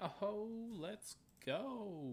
Oh, let's go.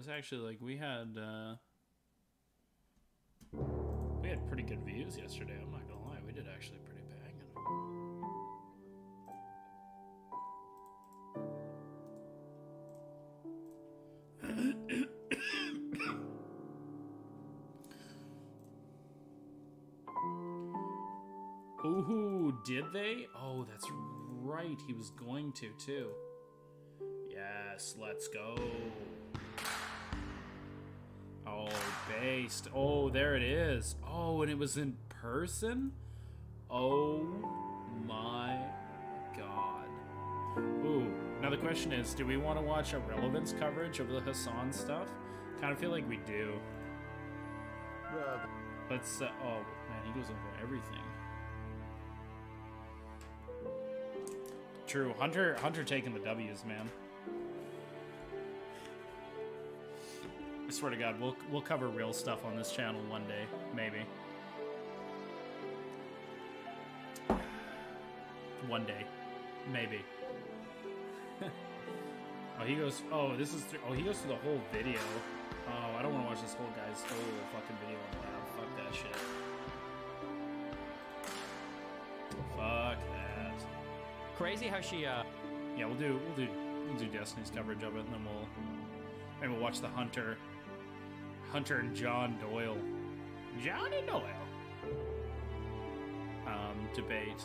Was actually like we had uh we had pretty good views yesterday, I'm not gonna lie. We did actually pretty banging. Ooh, did they? Oh, that's right. He was going to too. Yes, let's go. Oh, there it is. Oh, and it was in person? Oh my god. Ooh, now the question is do we want to watch a relevance coverage of the Hasan stuff? Kind of feel like we do. Let's, uh, oh man, he goes over everything. True, Hunter, Hunter taking the W's, man. Swear to God, we'll we'll cover real stuff on this channel one day, maybe. One day, maybe. oh, he goes. Oh, this is. Through, oh, he goes through the whole video. Oh, I don't want to watch this whole guy's whole fucking video on loud. Fuck that shit. Fuck that. Crazy how she, uh, Yeah, we'll do we'll do we'll do Destiny's coverage of it, and then we'll maybe we'll watch the Hunter, Hunter and John Doyle, Johnny Doyle, um, debate.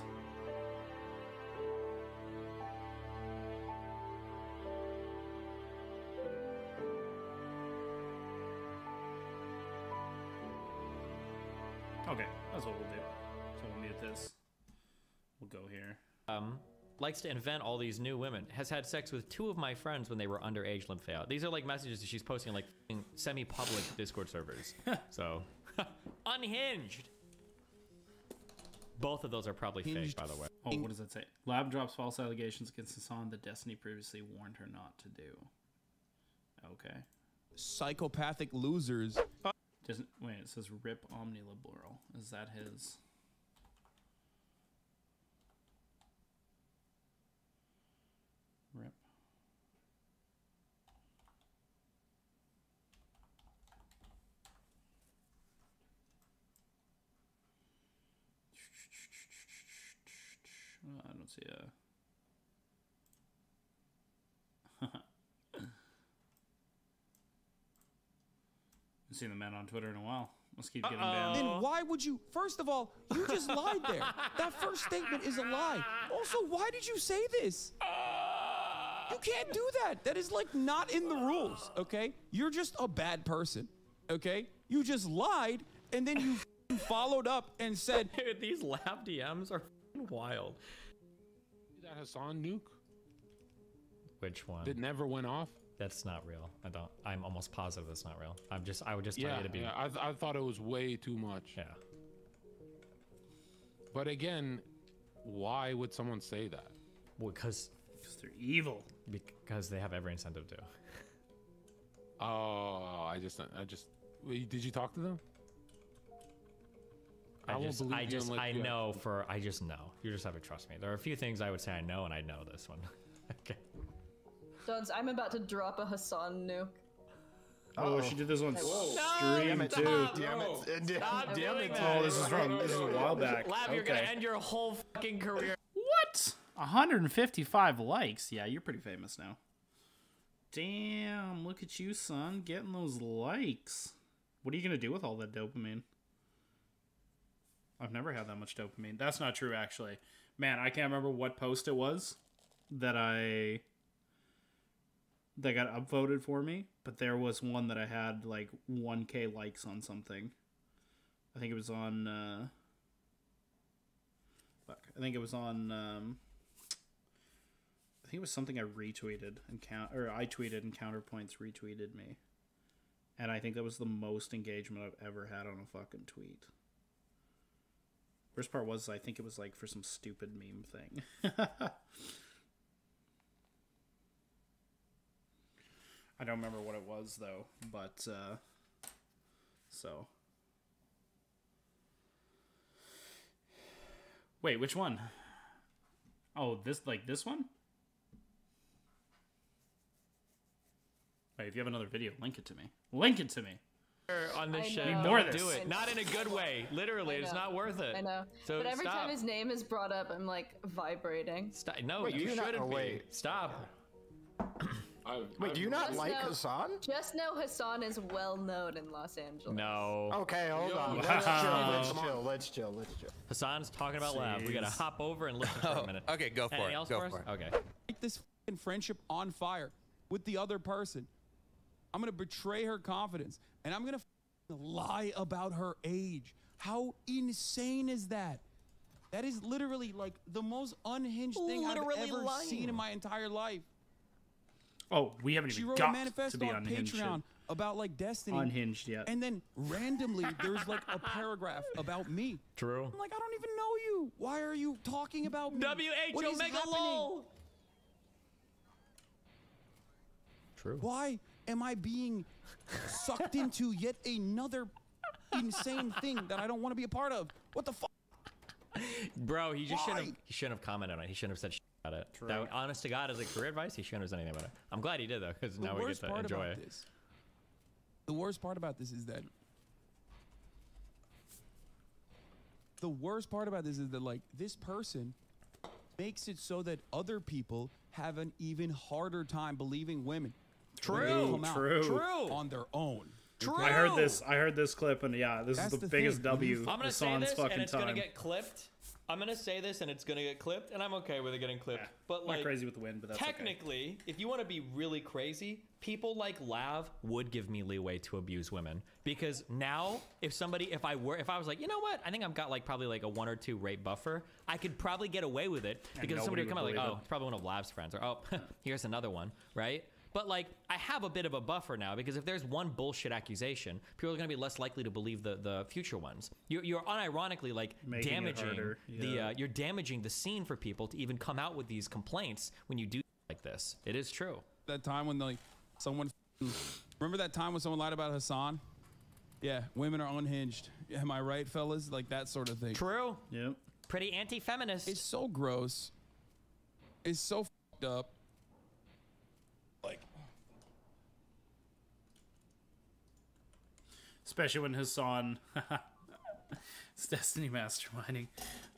Okay, that's what we'll do. So we'll mute this. We'll go here. um, likes to invent all these new women. Has had sex with two of my friends when they were underage. Out. These are like messages that she's posting like semi-public Discord servers. so, unhinged. Both of those are probably fake, by the way. Oh, what does that say? Lav drops false allegations against Hasan that Destiny previously warned her not to do. Okay. Psychopathic losers. Doesn't wait. It says rip omnilaboral. Is that his? Rip. Oh, I don't see a. I've seen the man on Twitter in a while. Let's keep getting Uh-oh. down. then why would you? First of all, you just lied there. That first statement is a lie. Also, why did you say this? You can't do that. That is like not in the rules, okay? You're just a bad person, okay? You just lied and then you followed up and said, Dude, these Lav DMs are wild. That Hasan nuke Which one? that never went off. That's not real. I don't. I'm almost positive that's not real. I'm just. I would just tell Yeah, you to be. yeah I, th- I thought it was way too much. yeah. But again, why would someone say that? Because Because they're evil. because they have every incentive to. Oh, I just, I just. Wait, Did you talk to them? I I won't just, believe I you just, unless I you know for, I just know. You just have to trust me. There are a few things I would say I know, and I know this one. okay. Jones, I'm about to drop a Hasan nuke. Oh, she did this on Whoa. stream it, too. stop. Damn it. Stop Damn doing it. that. Oh, this is from this is a while back. Lav, you're gonna end your whole fucking career. What? 155 likes. Yeah, you're pretty famous now. Damn, look at you, son, getting those likes. What are you gonna do with all that dopamine? I've never had that much dopamine. That's not true, actually. Man, I can't remember what post it was that I that got upvoted for me, but there was one that I had like 1k likes on something. I think it was on uh fuck. I think it was on um I think it was something I retweeted and count or I tweeted and counterpoints retweeted me. And I think that was the most engagement I've ever had on a fucking tweet. Worst part was I think it was like for some stupid meme thing. I don't remember what it was though, but uh so Wait, which one? Oh, this like this one? Wait, if you have another video, link it to me. Link it to me. On this show. shit. know. Don't More of do this. it. Not in a good way. Literally, it's not worth it. I know. So but every stop. time his name is brought up, I'm like vibrating. Stop. No, Wait, you you're not- shouldn't oh, be. wait. Stop. Wait, do you not like know- Hasan? Just know Hasan is well known in Los Angeles. No. Okay, hold on. Let's chill. Let's chill. Let's chill. Let's chill. Hasan's talking about Lav. We gotta hop over and listen for a minute. okay, go for Anything it. else Go for us? for it. Okay. light this friendship on fire with the other person. I'm gonna betray her confidence, and I'm gonna fing lie about her age. How insane is that? That is literally like the most unhinged thing Literally I've ever lying. seen in my entire life. Oh, we haven't She even wrote a got manifesto to be on unhinged Patreon yet. about like destiny, Unhinged yet. and then randomly there's like a paragraph about me. True. I'm like, I don't even know you. Why are you talking about me? WH What is Omega happening? lol. True. Why am I being sucked into yet another insane thing that I don't want to be a part of? What the fuck? Bro, he just shouldn't have. He shouldn't have commented on it. He shouldn't have said shit about it. That, honest to God, as a career advice, he shouldn't have said anything about it. I'm glad he did though, because now we get to part enjoy it. this. The worst part about this is that. The worst part about this is that like this person makes it so that other people have an even harder time believing women. When they True, out true. True. On their own. True. I heard this. I heard this clip, and yeah, this That's is the, the biggest thing. When you- W I'm gonna of say Hasan's this, fucking and it's time. gonna get clipped. I'm gonna say this, and it's gonna get clipped, and I'm okay with it getting clipped. Yeah, But like, not crazy with the wind, but that's okay. technically, if you want to be really crazy, people like Lav would give me leeway to abuse women because now, if somebody, if I were, if I was like, you know what, I think I've got like probably like a one or two rape buffer, I could probably get away with it because somebody would come out like, believe oh, it. it's probably one of Lav's friends, or oh, here's another one, right? But like, I have a bit of a buffer now because if there's one bullshit accusation, people are going to be less likely to believe the the future ones. You're, you're unironically like Making damaging harder, the uh, you're damaging the scene for people to even come out with these complaints when you do like this. It is true. that time when like someone remember that time when someone lied about Hasan? Yeah, women are unhinged. Am I right, fellas? Like that sort of thing. True. Yep. Pretty anti-feminist. It's so gross. It's so fucked up. Like especially when Hasan it's Destiny masterminding.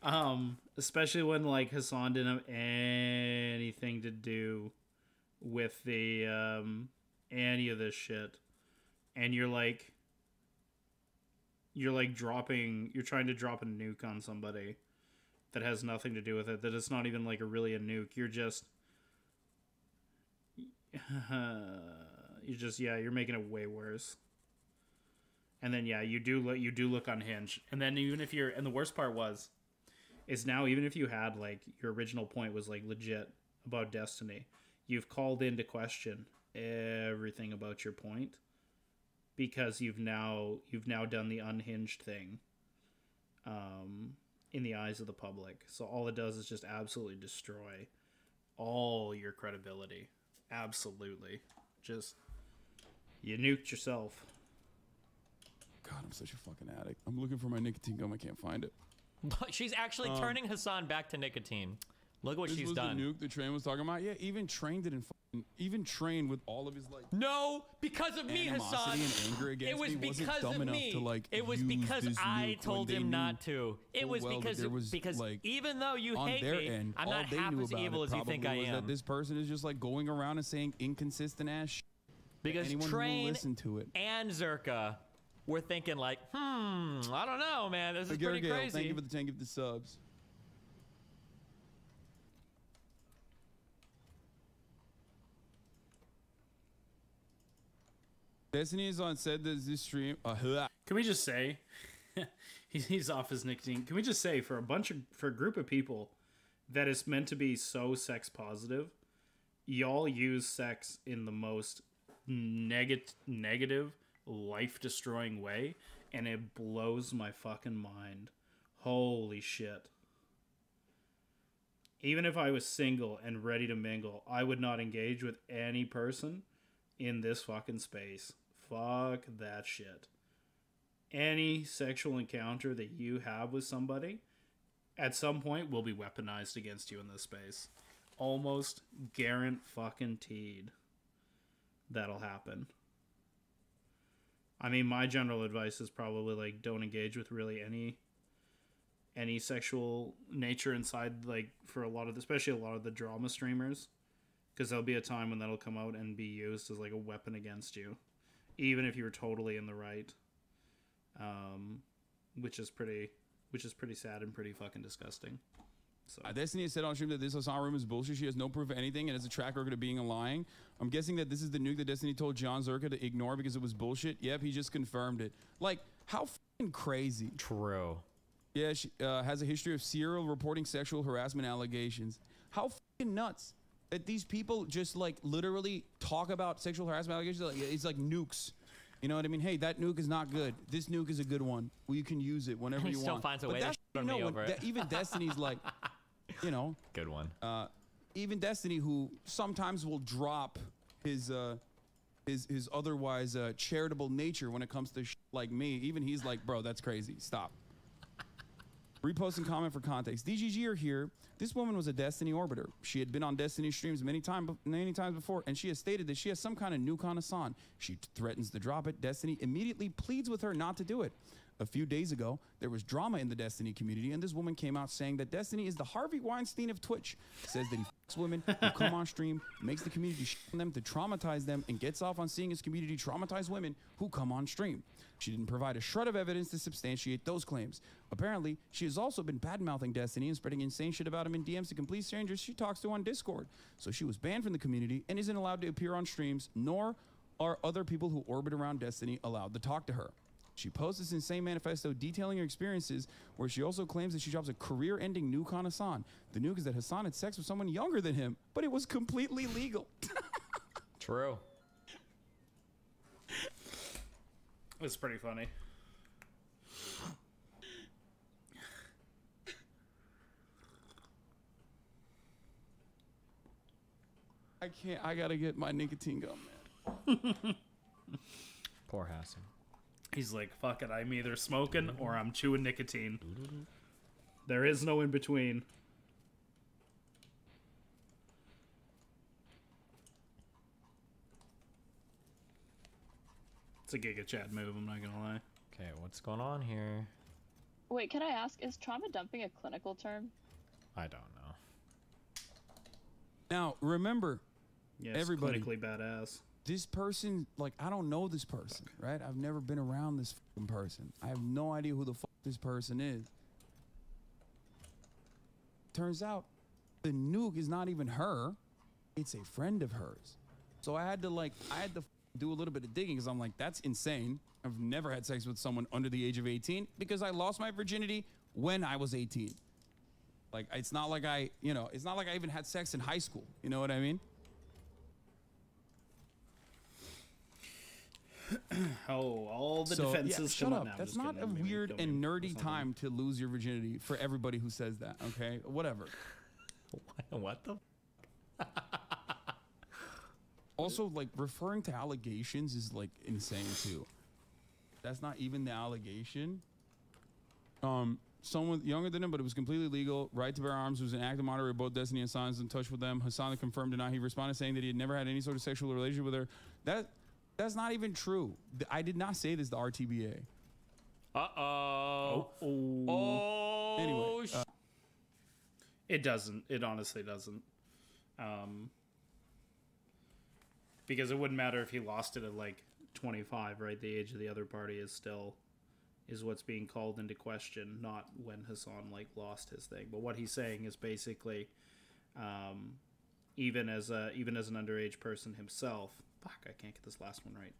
Um, especially when like Hasan didn't have anything to do with the um any of this shit. And you're like you're like dropping you're trying to drop a nuke on somebody that has nothing to do with it that it's not even like a really a nuke you're just you're just yeah you're making it way worse and then yeah you do look you do look unhinged and then even if you're and the worst part was is now even if you had like your original point was like legit about destiny you've called into question everything about your point because you've now you've now done the unhinged thing um, in the eyes of the public. So all it does is just absolutely destroy all your credibility. Absolutely, just you nuked yourself. God, I'm such a fucking addict. I'm looking for my nicotine gum. I can't find it. She's actually um, turning Hasan back to nicotine. Look what This she's was done. the nuke the train was talking about. Yeah, even trained it in. Even trained with all of his like No, because of me, Hasan. and anger against it was me because dumb of me. to like. it was because I told him not to. It was well because was, because like, even though you hate me, end, I'm not half as evil as you think I am. That this person is just like going around and saying inconsistent ass. Because anyone who will Train listen to it. and Zherka were thinking like, hmm, I don't know, man. This is pretty crazy. thank you for the thank you for the subs. Destiny is on said that this stream. Uh. Can we just say he's, he's off his nicotine? Can we just say for a bunch of for a group of people that is meant to be so sex positive, y'all use sex in the most negative, negative, life destroying way, and it blows my fucking mind. Holy shit. Even if I was single and ready to mingle, I would not engage with any person in this fucking space. Fuck that shit. Any sexual encounter that you have with somebody at some point will be weaponized against you in this space. Almost guarant fucking teed that'll happen. I mean, my general advice is probably like don't engage with really any any sexual nature inside like for a lot of the, especially a lot of the drama streamers because there'll be a time when that'll come out and be used as like a weapon against you even if you were totally in the right um which is pretty which is pretty sad and pretty fucking disgusting so Uh, Destiny has said on stream that this Hasan room is bullshit. She has no proof of anything and has a track record of being a lying. I'm guessing that this is the nuke that Destiny told Jon Zherka to ignore because it was bullshit. Yep, he just confirmed it. Like, how fucking crazy. True. Yeah, she uh, has a history of serial reporting sexual harassment allegations. How fucking nuts that these people just like literally talk about sexual harassment allegations. Like, it's like nukes. You know what I mean? Hey, that nuke is not good. This nuke is a good one. Well, you can use it whenever He you still want. finds a But way to that's- shit on you know, me over it. even Destiny's like, you know, Good one. uh, even Destiny, who sometimes will drop his uh, his his otherwise uh, charitable nature when it comes to sh- like me, even he's like, bro, that's crazy. Stop. Repost and comment for context. DGG are here. This woman was a Destiny orbiter. She had been on Destiny streams many time, many times before, and she has stated that she has some kind of nuke on. She threatens to drop it. Destiny immediately pleads with her not to do it. A few days ago, there was drama in the Destiny community, and this woman came out saying that Destiny is the Harvey Weinstein of Twitch. Says that he fucks women who come on stream, makes the community on them to traumatize them, and gets off on seeing his community traumatize women who come on stream. She didn't provide a shred of evidence to substantiate those claims. Apparently, she has also been bad mouthing Destiny and spreading insane shit about him in DMs to complete strangers she talks to on Discord. So she was banned from the community and isn't allowed to appear on streams, nor are other people who orbit around Destiny allowed to talk to her. She posts this insane manifesto detailing her experiences, where she also claims that she drops a career ending nuke on Hasan. The nuke is that Hasan had sex with someone younger than him, but it was completely legal. True. It's pretty funny I can't, I gotta get my nicotine gum, man. Poor Hasan. he's like fuck it i'm either smoking or i'm chewing nicotine there is no in between it's a giga chad move i'm not gonna lie Okay, what's going on here? Wait, can I ask, is trauma dumping a clinical term? I don't know. Now, remember, yeah it's Everybody. clinically badass this person, like, I don't know this person, right? I've never been around this fucking person. I have no idea who the fuck this person is. Turns out the nuke is not even her, it's a friend of hers. So I had to, like, I had to do a little bit of digging because I'm like, that's insane. I've never had sex with someone under the age of 18 because I lost my virginity when I was 18. Like, it's not like I, you know, it's not like I even had sex in high school. You know what I mean? Oh, all the So, yeah, defenses shut come up. No, I'm That's not kidding. a weird and even- nerdy time to lose your virginity for everybody who says that. Okay, whatever. what the? Also, like referring to allegations is like insane too. That's not even the allegation. Um, someone younger than him, but it was completely legal. Right to bear arms was an active monitor of both Destiny and Signs in touch with them. Hasan confirmed tonight. He responded saying that he had never had any sort of sexual relationship with her. That that's not even true. I did not say this to RTBA. Uh oh. Oh, Oh. Anyway, sh- uh, It doesn't. It honestly doesn't. Um, because it wouldn't matter if he lost it at like 25, right? The age of the other party is still is what's being called into question, not when Hasan like lost his thing. But what he's saying is basically, um, even as a even as an underage person himself, fuck, I can't get this last one right.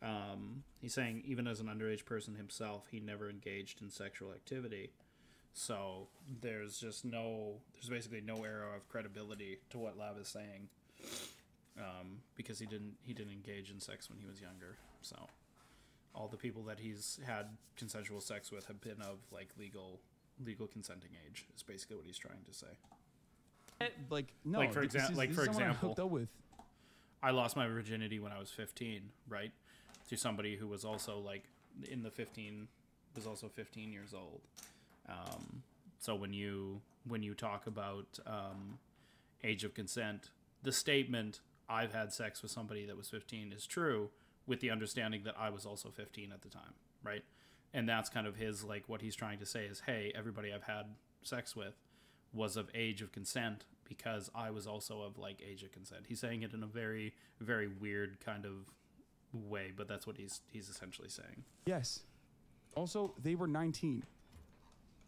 Um, he's saying even as an underage person himself, he never engaged in sexual activity. So there's just no, there's basically no arrow of credibility to what Lav is saying, um, because he didn't he didn't engage in sex when he was younger. So all the people that he's had consensual sex with have been of like legal legal consenting age. Is basically what he's trying to say. like no, Like, for this exam- is- like, for is I example- hooked up with. I lost my virginity when I was 15, right? To somebody who was also like in the 15 was also 15 years old. Um, so when you when you talk about um, age of consent, the statement "I've had sex with somebody that was 15" is true, with the understanding that I was also 15 at the time, right? And that's kind of his like what he's trying to say is, hey, everybody I've had sex with was of age of consent because I was also of like age of consent. He's saying it in a very very weird kind of way, but that's what he's he's essentially saying. Yes. Also, they were 19.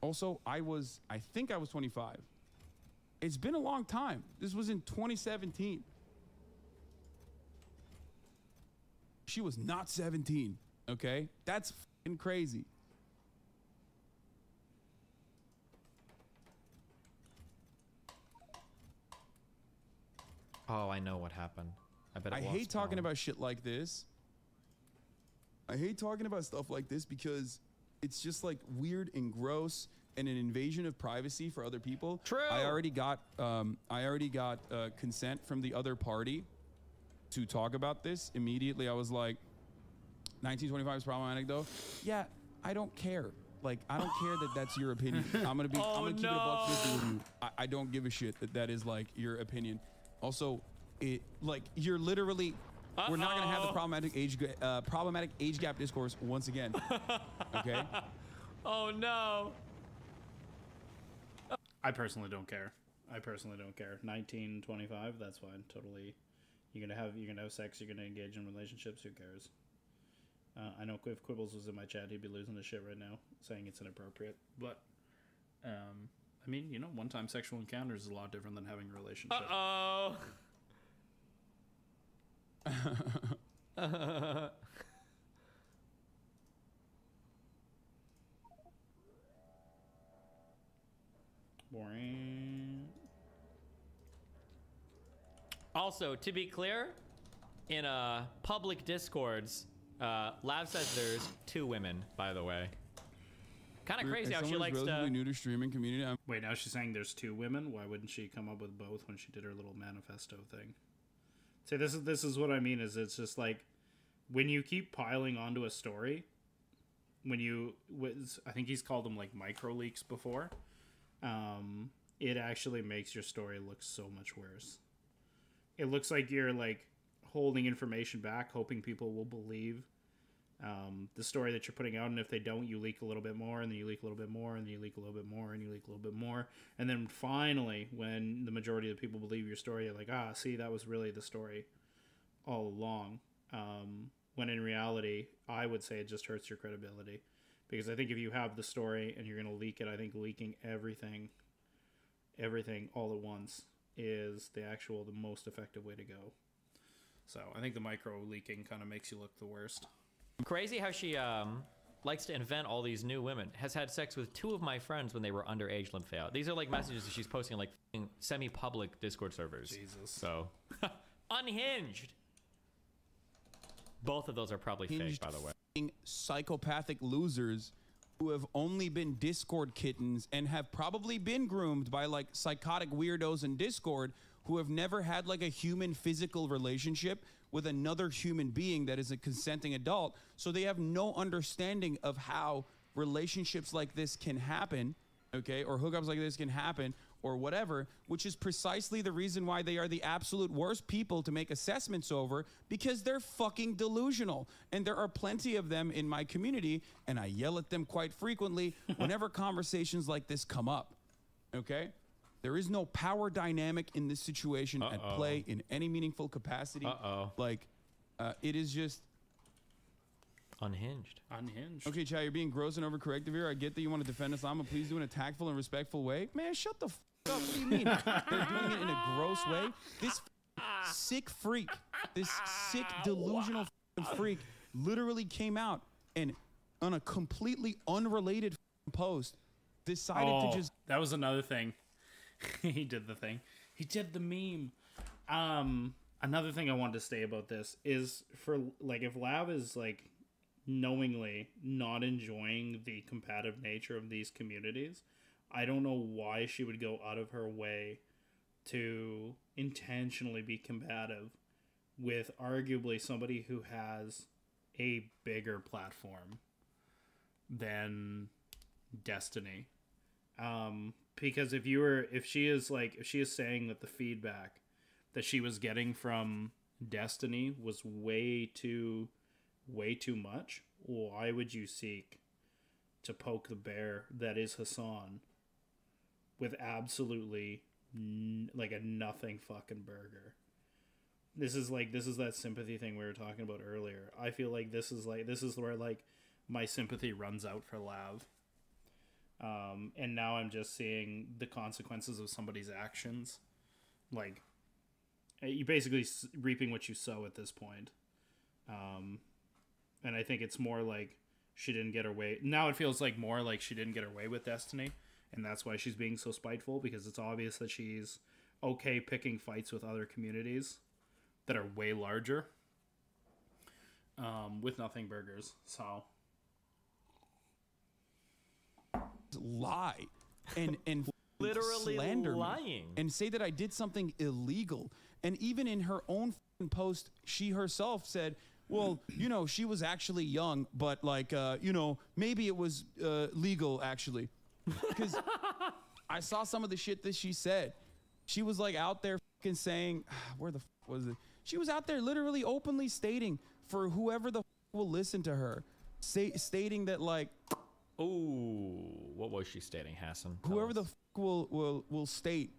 Also, I was, I think I was 25. It's been a long time. This was in 2017. She was not 17. Okay? That's fucking crazy. oh, I know what happened. I bet. I hate talking about shit like this. I hate talking about stuff like this because it's just like weird and gross and an invasion of privacy for other people. True. I already got um, I already got uh, consent from the other party to talk about this. Immediately, I was like, 1925 is problematic though. Yeah, I don't care. Like, I don't care that that's your opinion. I'm gonna be. I'm Oh, gonna keep it a buck no. fifty with you. I, I don't give a shit that that is like your opinion. Also, it like you're literally. We're not gonna have the problematic age uh, problematic age gap discourse once again. Okay. Oh no. I personally don't care. I personally don't care. 19, 25, that's fine. Totally. You're gonna have you're gonna have sex. You're gonna engage in relationships. Who cares? Uh, I know if Quibbles was in my chat, he'd be losing his shit right now, saying it's inappropriate. But, um, I mean, you know, one time sexual encounters is a lot different than having a relationship. Oh. Boring. Also, to be clear, in uh, public discords, uh, Lav says there's two women. By the way, kind of crazy As how she likes relatively to. new to streaming community. I'm Wait, now she's saying there's two women. Why wouldn't she come up with both when she did her little manifesto thing? See, this is this is what I mean. Is it's just like when you keep piling onto a story. When you was, I think he's called them like micro leaks before. Um, it actually makes your story look so much worse. It looks like you're like holding information back, hoping people will believe um, the story that you're putting out, and if they don't, you leak a little bit more, and then you leak a little bit more, and then you leak a little bit more, and you leak a little bit more, and then finally, when the majority of the people believe your story, you're like, ah, see, that was really the story. all along. Um, when in reality, I would say it just hurts your credibility. Because I think if you have the story and you're going to leak it, I think leaking everything, everything all at once is the actual, the most effective way to go. So I think the micro leaking kind of makes you look the worst. Crazy how she um likes to invent all these new women. Has had sex with two of my friends when they were underage. Lymphaea. These are like messages that she's posting like semi-public Discord servers. Jesus. So unhinged. Both of those are probably fake, by the way. f***ing psychopathic losers who have only been Discord kittens and have probably been groomed by like psychotic weirdos in Discord who have never had like a human physical relationship with another human being that is a consenting adult. So they have no understanding of how relationships like this can happen, okay, or hookups like this can happen, or whatever, which is precisely the reason why they are the absolute worst people to make assessments over because they're fucking delusional. And there are plenty of them in my community, and I yell at them quite frequently whenever conversations like this come up, okay? There is no power dynamic in this situation at Uh-oh. play in any meaningful capacity. Uh-oh. Like, uh, it is just Unhinged. Unhinged. Okay, Chad, you're being gross and overcorrective here. I get that you want to defend Islam, but please do it in a tactful and respectful way. Man, shut the f- up. What do you mean? They're doing it in a gross way. This f- sick freak, this sick delusional f- freak, literally came out and on a completely unrelated post decided Oh, to just that was another thing. he did the thing. He did the meme. Um, another thing I wanted to say about this is for like if Lav is like knowingly not enjoying the combative nature of these communities, I don't know why she would go out of her way to intentionally be combative with arguably somebody who has a bigger platform than Destiny. Um because if you were if she is like if she is saying that the feedback that she was getting from destiny was way too way too much why would you seek to poke the bear that is hassan with absolutely n- like a nothing fucking burger this is like this is that sympathy thing we were talking about earlier i feel like this is like this is where like my sympathy runs out for lav um, and now I'm just seeing the consequences of somebody's actions. Like, uh, you basically reaping what you sow at this point. Um, and I think it's more like she didn't get her way. Now it feels like more like she didn't get her way with Destiny, and that's why she's being so spiteful because it's obvious that she's okay picking fights with other communities that are way larger. Um, with nothing burgers, so lie and and Literally slander me lying. and say that I did something illegal. And even in her own post, she herself said, "Well, you know, she was actually young, but like, uh, you know, maybe it was uh, legal actually." Because I saw some of the shit that she said. She was like out there fucking saying, "Where the f- was it?" She was out there literally openly stating for whoever the f- will listen to her, say, stating that like oh, what was she stating, Hasan? Tell whoever us. the f- will will will state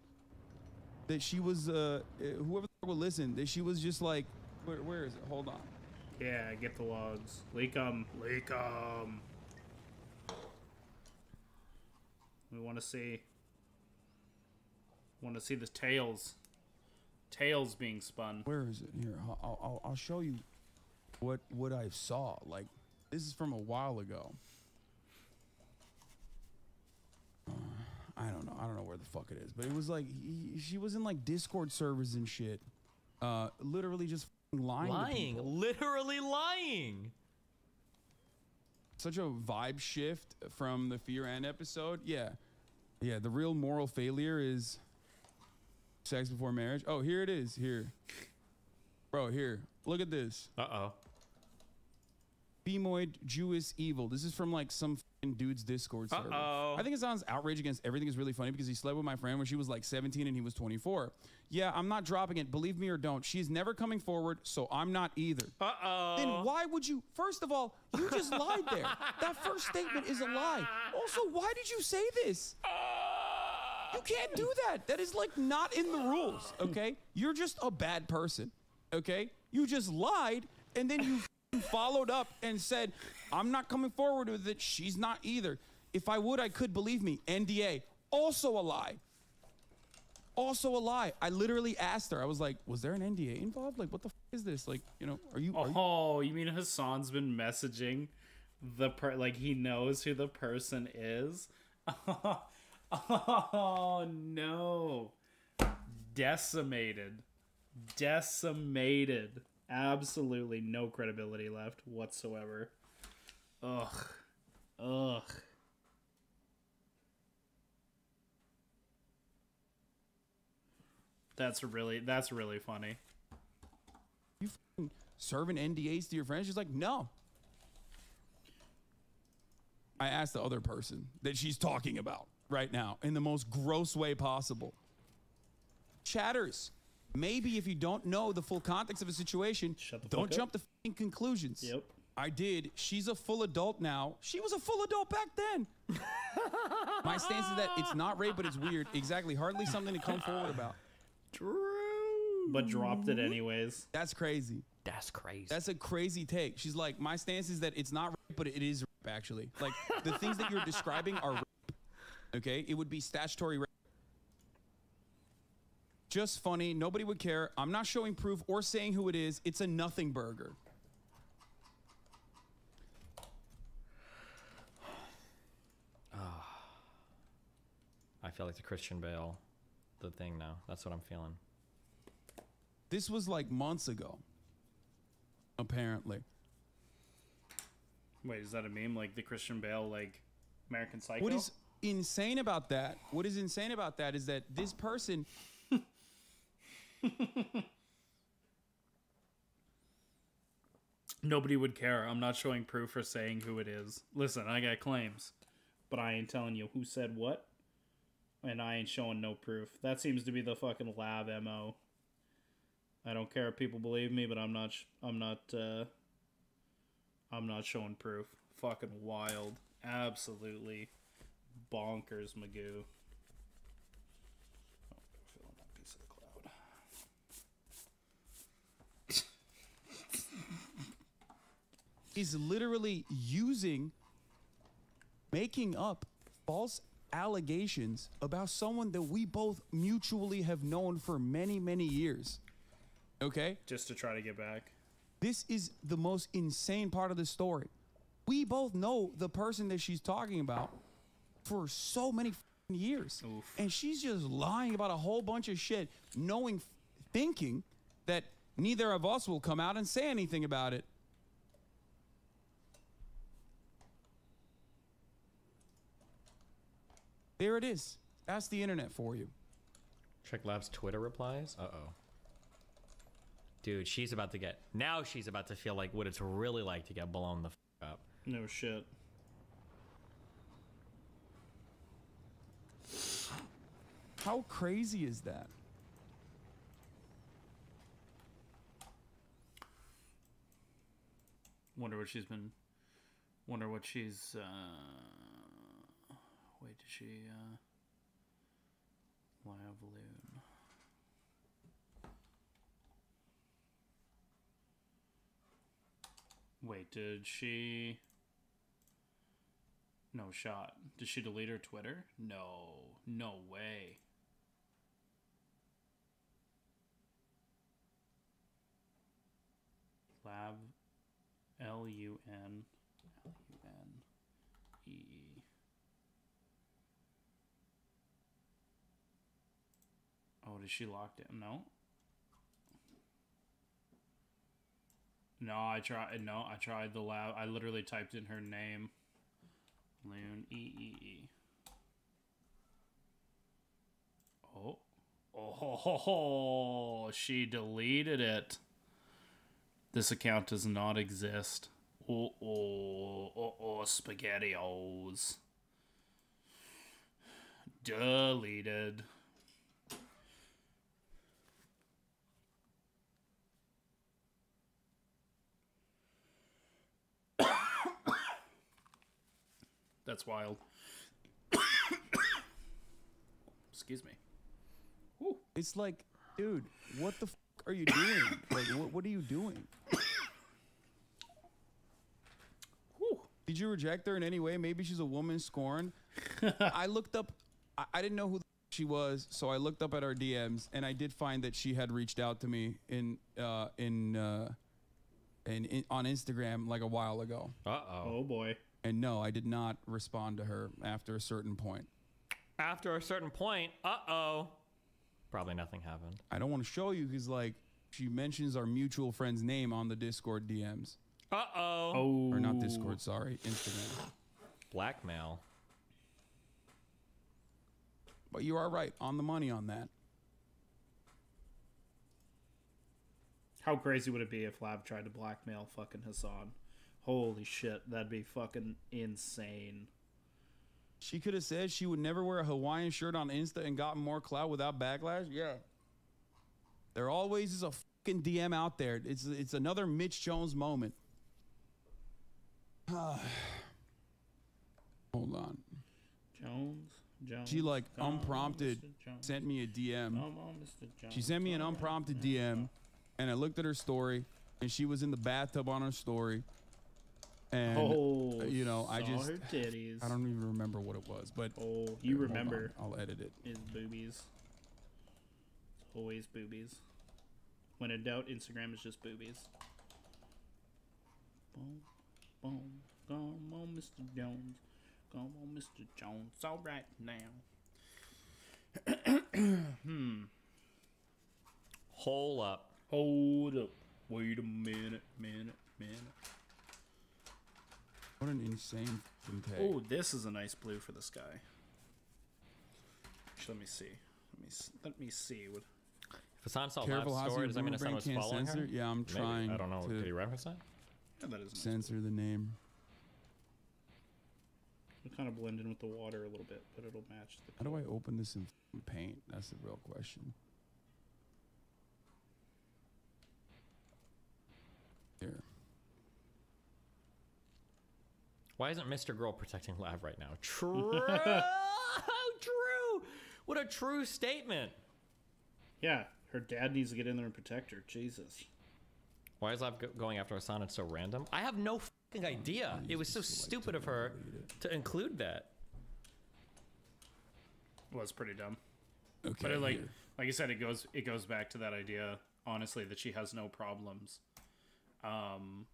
that she was uh uh, whoever the f- will listen that she was just like where, where is it hold on Yeah, get the logs. Leak them. Leak them. We want to see. Want to see the tails. Tails being spun. where is it here I'll, I'll I'll show you what what I saw like this is from a while ago Uh, I don't know I don't know where the fuck it is but it was like he, she was in like Discord servers and shit uh literally just f***ing lying to lying, literally lying. Such a vibe shift from the Fear and episode. Yeah. Yeah, the real moral failure is sex before marriage. Oh, here it is. Here. Bro, here. Look at this. Uh oh. Femoid Jewish evil. This is from like some fing dude's Discord server. Uh-oh. I think it sounds outrage against everything is really funny because he slept with my friend when she was like 17 and he was 24. Yeah, I'm not dropping it. Believe me or don't. She's never coming forward, so I'm not either. Uh oh. Then why would you? First of all, you just lied there. That first statement is a lie. Also, why did you say this? You can't do that. That is like not in the rules, okay? You're just a bad person. Okay? You just lied and then you followed up and said, I'm not coming forward with it. She's not either. If I would, I could believe me. NDA. Also a lie. Also a lie. I literally asked her, I was like, was there an NDA involved? Like, what the is this? Like, you know, are you. Are you Oh, you mean Hasan's been messaging the per like he knows who the person is? Oh no. Decimated. Decimated. Absolutely no credibility left whatsoever. Ugh. Ugh. That's really that's really funny. you serving NDAs to your friends? She's like, no. I asked the other person that she's talking about right now in the most gross way possible. Chatters, maybe if you don't know the full context of a situation, don't fuck up. jump to conclusions. Yep. I did. She's a full adult now. She was a full adult back then. My stance is that it's not rape, but it's weird. Exactly. Hardly something to come forward about. True. But dropped it anyways. That's crazy. That's crazy. That's a crazy take. She's like, my stance is that it's not rape, but it is rape, actually. Like, the things that you're describing are rape. Okay? It would be statutory rape. Just funny. Nobody would care. I'm not showing proof or saying who it is. It's a nothing burger. Ah. I feel like the Christian Bale, the thing now. That's what I'm feeling. This was like months ago. Apparently. Wait, is that a meme? Like the Christian Bale, like American Psycho? What is insane about that? What is insane about that is that this person Nobody would care. I'm not showing proof or saying who it is. Listen, I got claims, but I ain't telling you who said what, and I ain't showing no proof. That seems to be the fucking Lav mo. I don't care if people believe me, but I'm not. I'm not. uh I'm not showing proof. Fucking wild. Absolutely bonkers, Magoo. Oh, fill in that piece of the cloud. Is literally using, making up false allegations about someone that we both mutually have known for many, many years. Okay? Just to try to get back. This is the most insane part of the story. We both know the person that she's talking about for so many years. Oof. And she's just lying about a whole bunch of shit, knowing, thinking that neither of us will come out and say anything about it. There it is. That's the internet for you. Check Lav's Twitter replies. Uh oh. Dude, she's about to get. Now she's about to feel like what it's really like to get blown the f up. No shit. How crazy is that? Wonder what she's been. Wonder what she's. uh Wait, did she? uh. Wait, did she? No shot. Did she delete her Twitter? No, no way. Lav L U N L U N E E. Oh, she lock it? No. No, I tried. No, I tried the lab. I literally typed in her name. Loon E E E. Oh. Oh, ho, ho, ho. she deleted it. This account does not exist. Oh, oh, oh, oh, spaghettios. Deleted. That's wild. Excuse me. It's like, dude, what the f- are you doing? like, what, what are you doing? Did you reject her in any way? Maybe she's a woman scorned. I looked up. I, I didn't know who the she was, so I looked up at our DMs, and I did find that she had reached out to me in uh, in, uh, in in on Instagram like a while ago. Uh oh. Oh boy. And no, I did not respond to her after a certain point. After a certain point, uh oh. Probably nothing happened. I don't want to show you because like she mentions our mutual friend's name on the Discord DMs. Uh oh. Oh. Or not Discord, sorry, Instagram. Blackmail. But you are right on the money on that. How crazy would it be if Lav tried to blackmail fucking Hasan? Holy shit, that'd be fucking insane. She could have said she would never wear a Hawaiian shirt on Insta and gotten more clout without backlash. Yeah. There always is a fucking DM out there. It's it's another Mitch Jones moment. Hold on. Jones, Jones. She like come unprompted. Jones. sent me a DM. On, Mr. Jones. She sent me an unprompted DM, and I looked at her story, and she was in the bathtub on her story. And Oh, you know, I just her titties. I don't even remember what it was, but Oh, you Hold remember I'll edit it. his boobies. It's always boobies. When in doubt, Instagram is just boobies. Boom, boom, come on, Mr. Jones. Come on, Mr. Jones. All right now. hmm. Hole up. Hold up. Wait a minute, minute, minute. What an insane fucking take. Oh, this is a nice blue for the sky. Actually, let me see. Let me s- let me see what. If Hasan saw Careful, Lav's Hasu, story, does that mean Boomerang Hasan was following censor? her? Yeah, I'm Maybe. trying I don't know. to- Did he reference that? Yeah, that is nice. Censor the name. It'll kind of blend in with the water a little bit, but it'll match the. How do I open this in paint? That's the real question. Here. Why isn't Mr. Girl protecting Lav right now? True. true. What a true statement. Yeah, her dad needs to get in there and protect her. Jesus. Why is Lav go- going after Hasan? It's so random. I have no fucking idea. It was so stupid of her to include that. Was pretty dumb. Okay. But it, like, here. like I said, it goes it goes back to that idea, honestly, that she has no problems, um,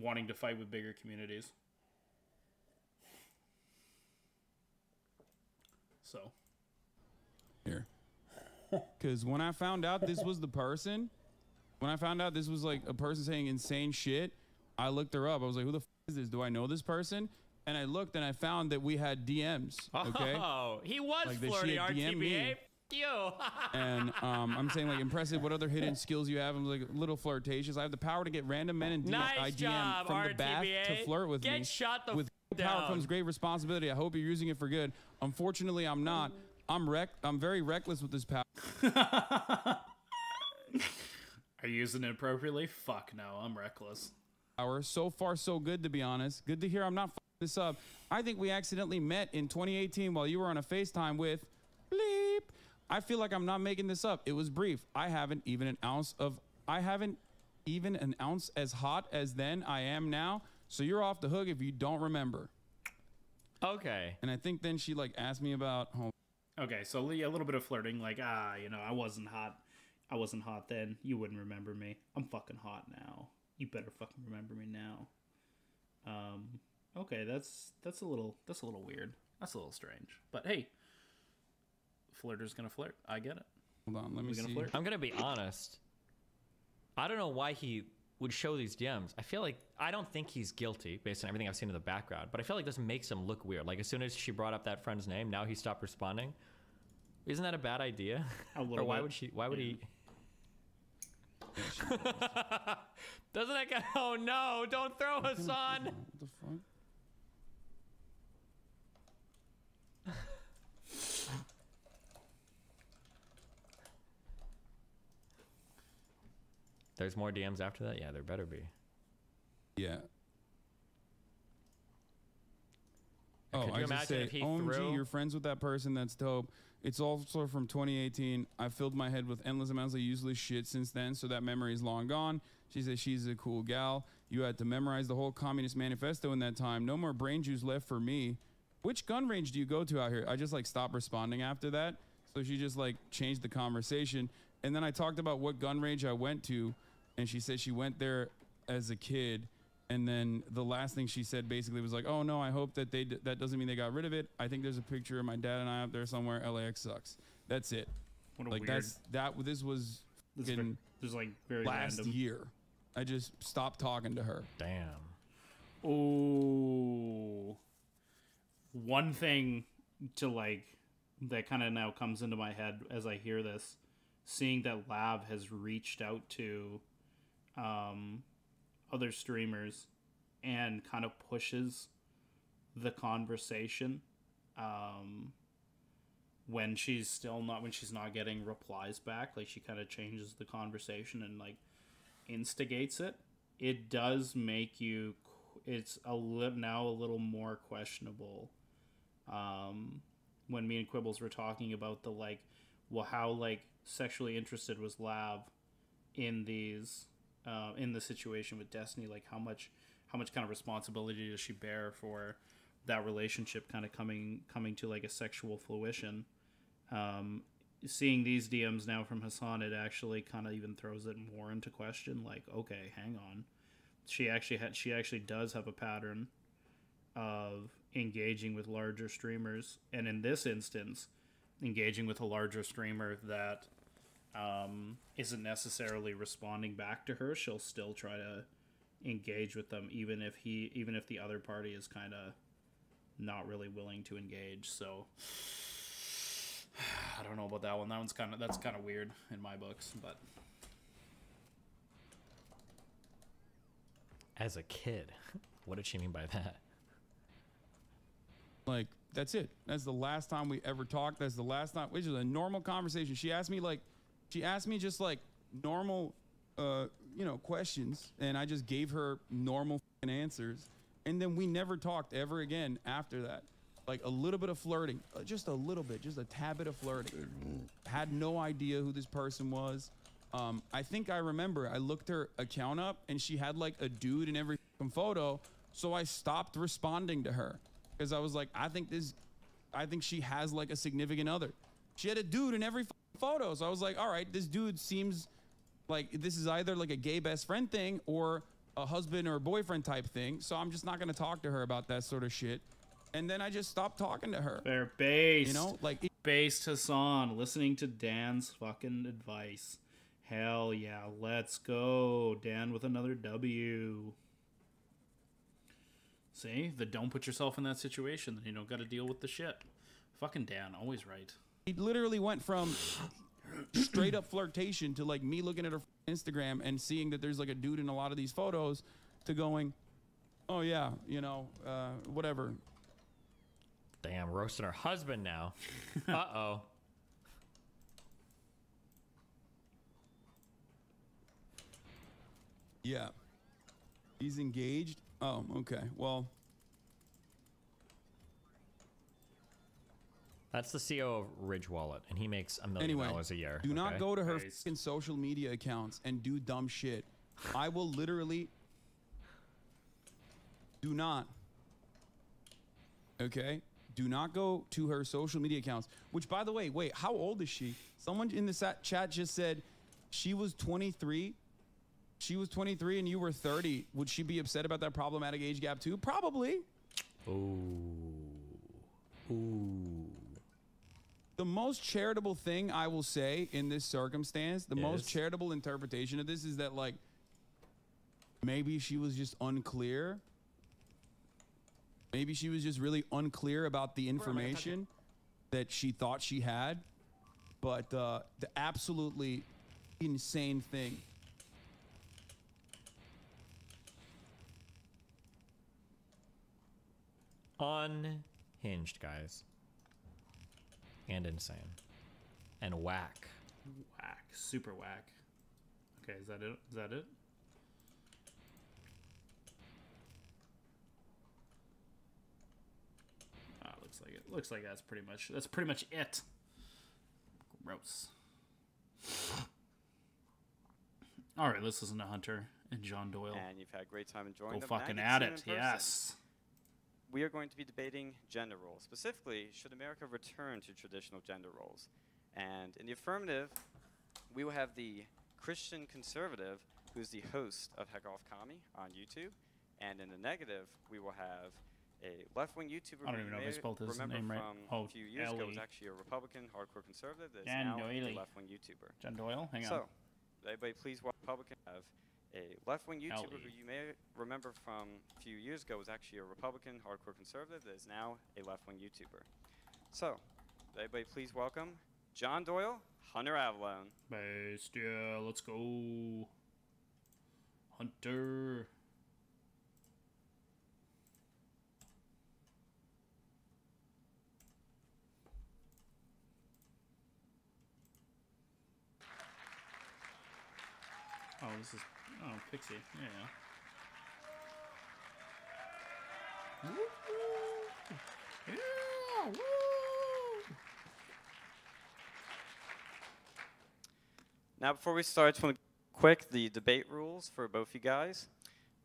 wanting to fight with bigger communities. So, here. Because when I found out this was the person, when I found out this was like a person saying insane shit, I looked her up. I was like, who the f- is this? Do I know this person? And I looked and I found that we had DMs. Okay. Oh, he was Like that she flirty, had DM'd me. RTBA. You. and um, I'm saying like impressive. What other hidden skills you have? I'm like a little flirtatious. I have the power to get random men and DM, Nice I DM job, from the bath to flirt with Get me. shot the with power comes great responsibility. I hope you're using it for good. Unfortunately, I'm not. I'm wreck. I'm very reckless with this power. are you using it appropriately? Fuck no, I'm reckless. Power. So far, so good, to be honest. Good to hear I'm not this up. I think we accidentally met in 2018 while you were on a FaceTime with Bleep. I feel like I'm not making this up. It was brief. I haven't even an ounce of. I haven't even an ounce as hot as then I am now. So you're off the hook if you don't remember. Okay. And I think then she like asked me about. Oh, Okay, so yeah, a little bit of flirting, like ah, you know, I wasn't hot, I wasn't hot then. You wouldn't remember me. I'm fucking hot now. You better fucking remember me now. Um, okay, that's that's a little that's a little weird. That's a little strange. But hey, flirter's gonna flirt. I get it. hold on, let me We gonna see. flirt? I'm gonna be honest. I don't know why he would show these DMs. I feel like I don't think he's guilty based on everything I've seen in the background, but I feel like this makes him look weird. Like as soon as she brought up that friend's name, now he stopped responding. Isn't that a bad idea? A little or why bit, would she? Why would yeah. he? Doesn't that guy? Oh no! Don't throw us on. What the fuck? There's more DMs after that. Yeah, there better be. Yeah. Oh, I just say, OMG, threw- you're friends with that person. That's dope. It's also from 2018. I filled my head with endless amounts of useless shit since then, so that memory is long gone. She says she's a cool gal. You had to memorize the whole Communist Manifesto in that time. No more brain juice left for me. Which gun range do you go to out here? I just like stopped responding after that. So she just like changed the conversation. And then I talked about what gun range I went to, and she said she went there as a kid. And then the last thing she said basically was like, "Oh no, I hope that they d- that doesn't mean they got rid of it. I think there's a picture of my dad and I up there somewhere. LAX sucks. That's it. What a like weird. that's that. This was this fucking this is like very last random. year. I just stopped talking to her. Damn. Oh, one thing to like that kind of now comes into my head as I hear this, seeing that Lav has reached out to um, other streamers and kind of pushes the conversation um, when she's still not when she's not getting replies back like she kind of changes the conversation and like instigates it. It does make you it's a li- now a little more questionable um when me and quibbles were talking about the like well how like sexually interested was lav in these uh, in the situation with destiny? Like how much how much kind of responsibility does she bear for that relationship kind of coming coming to like a sexual fruition? Um seeing these dms now from hasan it actually kind of even throws it more into question like okay hang on. She actually had she actually does have a pattern of engaging with larger streamers and in this instance engaging with a larger streamer that um, isn't necessarily responding back to her she'll still try to engage with them even if he even if the other party is kind of not really willing to engage so i don't know about that one that one's kind of that's kind of weird in my books but As a kid. What did she mean by that? Like that's it. That's the last time we ever talked. That's the last time. Which is a normal conversation. She asked me like, she asked me just like normal, uh, you know, questions, and I just gave her normal answers, and then we never talked ever again after that. Like a little bit of flirting, uh, just a little bit, just a tad bit of flirting. Had no idea who this person was. Um, I think I remember I looked her account up and she had like a dude in every photo. So I stopped responding to her because I was like, I think this, I think she has like a significant other. She had a dude in every photo. So I was like, all right, this dude seems like this is either like a gay best friend thing or a husband or boyfriend type thing. So I'm just not going to talk to her about that sort of shit. And then I just stopped talking to her. they're based You know, like based Hasan, listening to Dan's fucking advice. Hell yeah, let's go. Dan with another W. See? The don't put yourself in that situation, then you don't gotta deal with the shit. Fucking Dan, always right. He literally went from straight up flirtation to like me looking at her Instagram and seeing that there's like a dude in a lot of these photos to going, oh yeah, you know, uh, whatever. Damn, roasting her husband now. uh oh. Yeah. He's engaged. Oh, okay. Well, That's the CEO of Ridge Wallet, and he makes a million anyway, dollars a year. do not go to her Based. fucking social media accounts and do dumb shit. I will literally. Do not. Okay? Do not go to her social media accounts. Which, by the way, wait, how old is she? Someone in the chat just said she was 23. She was 23 and you were 30. Would she be upset about that problematic age gap too? Probably. Ooh. Ooh. The most charitable thing I will say in this circumstance, the most charitable interpretation of this is that like maybe she was just unclear. Maybe she was just really unclear about the information that she thought she had. But uh, the absolutely insane thing. Unhinged, guys. And insane. And whack. Whack. Super whack. Okay, is that it? Is that it? Ah, looks like it. Looks like that's pretty much that's pretty much it. Gross. All right, let's listen to Hunter and John Doyle. And you've had a great time enjoying Go them. Now fucking you at it. see person. Yes. We are going to be debating gender roles. Specifically, should America return to traditional gender roles? And in the affirmative, we will have the Christian conservative, who's the host of Heck Off Commie on YouTube. And in the negative, we will have a left-wing YouTuber. I don't even know if I spelled his name right. Oh, a few years ago was actually a Republican hardcore conservative that's Dan now Doyle. a left-wing YouTuber. John Doyle, hang on. So, everybody, please welcome Republican. Have a left-wing YouTuber who you may remember from a few years ago was actually a Republican hardcore conservative that is now a left-wing YouTuber. So, everybody, please welcome John Doyle, Hunter Avalon. Based, yeah, let's go. Hunter. Oh, this is oh Pixie, yeah. Woo-hoo. Yeah, woo. Now, before we start, I just want to quick the debate rules for both you guys.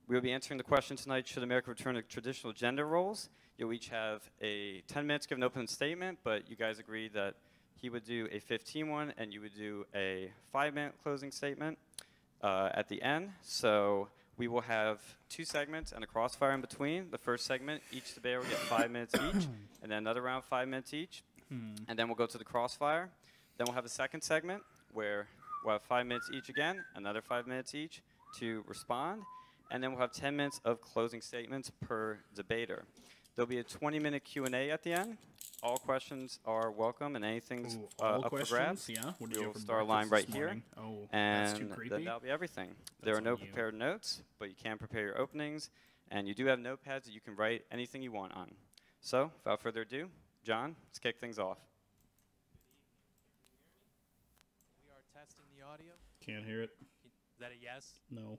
We will be answering the question tonight: Should America return to traditional gender roles? You'll each have a 10 minutes to give an opening statement, but you guys agreed that he would do a 15 one and you would do a five-minute closing statement uh, at the end. So we will have two segments and a crossfire in between. The first segment, each debater will get five minutes each, and then another round, five minutes each, and then we'll go to the crossfire. Then we'll have a second segment where we'll have five minutes each again, another five minutes each to respond, and then we'll have 10 minutes of closing statements per debater. There'll be a 20-minute Q&A at the end. All questions are welcome, and anything's Ooh, uh, all up for grabs. Yeah. What We'll have for start a line right this here. Oh, and that's too th- that'll be everything. there are no on you. prepared notes, but you can prepare your openings, and you do have notepads that you can write anything you want on. So, without further ado, John, let's kick things off. We are testing the audio. Can't hear it. Is that a yes? No.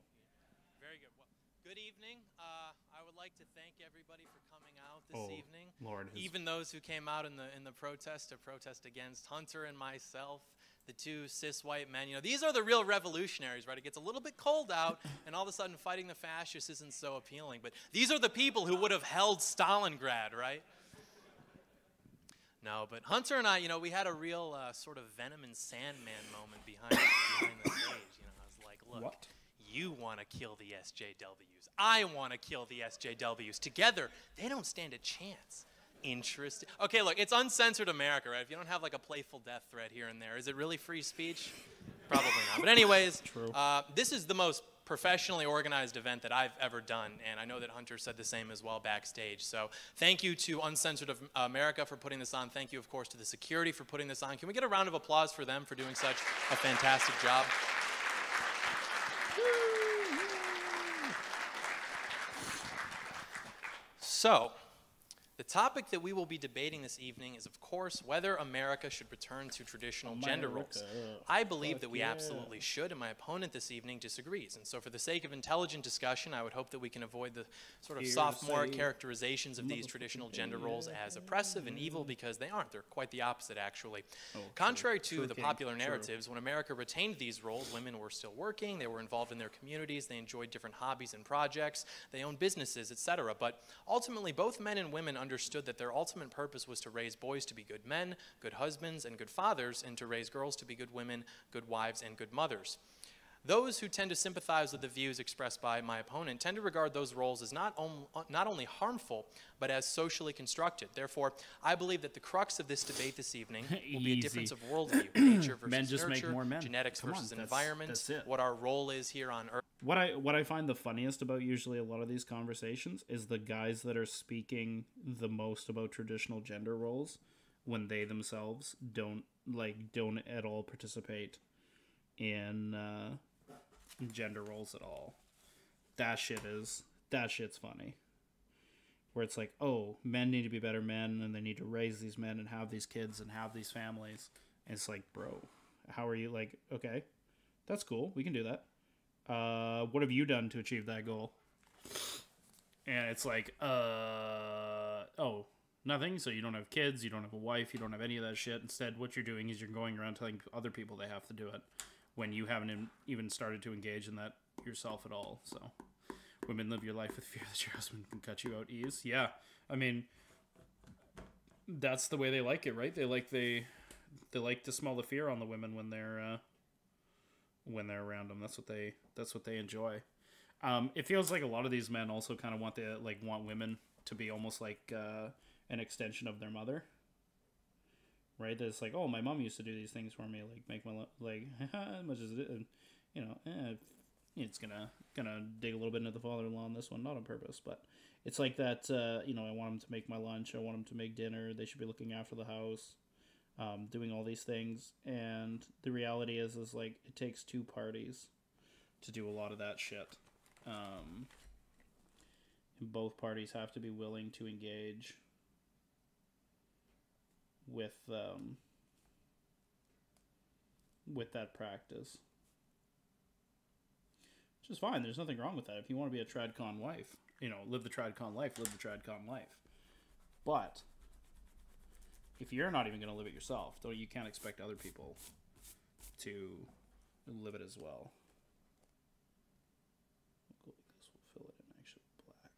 Very good. Well, good evening. Uh, I would like to thank everybody for coming out this Oh, evening. Lord, Even those who came out in the in the protest to protest against Hunter and myself, the two cis white men. You know, these are the real revolutionaries, right? It gets a little bit cold out, and all of a sudden, fighting the fascists isn't so appealing. But these are the people who would have held Stalingrad, right? No, but Hunter and I, you know, we had a real uh, sort of Venom and Sandman moment behind behind the stage. You know, I was like, look, What? You want to kill the SJWs. I want to kill the SJWs. Together, they don't stand a chance. Interesting. Okay, look, it's uncensored America, right? If you don't have like a playful death threat here and there, is it really free speech? Probably not. But anyways, uh, this is the most professionally organized event that I've ever done, and I know that Hunter said the same as well backstage. So thank you to Uncensored America for putting this on. Thank you, of course, to the security for putting this on. Can we get a round of applause for them for doing such a fantastic job? So, the topic that we will be debating this evening is, of course, whether America should return to traditional gender roles. I believe that we yeah. absolutely should, and my opponent this evening disagrees. And so, for the sake of intelligent discussion, I would hope that we can avoid the sort of sophomore characterizations of these traditional gender roles as oppressive and evil because they aren't. They're quite the opposite, actually. Contrary to True, the popular True. narratives, when America retained these roles, women were still working, they were involved in their communities, they enjoyed different hobbies and projects, they owned businesses, etc. But ultimately, both men and women understood that their ultimate purpose was to raise boys to be good men, good husbands, and good fathers, and to raise girls to be good women, good wives, and good mothers. Those who tend to sympathize with the views expressed by my opponent tend to regard those roles as not, on, not only harmful, but as socially constructed. Therefore, I believe that the crux of this debate this evening will be a difference of worldview, nature versus Men just make nurture, more men. genetics Come on, versus that's- environment, that's it. what our role is here on Earth. What I what I find the funniest about usually a lot of these conversations is the guys that are speaking the most about traditional gender roles when they themselves don't like don't at all participate in uh, gender roles at all. That shit is that shit's funny. Where it's like, oh, men need to be better men and they need to raise these men and have these kids and have these families. And it's like, bro, how are you like, okay, that's cool. We can do that uh, what have you done to achieve that goal? And it's like, uh, oh, nothing. So you don't have kids, you don't have a wife, you don't have any of that shit. Instead, what you're doing is you're going around telling other people they have to do it when you haven't even started to engage in that yourself at all. So, women live your life with fear that your husband can cut you out ease. Yeah, I mean, that's the way they like it, right? They like they they like to smell the fear on the women when they're uh, when they're around them. That's what they that's what they enjoy. Um, it feels like a lot of these men also kind of want the like want women to be almost like uh, an extension of their mother. Right? That it's like, oh, my mom used to do these things for me, like make my li- like as much as it, you know, eh, it's gonna gonna dig a little bit into the father-in-law on this one, not on purpose, but it's like that. Uh, you know, I want them to make my lunch. I want them to make dinner. They should be looking after the house, um, doing all these things. And the reality is, is like it takes two parties to do a lot of that shit. Um, and both parties have to be willing to engage with um, with that practice, which is fine. There's nothing wrong with that. If you want to be a tradcon wife, you know, live the tradcon life, live the tradcon life. But if you're not even going to live it yourself, though, you can't expect other people to live it as well. We'll go like this. We'll fill it in actually black.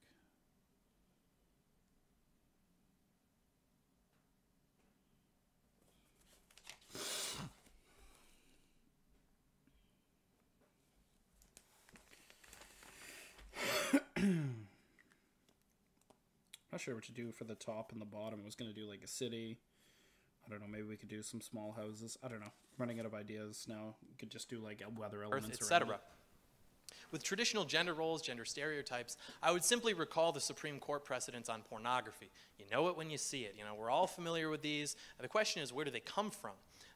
Not sure what to do for the top and the bottom. I was gonna do like a city. I don't know. Maybe we could do some small houses. I don't know. running out of ideas now. We could just do like a weather elements, etc. With traditional gender roles, gender stereotypes, I would simply recall the Supreme Court precedents on pornography. You know it when you see it. You know, we're all familiar with these. The question is, where do they come from?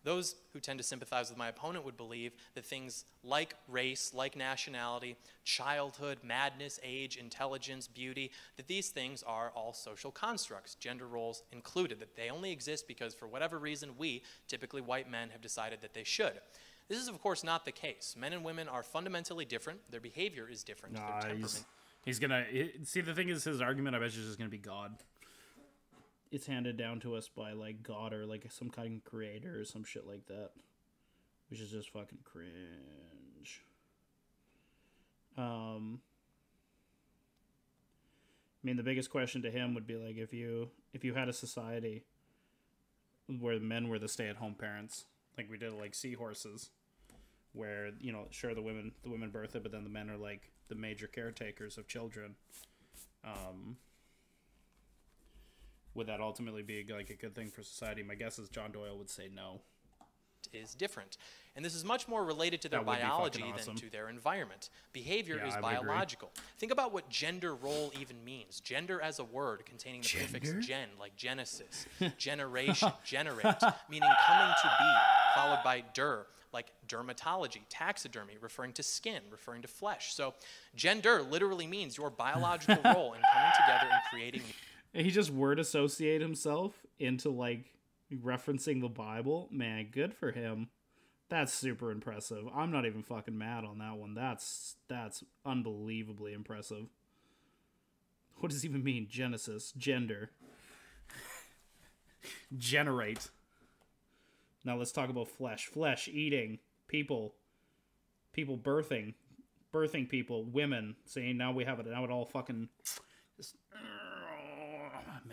Those who tend to sympathize with my opponent would believe that things like race, like nationality, childhood, madness, age, intelligence, beauty, that these things are all social constructs, gender roles included, that they only exist because for whatever reason we, typically white men, have decided that they should. This is, of course, not the case. Men and women are fundamentally different. Their behavior is different. Their temperament he's, he's gonna he- see. The thing is, his argument. I bet you is just gonna be God. It's handed down to us by like God or like some kind of creator or some shit like that, which is just fucking cringe. Um, I mean, the biggest question to him would be like, if you if you had a society where the men were the stay-at-home parents, like we did like seahorses, where you know, sure the women the women birth it, but then the men are like the major caretakers of children. Um, would that ultimately be like a good thing for society? My guess is John Doyle would say no. is different. And this is much more related to their That would be biology awesome. than to their environment. Behavior Yeah, is I agree. biological. Think about what gender role even means. Gender as a word containing the prefix gen, like genesis, generation, generate, meaning coming to be, followed by der, like dermatology, taxidermy, referring to skin, referring to flesh. So gender literally means your biological role in coming together and creating He just word associate himself into like referencing the Bible. Man, good for him. That's super impressive. I'm not even fucking mad on that one. That's that's unbelievably impressive. What does even mean? Genesis, gender, generate. Now let's talk about flesh. Flesh eating people, people birthing, birthing people, women. See, now we have it. Now it all fucking just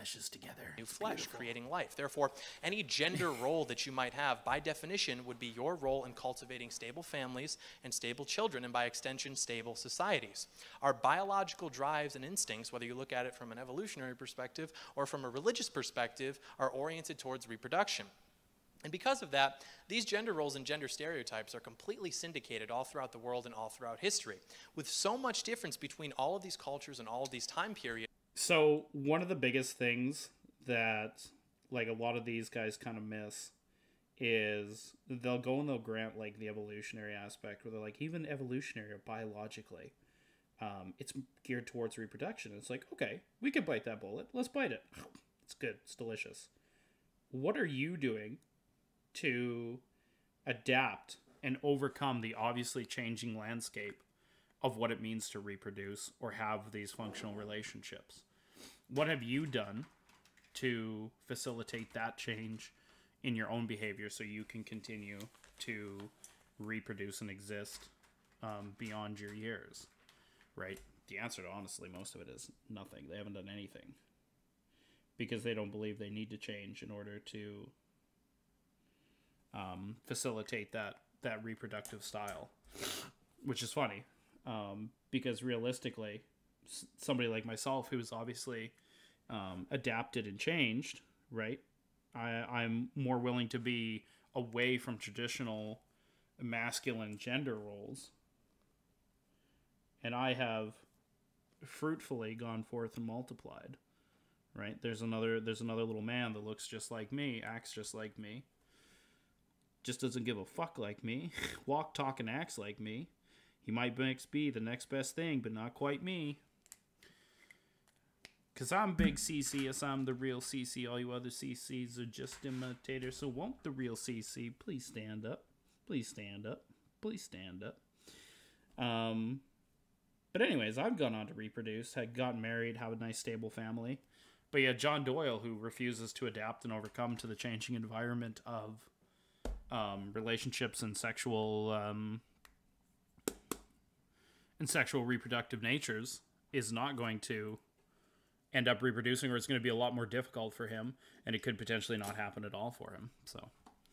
meshes together. new flesh, creating life. Therefore, any gender role that you might have, by definition, would be your role in cultivating stable families and stable children, and by extension, stable societies. Our biological drives and instincts, whether you look at it from an evolutionary perspective or from a religious perspective, are oriented towards reproduction. And because of that, these gender roles and gender stereotypes are completely syndicated all throughout the world and all throughout history. With so much difference between all of these cultures and all of these time periods, So one of the biggest things that like a lot of these guys kind of miss is they'll go and they'll grant like the evolutionary aspect where they're like even evolutionary or biologically um, it's geared towards reproduction. It's like okay we can bite that bullet. Let's bite it. It's good. It's delicious. What are you doing to adapt and overcome the obviously changing landscape of what it means to reproduce or have these functional relationships. What have you done to facilitate that change in your own behavior so you can continue to reproduce and exist um, beyond your years, right? The answer to honestly most of it is nothing. They haven't done anything because they don't believe they need to change in order to um, facilitate that that reproductive style, which is funny um, because realistically, somebody like myself who's obviously um, adapted and changed, right? I, I'm more willing to be away from traditional masculine gender roles, and I have fruitfully gone forth and multiplied. Right? There's another there's another little man that looks just like me, acts just like me, just doesn't give a fuck like me, walk, talk, and acts like me. He might next be the next best thing, but not quite me. Cause I'm Big CC, yes, I'm the real CC. All you other CCs are just imitators. So won't the real CC please stand up? Please stand up. Please stand up. Um, but anyways, I've gone on to reproduce, had gotten married, have a nice stable family. But yeah, John Doyle, who refuses to adapt and overcome to the changing environment of um, relationships and sexual um, and sexual reproductive natures, is not going to end up reproducing, or it's going to be a lot more difficult for him, and it could potentially not happen at all for him. So.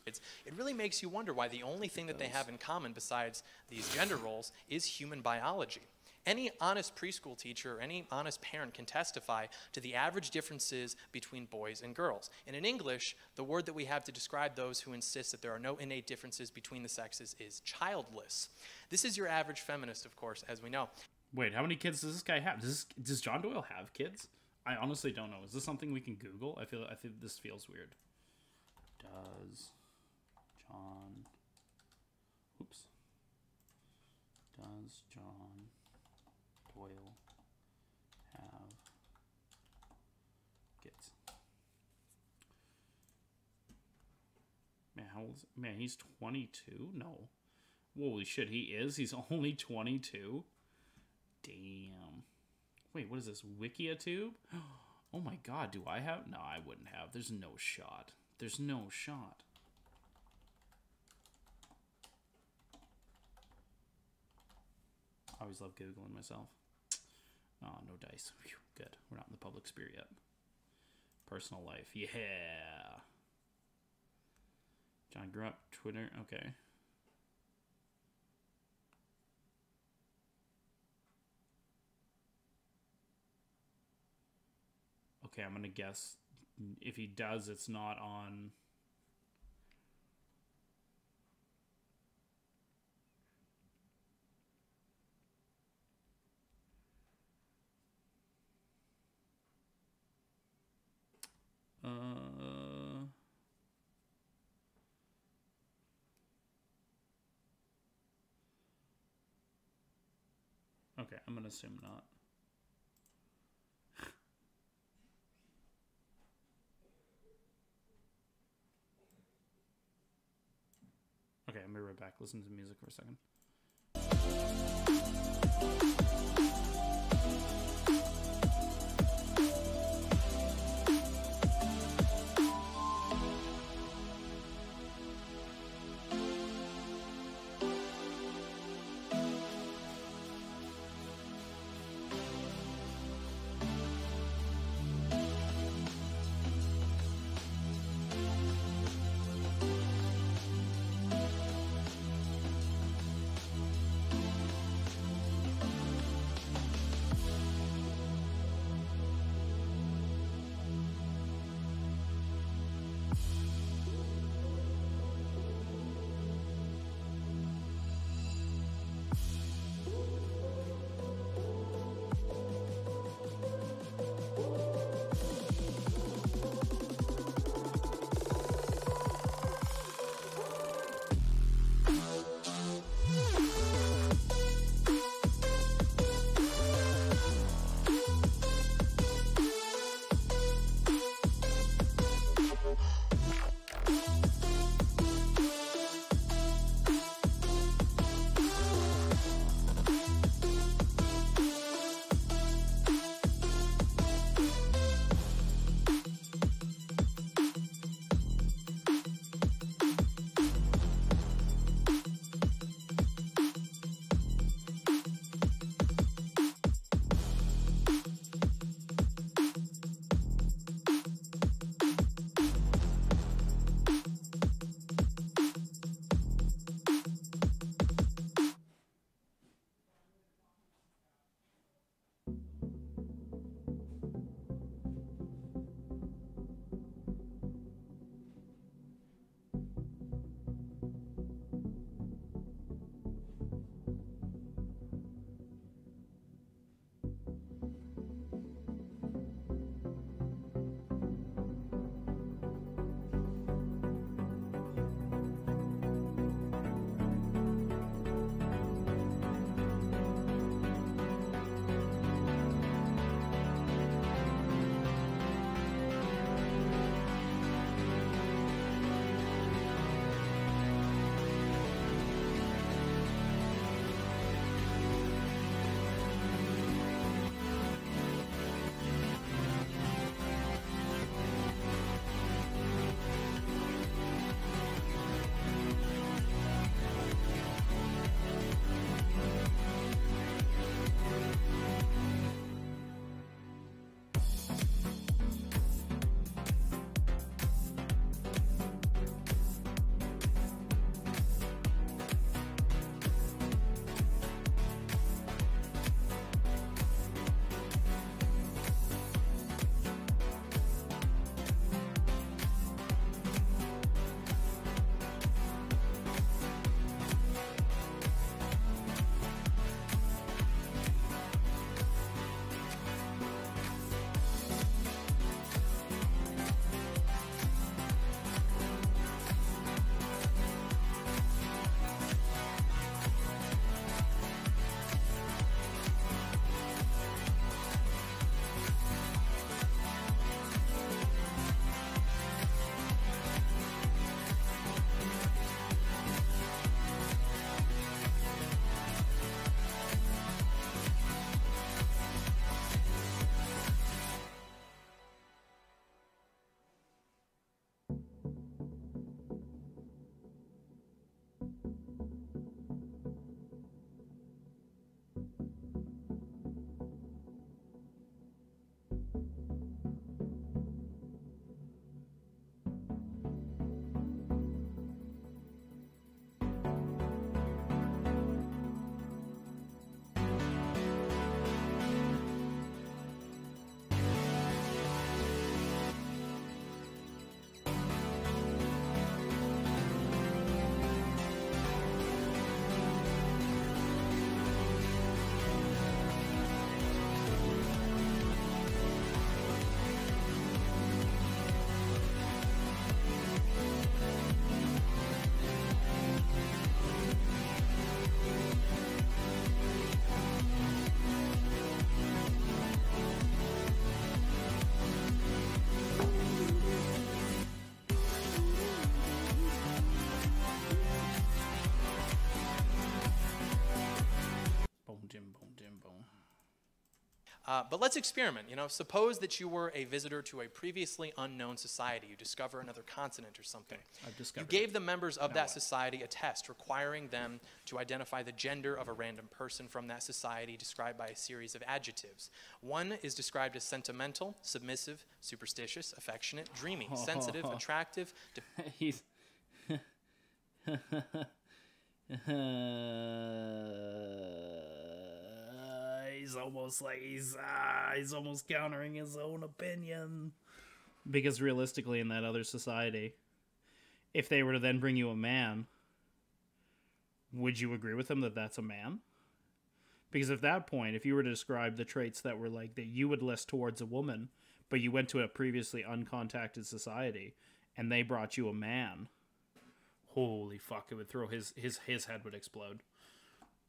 It's, it really makes you wonder why the only thing that they have in common besides these gender roles is human biology. Any honest preschool teacher or any honest parent can testify to the average differences between boys and girls. And in English, the word that we have to describe those who insist that there are no innate differences between the sexes is childless. This is your average feminist, of course, as we know. Wait, how many kids does this guy have? Does this, does John Doyle have kids? I honestly don't know. Is this something we can Google? I feel I think this feels weird. Does John Oops. Does John Doyle have kids? Man, how man, he's twenty two? No. Holy shit, he is? He's only twenty two? Damn. Wait, what is this? WikiaTube? Oh my god, do I have? No, I wouldn't have. There's no shot. There's no shot. I always love Googling myself. Oh, no dice. Good. We're not in the public sphere yet. Personal life. Yeah. John grew up Twitter. Okay. Okay, I'm gonna guess if he does, it's not on. Okay, I'm gonna assume not. Okay, I'm be right back. Listen to music for a second. Uh, but let's experiment. You know, suppose that you were a visitor to a previously unknown society. You discover another continent or something. I've discovered. You gave the members of Now that what? society a test requiring them to identify the gender of a random person from that society described by a series of adjectives. One is described as sentimental, submissive, superstitious, affectionate, dreamy, sensitive, attractive, He's. he's almost like he's ah, he's almost countering his own opinion. Because realistically, in that other society, if they were to then bring you a man, would you agree with them that that's a man? Because at that point, if you were to describe the traits that were like that you would list towards a woman, but you went to a previously uncontacted society and they brought you a man, holy fuck, it would throw his his his head would explode.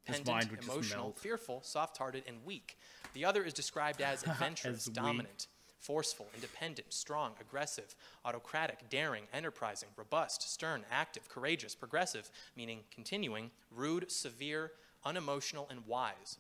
Dependent, mind emotional, fearful, soft-hearted, and weak. The other is described as adventurous, As dominant, forceful, independent, strong, aggressive, autocratic, daring, enterprising, robust, stern, active, courageous, progressive, meaning continuing, rude, severe, unemotional, and wise.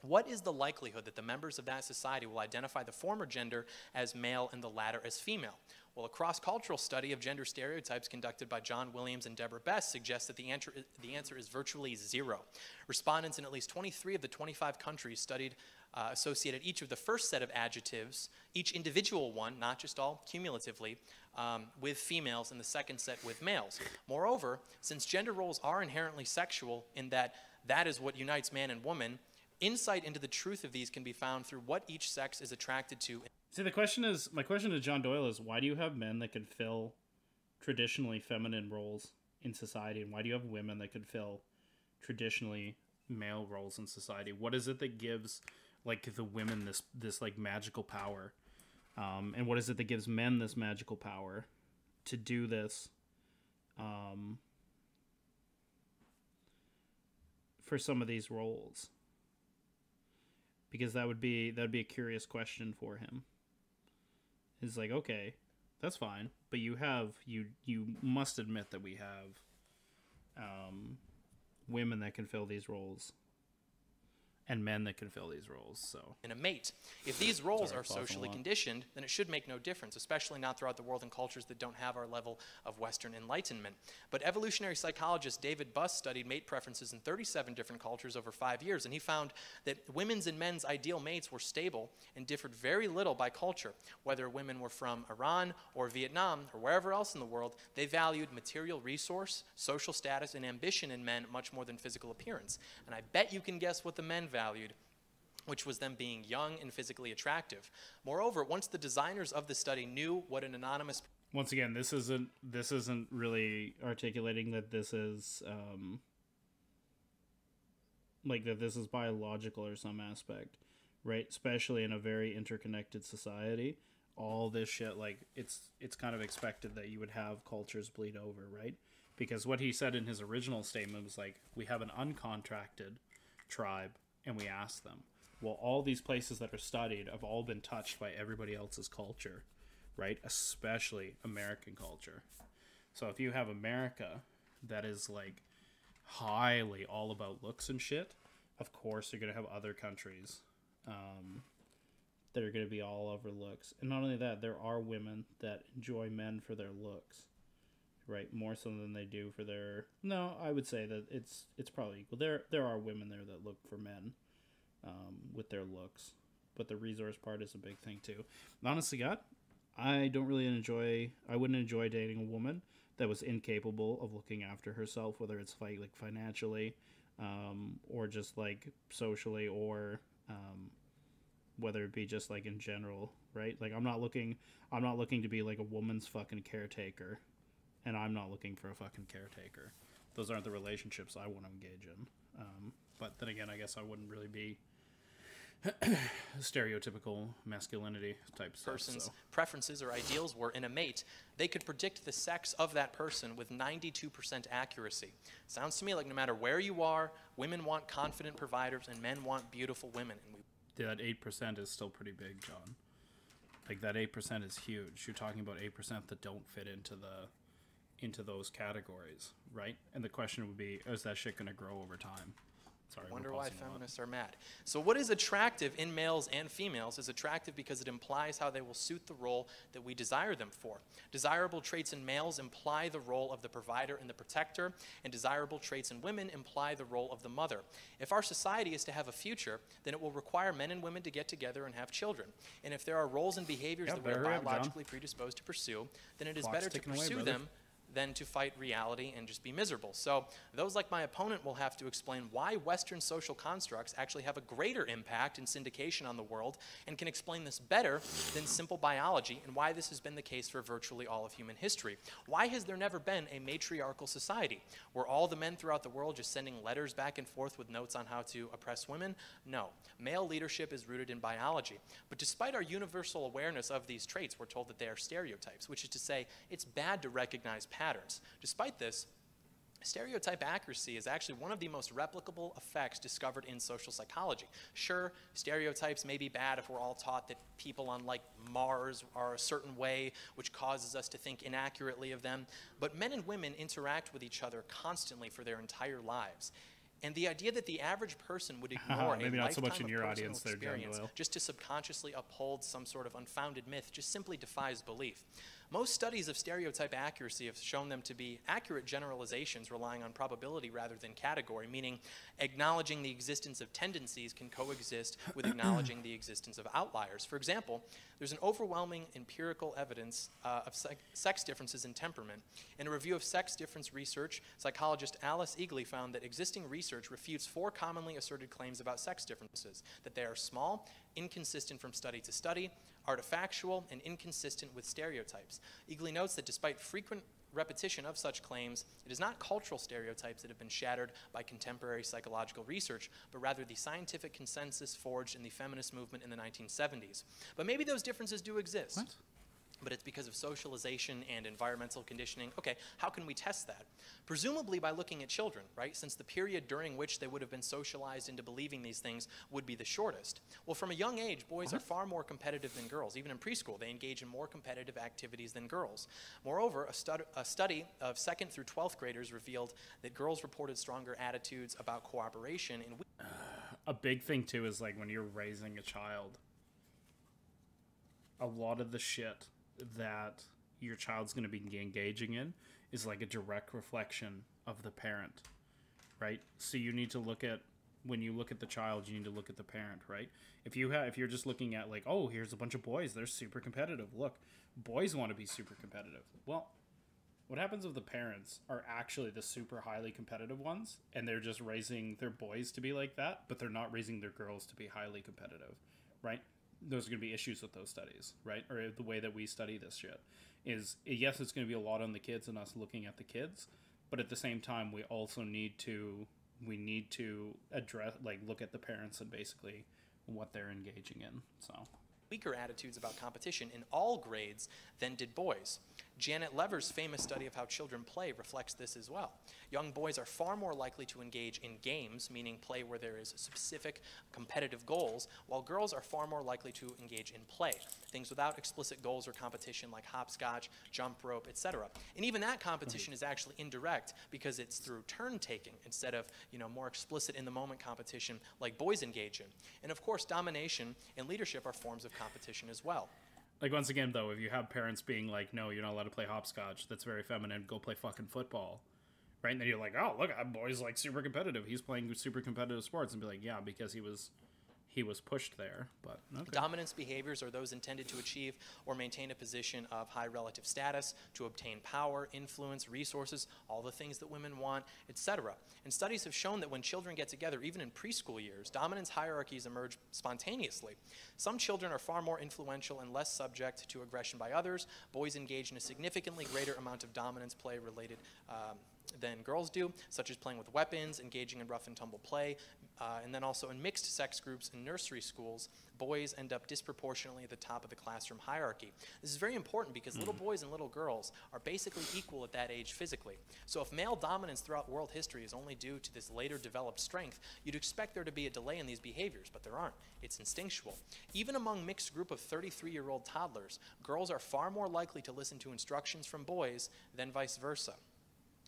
What is the likelihood that the members of that society will identify the former gender as male and the latter as female? Well, a cross cultural study of gender stereotypes conducted by John Williams and Deborah Best suggests that the answer, the answer is virtually zero. Respondents in at least 23 of the 25 countries studied uh, associated each of the first set of adjectives, each individual one, not just all cumulatively, um, with females, and the second set with males. Moreover, since gender roles are inherently sexual in that that is what unites man and woman, insight into the truth of these can be found through what each sex is attracted to See, the question is, my question to John Doyle is, why do you have men that can fill traditionally feminine roles in society, and why do you have women that could fill traditionally male roles in society? What is it that gives like the women this this like magical power, um, and what is it that gives men this magical power to do this? Um, for some of these roles because that would be that would be a curious question for him is like okay that's fine. But you have you you must admit that we have um women that can fill these roles and men that can fill these roles so in a mate. If these roles are socially conditioned, then it should make no difference, especially not throughout the world in cultures that don't have our level of Western enlightenment. But evolutionary psychologist David Buss studied mate preferences in 37 different cultures over five years, and he found that women's and men's ideal mates were stable and differed very little by culture. Whether women were from Iran or Vietnam or wherever else in the world, they valued material resource, social status, and ambition in men much more than physical appearance. And I bet you can guess what the men valued which was them being young and physically attractive. Moreover, once the designers of the study knew what an anonymous once again this isn't this isn't really articulating that this is um like that this is biological or some aspect right especially in a very interconnected society all this shit like it's it's kind of expected that you would have cultures bleed over right because what he said in his original statement was like we have an uncontracted tribe and we ask them well all these places that are studied have all been touched by everybody else's culture right? Especially american culture. So if you have america that is like highly all about looks and shit of course you're going to have other countries um, that are going to be all over looks. And not only that there are women that enjoy men for their looks right more so than they do for their no i would say that it's it's probably equal. There there are women there that look for men um, with their looks but the resource part is a big thing too. Honestly god i don't really enjoy i wouldn't enjoy dating a woman that was incapable of looking after herself whether it's like like financially um, or just like socially or um, whether it be just like in general right? Like i'm not looking i'm not looking to be like a woman's fucking caretaker and i'm not looking for a fucking caretaker those aren't the relationships i want to engage in um, but then again i guess i wouldn't really be stereotypical masculinity type stuff person's so. preferences or ideals were in a mate, they could predict the sex of that person with 92% accuracy. Sounds to me like no matter where you are, women want confident providers and men want beautiful women. And we that 8% is still pretty big john like that 8% is huge you're talking about 8% that don't fit into the into those categories right and the question would be is that shit going to grow over time Sorry, I wonder why pausing a lot. feminists are mad. So, what is attractive in males and females is attractive because it implies how they will suit the role that we desire them for. Desirable traits in males imply the role of the provider and the protector, and desirable traits in women imply the role of the mother. If our society is to have a future, then it will require men and women to get together and have children. And if there are roles and behaviors Yeah, that we are biologically predisposed to pursue, then it is better to away, pursue brother. them than to fight reality and just be miserable. So, those like my opponent will have to explain why Western social constructs actually have a greater impact and syndication on the world and can explain this better than simple biology and why this has been the case for virtually all of human history. Why has there never been a matriarchal society? Were all the men throughout the world just sending letters back and forth with notes on how to oppress women? No. Male leadership is rooted in biology. But despite our universal awareness of these traits, we're told that they are stereotypes, which is to say, it's bad to recognize patterns. Despite this, Stereotype accuracy is actually one of the most replicable effects discovered in social psychology. Sure, stereotypes may be bad if we're all taught that people on like Mars are a certain way, which causes us to think inaccurately of them, but men and women interact with each other constantly for their entire lives. And the idea that the average person would ignore Maybe a not so much in of your audience there, John experience Doyle. just to subconsciously uphold some sort of unfounded myth just simply defies belief. Most studies of stereotype accuracy have shown them to be accurate generalizations relying on probability rather than category, meaning acknowledging the existence of tendencies can coexist with acknowledging the existence of outliers. For example, there's an overwhelming empirical evidence uh, of se- sex differences in temperament. In a review of sex difference research, psychologist Alice Eagly found that existing research refutes four commonly asserted claims about sex differences that they are small, inconsistent from study to study, artifactual, and inconsistent with stereotypes. Eagly notes that despite frequent repetition of such claims, it is not cultural stereotypes that have been shattered by contemporary psychological research, but rather the scientific consensus forged in the feminist movement in the 1970s. But maybe those differences do exist. What? But it's because of socialization and environmental conditioning. Okay, how can we test that? Presumably by looking at children, right? Since the period during which they would have been socialized into believing these things would be the shortest. Well, from a young age, boys are uh-huh. far more competitive than girls. Even in preschool, they engage in more competitive activities than girls. Moreover, a, stud- a study of second through 12th graders revealed that girls reported stronger attitudes about cooperation and a big thing too is like when you're raising a child a lot of the shit that your child's going to be engaging in is like a direct reflection of the parent right? So you need to look at when you look at the child you need to look at the parent right? If you have if you're just looking at like oh here's a bunch of boys they're super competitive. Look boys want to be super competitive. Well what happens if the parents are actually the super highly competitive ones and they're just raising their boys to be like that, but they're not raising their girls to be highly competitive, right? Those are going to be issues with those studies, right? Or the way that we study this shit is yes, it's going to be a lot on the kids and us looking at the kids, but at the same time, we also need to we need to address like look at the parents and basically what they're engaging in. So weaker attitudes about competition in all grades than did boys. Janet Lever's famous study of how children play reflects this as well. Young boys are far more likely to engage in games, meaning play where there is specific competitive goals, while girls are far more likely to engage in play, things without explicit goals or competition like hopscotch, jump rope, etc. And even that competition is actually indirect because it's through turn taking instead of, you know, more explicit in the moment competition like boys engage in. And of course, domination and leadership are forms of competition as well. Like once again, though, if you have parents being like, "No, you're not allowed to play hopscotch. That's very feminine. Go play fucking football," right? And then you're like, "Oh, look, that boy's like super competitive. He's playing super competitive sports," and be like, "Yeah, because he was, he was pushed there." But okay. Dominance behaviors are those intended to achieve or maintain a position of high relative status, to obtain power, influence, resources, all the things that women want, etc. And studies have shown that when children get together, even in preschool years, dominance hierarchies emerge spontaneously. Some children are far more influential and less subject to aggression by others. Boys engage in a significantly greater amount of dominance play related. Um, than girls do, such as playing with weapons, engaging in rough and tumble play, uh, and then also in mixed sex groups in nursery schools, boys end up disproportionately at the top of the classroom hierarchy. This is very important because little boys and little girls are basically equal at that age physically. So if male dominance throughout world history is only due to this later developed strength, you'd expect there to be a delay in these behaviors, but there aren't. It's instinctual. Even among mixed group of 33-year-old toddlers, girls are far more likely to listen to instructions from boys than vice versa.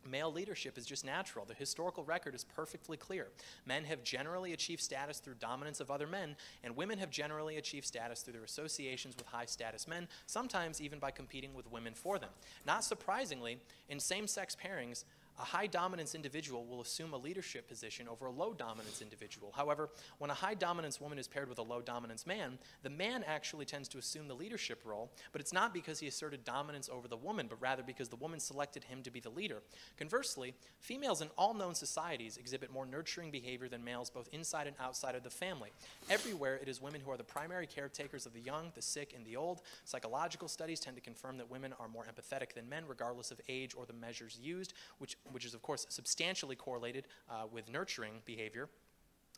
Male leadership is just natural. The historical record is perfectly clear. Men have generally achieved status through dominance of other men, and women have generally achieved status through their associations with high status men, sometimes even by competing with women for them. Not surprisingly, in same sex pairings, a high dominance individual will assume a leadership position over a low dominance individual. However, when a high dominance woman is paired with a low dominance man, the man actually tends to assume the leadership role, but it's not because he asserted dominance over the woman, but rather because the woman selected him to be the leader. Conversely, females in all known societies exhibit more nurturing behavior than males both inside and outside of the family. Everywhere, it is women who are the primary caretakers of the young, the sick, and the old. Psychological studies tend to confirm that women are more empathetic than men, regardless of age or the measures used, which which is of course substantially correlated uh, with nurturing behavior.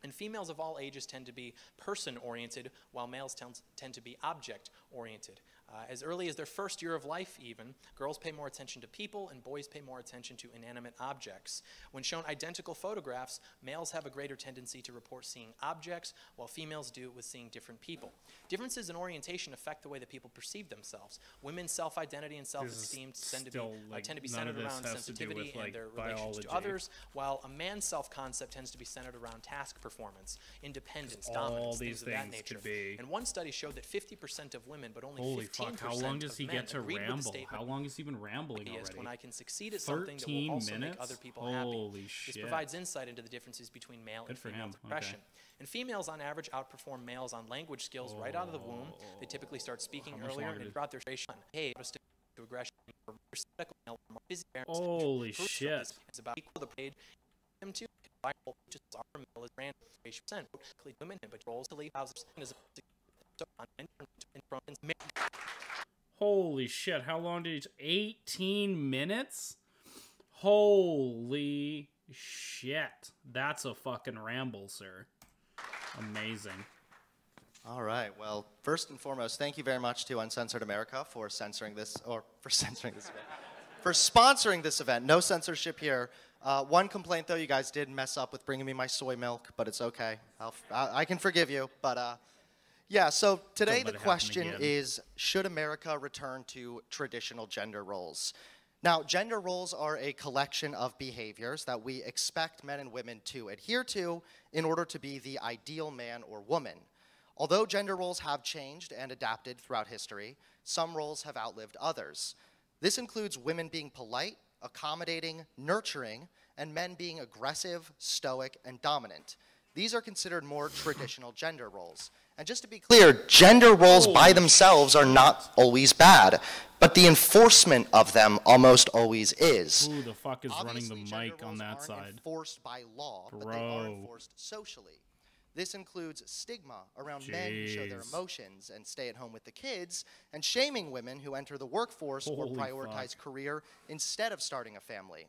And females of all ages tend to be person oriented, while males tend, tend to be object oriented. Uh, as early as their first year of life, even, girls pay more attention to people and boys pay more attention to inanimate objects. When shown identical photographs, males have a greater tendency to report seeing objects, while females do it with seeing different people. Differences in orientation affect the way that people perceive themselves. Women's self identity and self esteem tend, to be, still, uh, tend to be centered around has to do sensitivity with, like, and their relations to others, while a man's self concept tends to be centered around task performance, independence, all dominance, these things of that nature. And one study showed that 50% of women, but only Holy 15% fuck! How long does he get to agreed with the ramble? How long has he been rambling already? When I can succeed at something that will 13 also minutes? make other people Holy happy. shit. This provides insight into the differences between male Good and female him. Okay. And females, on average, outperform males on language skills right out of the womb. They typically start speaking earlier and throughout their station. Hey, to aggression. or reciprocal male, more busy parents. Holy shit. is about equal the paid them too. Viral just our male is ran percent. Women but roles to leave houses is so on and Holy shit! How long did it Eighteen minutes. Holy shit! That's a fucking ramble, sir. Amazing. All right. Well, first and foremost, thank you very much to Uncensored America for censoring this, or for censoring this event, for sponsoring this event. No censorship here. Uh, one complaint, though, you guys did mess up with bringing me my soy milk, but it's okay. I'll, I, I can forgive you. But uh, yeah, so today the question is Should America return to traditional gender roles? Now, gender roles are a collection of behaviors that we expect men and women to adhere to in order to be the ideal man or woman. Although gender roles have changed and adapted throughout history, some roles have outlived others. This includes women being polite, accommodating, nurturing, and men being aggressive, stoic, and dominant. These are considered more traditional gender roles. And just to be clear, gender roles by themselves are not always bad, but the enforcement of them almost always is. Who the fuck is running the mic on that aren't side? enforced by law, but they are Bro. enforced socially. This includes stigma around men who show their emotions and stay at home with the kids, and shaming women who enter the workforce or prioritize fuck. career instead of starting a family.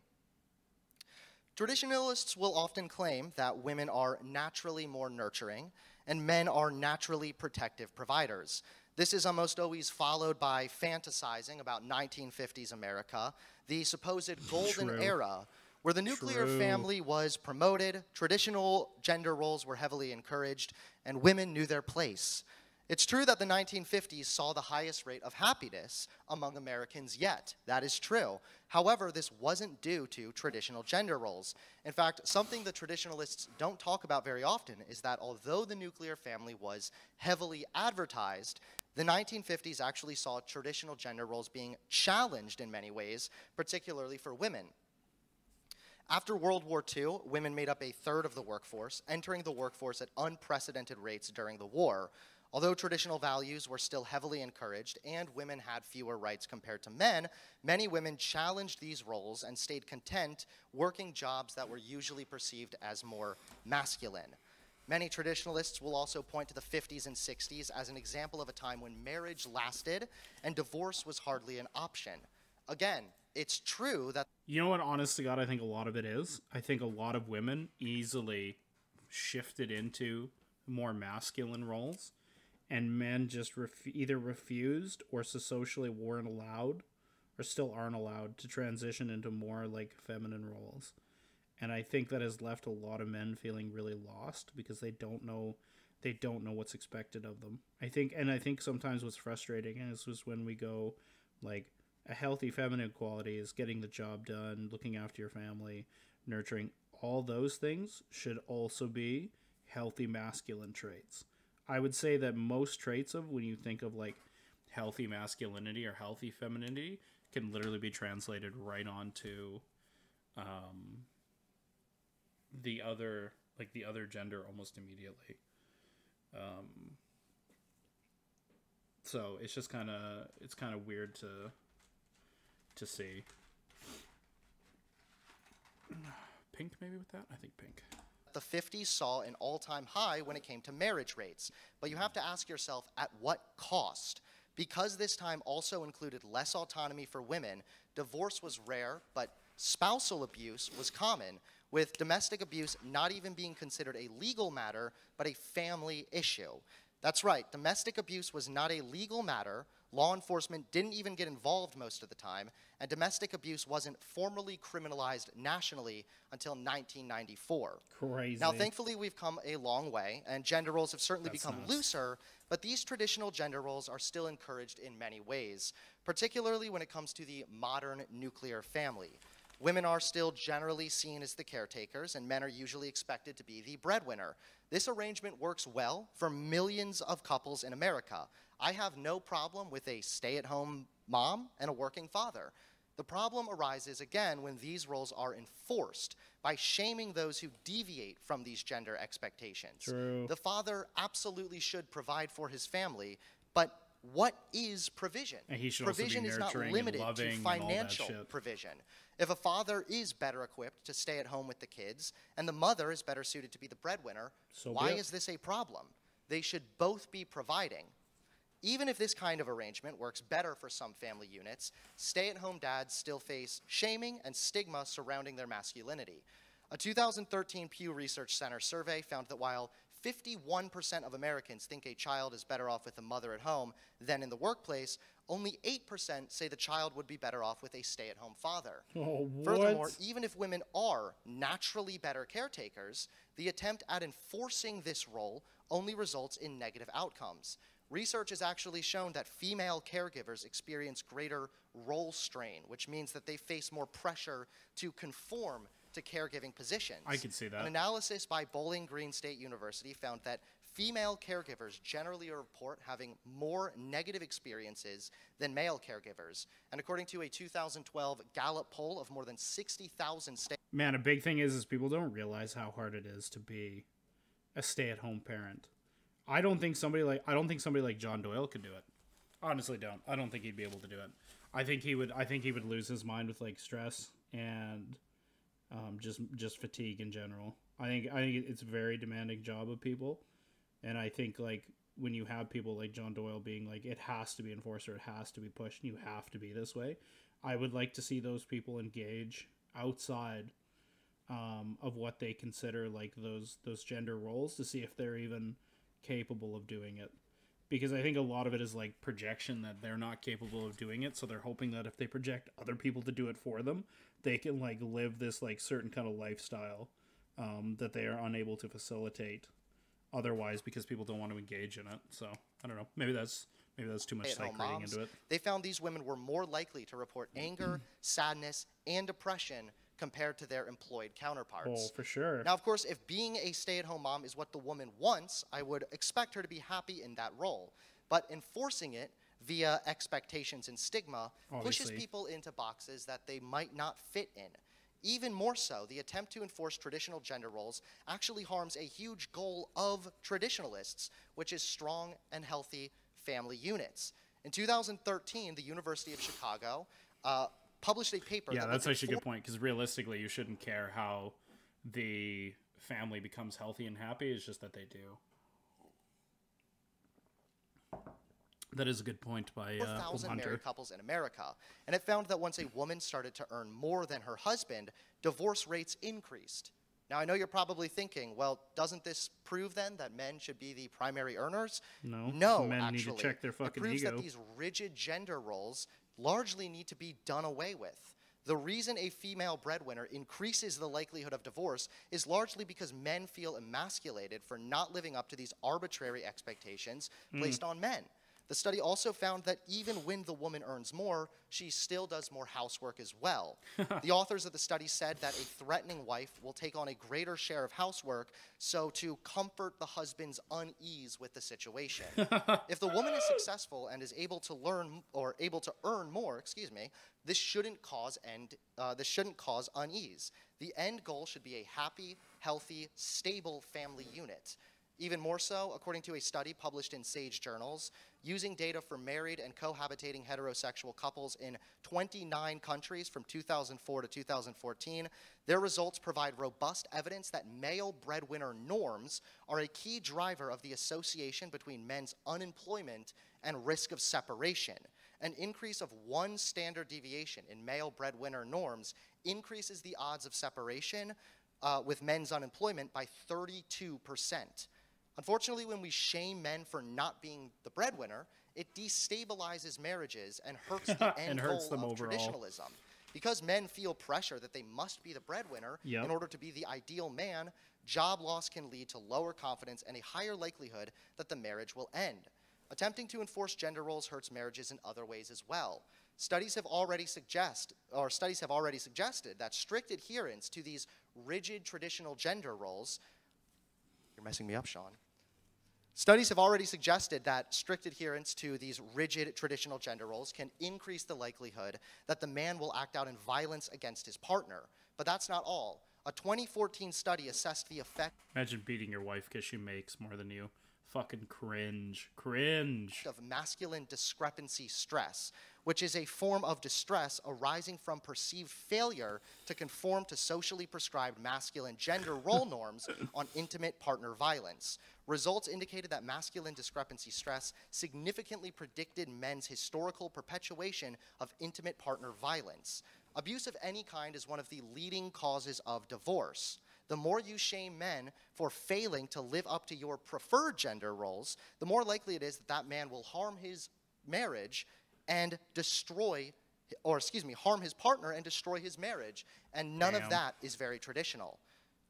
Traditionalists will often claim that women are naturally more nurturing and men are naturally protective providers. This is almost always followed by fantasizing about 1950s America, the supposed golden True. era where the nuclear True. family was promoted, traditional gender roles were heavily encouraged, and women knew their place. It's true that the 1950s saw the highest rate of happiness among Americans yet. That is true. However, this wasn't due to traditional gender roles. In fact, something the traditionalists don't talk about very often is that although the nuclear family was heavily advertised, the 1950s actually saw traditional gender roles being challenged in many ways, particularly for women. After World War II, women made up a third of the workforce, entering the workforce at unprecedented rates during the war. Although traditional values were still heavily encouraged and women had fewer rights compared to men, many women challenged these roles and stayed content working jobs that were usually perceived as more masculine. Many traditionalists will also point to the 50s and 60s as an example of a time when marriage lasted and divorce was hardly an option. Again, it's true that You know what, honest to God, I think a lot of it is? I think a lot of women easily shifted into more masculine roles, and men just ref- either refused or so socially weren't allowed, or still aren't allowed to transition into more like feminine roles. And I think that has left a lot of men feeling really lost because they don't know they don't know what's expected of them. I think and I think sometimes what's frustrating is was when we go like a healthy feminine quality is getting the job done, looking after your family, nurturing. All those things should also be healthy masculine traits. I would say that most traits of when you think of like healthy masculinity or healthy femininity can literally be translated right onto um, the other like the other gender almost immediately. Um, so it's just kind of it's kind of weird to to see. Pink maybe with that? I think pink. The 50s saw an all time high when it came to marriage rates. But you have to ask yourself at what cost? Because this time also included less autonomy for women, divorce was rare, but spousal abuse was common, with domestic abuse not even being considered a legal matter, but a family issue. That's right, domestic abuse was not a legal matter. Law enforcement didn't even get involved most of the time, and domestic abuse wasn't formally criminalized nationally until 1994. Crazy. Now, thankfully, we've come a long way, and gender roles have certainly That's become nuts. looser, but these traditional gender roles are still encouraged in many ways, particularly when it comes to the modern nuclear family. Women are still generally seen as the caretakers, and men are usually expected to be the breadwinner. This arrangement works well for millions of couples in America. I have no problem with a stay at home mom and a working father. The problem arises again when these roles are enforced by shaming those who deviate from these gender expectations. True. The father absolutely should provide for his family, but what is provision? And he should also be provision is not limited to and all that financial provision. If a father is better equipped to stay at home with the kids and the mother is better suited to be the breadwinner, So why is this a problem? They should both be providing. Even if this kind of arrangement works better for some family units, stay at home dads still face shaming and stigma surrounding their masculinity. A 2013 Pew Research Center survey found that while 51% of Americans think a child is better off with a mother at home than in the workplace, only 8% say the child would be better off with a stay at home father. Oh, Furthermore, even if women are naturally better caretakers, the attempt at enforcing this role only results in negative outcomes. Research has actually shown that female caregivers experience greater role strain, which means that they face more pressure to conform to caregiving positions. I can see that. An analysis by Bowling Green State University found that female caregivers generally report having more negative experiences than male caregivers. And according to a 2012 Gallup poll of more than 60,000 states, Man, a big thing is is people don't realize how hard it is to be a stay-at-home parent. I don't think somebody like I don't think somebody like John Doyle could do it. Honestly, don't. I don't think he'd be able to do it. I think he would. I think he would lose his mind with like stress and um, just just fatigue in general. I think I think it's a very demanding job of people, and I think like when you have people like John Doyle being like it has to be enforced or it has to be pushed, and you have to be this way. I would like to see those people engage outside um, of what they consider like those those gender roles to see if they're even capable of doing it. Because i think a lot of it is like projection that they're not capable of doing it so they're hoping that if they project other people to do it for them they can like live this like certain kind of lifestyle um, that they are unable to facilitate otherwise because people don't want to engage in it. So i don't know. Maybe that's maybe that's too much psych reading into it. They found these women were more likely to report anger, sadness, and depression compared to their employed counterparts. oh for sure Now, of course, if being a stay at home mom is what the woman wants, I would expect her to be happy in that role. But enforcing it via expectations and stigma pushes people into boxes that they might not fit in. Even more so, the attempt to enforce traditional gender roles actually harms a huge goal of traditionalists, which is strong and healthy family units. In 2013, the University of Chicago uh, published a paper. yeah that that's actually a good point because realistically you shouldn't care how the family becomes healthy and happy it's just that they do that is a good point by uh, old 4,000 hunter married couples in America. And it found that once a woman started to earn more than her husband, divorce rates increased. Now, I know you're probably thinking, well, doesn't this prove then that men should be the primary earners? No, No, men need to actually. check their fucking it proves ego. that these rigid gender roles largely need to be done away with. The reason a female breadwinner increases the likelihood of divorce is largely because men feel emasculated for not living up to these arbitrary expectations Hmm. placed on men. The study also found that even when the woman earns more, she still does more housework as well. the authors of the study said that a threatening wife will take on a greater share of housework so to comfort the husband's unease with the situation. if the woman is successful and is able to learn or able to earn more, excuse me, this shouldn't cause end uh, this shouldn't cause unease. The end goal should be a happy, healthy, stable family unit. Even more so, according to a study published in Sage Journals, using data for married and cohabitating heterosexual couples in 29 countries from 2004 to 2014, their results provide robust evidence that male breadwinner norms are a key driver of the association between men's unemployment and risk of separation. An increase of one standard deviation in male breadwinner norms increases the odds of separation uh, with men's unemployment by 32 percent. Unfortunately, when we shame men for not being the breadwinner, it destabilizes marriages and hurts the end And hurts goal them of overall. traditionalism. Because men feel pressure that they must be the breadwinner Yep. in order to be the ideal man, job loss can lead to lower confidence and a higher likelihood that the marriage will end. Attempting to enforce gender roles hurts marriages in other ways as well. Studies have already suggest or studies have already suggested that strict adherence to these rigid traditional gender roles You're messing me up, Sean. Studies have already suggested that strict adherence to these rigid traditional gender roles can increase the likelihood that the man will act out in violence against his partner. But that's not all. A 2014 study assessed the effect Imagine beating your wife because she makes more than you. Fucking cringe. Cringe. of masculine discrepancy stress, which is a form of distress arising from perceived failure to conform to socially prescribed masculine gender role norms on intimate partner violence. Results indicated that masculine discrepancy stress significantly predicted men's historical perpetuation of intimate partner violence. Abuse of any kind is one of the leading causes of divorce. The more you shame men for failing to live up to your preferred gender roles, the more likely it is that that man will harm his marriage and destroy, or excuse me, harm his partner and destroy his marriage. And none Damn. of that is very traditional.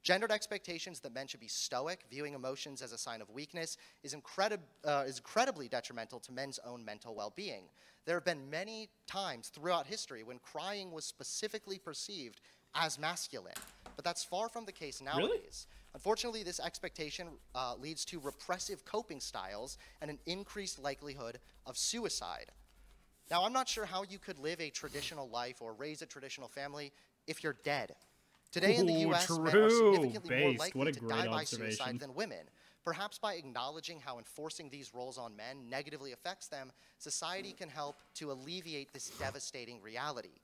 Gendered expectations that men should be stoic, viewing emotions as a sign of weakness, is, incredib- uh, is incredibly detrimental to men's own mental well being. There have been many times throughout history when crying was specifically perceived as masculine, but that's far from the case nowadays. Unfortunately, this expectation uh, leads to repressive coping styles and an increased likelihood of suicide. Now, I'm not sure how you could live a traditional life or raise a traditional family if you're dead. Today in the Ooh, U.S., men are true. significantly more likely What a to die by suicide than women. Perhaps by acknowledging how enforcing these roles on men negatively affects them, society can help to alleviate this devastating reality.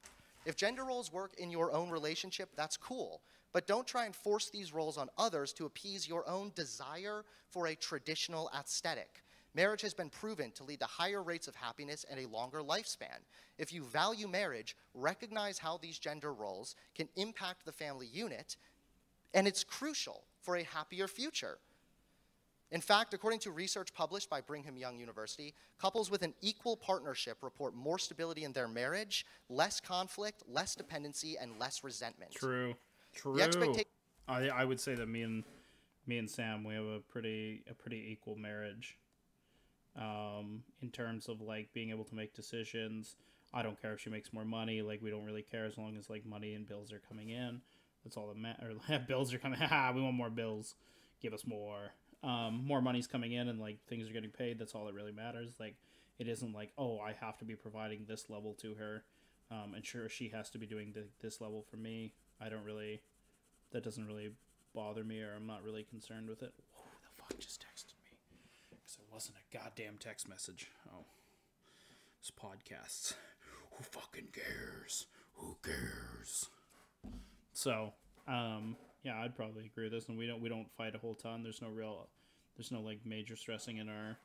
If gender roles work in your own relationship, that's cool. But don't try and force these roles on others to appease your own desire for a traditional aesthetic. Marriage has been proven to lead to higher rates of happiness and a longer lifespan. If you value marriage, recognize how these gender roles can impact the family unit, and it's crucial for a happier future. In fact, according to research published by Brigham Young University, couples with an equal partnership report more stability in their marriage, less conflict, less dependency, and less resentment. True. True. expecta- I I would say that me and me and Sam we have a pretty a pretty equal marriage. Um, in terms of like being able to make decisions. I don't care if she makes more money. Like we don't really care as long as like money and bills are coming in. That's all that matters. Or bills are coming. We want more bills. Give us more. Um, more money's coming in and like things are getting paid. That's all that really matters. Like it isn't like oh I have to be providing this level to her. Um, and sure she has to be doing th- this level for me. I don't really. That doesn't really bother me, or I'm not really concerned with it. Who the fuck just texted me? Because it wasn't a goddamn text message. Oh, it's podcasts. Who fucking cares? Who cares? So, um, yeah, I'd probably agree with this, and we don't we don't fight a whole ton. There's no real, there's no like major stressing in our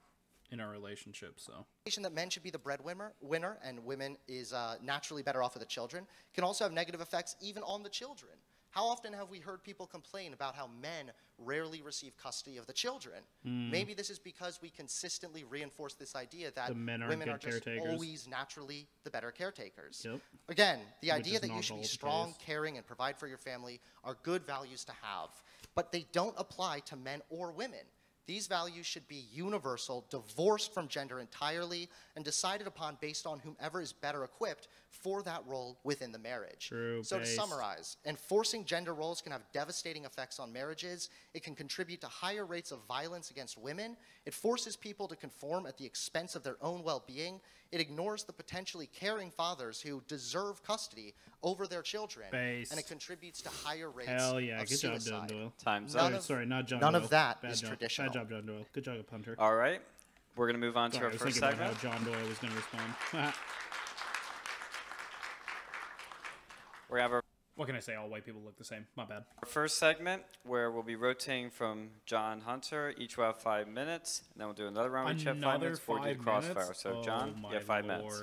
in our relationship. So that men should be the breadwinner winner and women is uh, naturally better off with the children can also have negative effects even on the children. How often have we heard people complain about how men rarely receive custody of the children? Mm. Maybe this is because we consistently reinforce this idea that The men aren't women are just always naturally the better caretakers. Yep. Again, the Which idea that you should be strong, case. caring, and provide for your family are good values to have, but they don't apply to men or women. These values should be universal, divorced from gender entirely, and decided upon based on whomever is better equipped for that role within the marriage. True, so, to summarize, enforcing gender roles can have devastating effects on marriages. It can contribute to higher rates of violence against women. It forces people to conform at the expense of their own well being. It ignores the potentially caring fathers who deserve custody over their children. Based. And it contributes to higher rates Hell yeah, of good job, suicide. John Doyle. Time's None up. of- Sorry, not John none Doyle. of that Bad is job. traditional. Bad job, John Doyle. Good job, Hunter. All right. We're going to move on to Sorry, I our was first thinking about segment. how John Doyle was going to respond. We have our what can I say? All white people look the same. My bad. Our first segment where we'll be rotating from John Hunter. Each will have five minutes. And then we'll do another round where each have five minutes before we do the crossfire. minutes? So, Oh, John, my you have five minutes.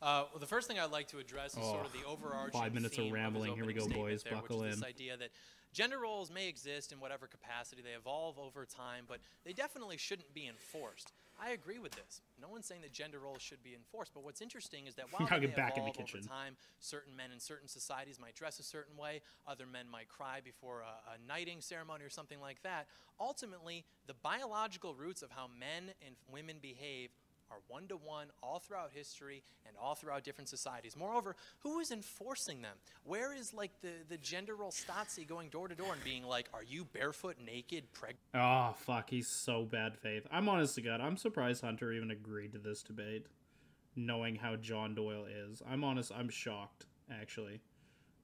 Uh, well, the first thing I'd like to address is sort of Oh, the overarching five minutes of theme his rambling. Here we go, boys. there, which Buckle is in. This idea that gender roles may exist in whatever capacity they evolve over time, but they definitely shouldn't be enforced. I agree with this. No one's saying that gender roles should be enforced, but what's interesting is that while they get back in the evolve over time, certain men in certain societies might dress a certain way, other men might cry before a, a knighting ceremony or something like that. Ultimately, the biological roots of how men and women behave are one to one all throughout history and all throughout different societies. Moreover, who is enforcing them? Where is like the, the gender role Stasi going door to door and being like, are you barefoot, naked, pregnant? Oh fuck, he's so bad faith. I'm honest to God, I'm surprised Hunter even agreed to this debate, knowing how John Doyle is. I'm honest, I'm shocked actually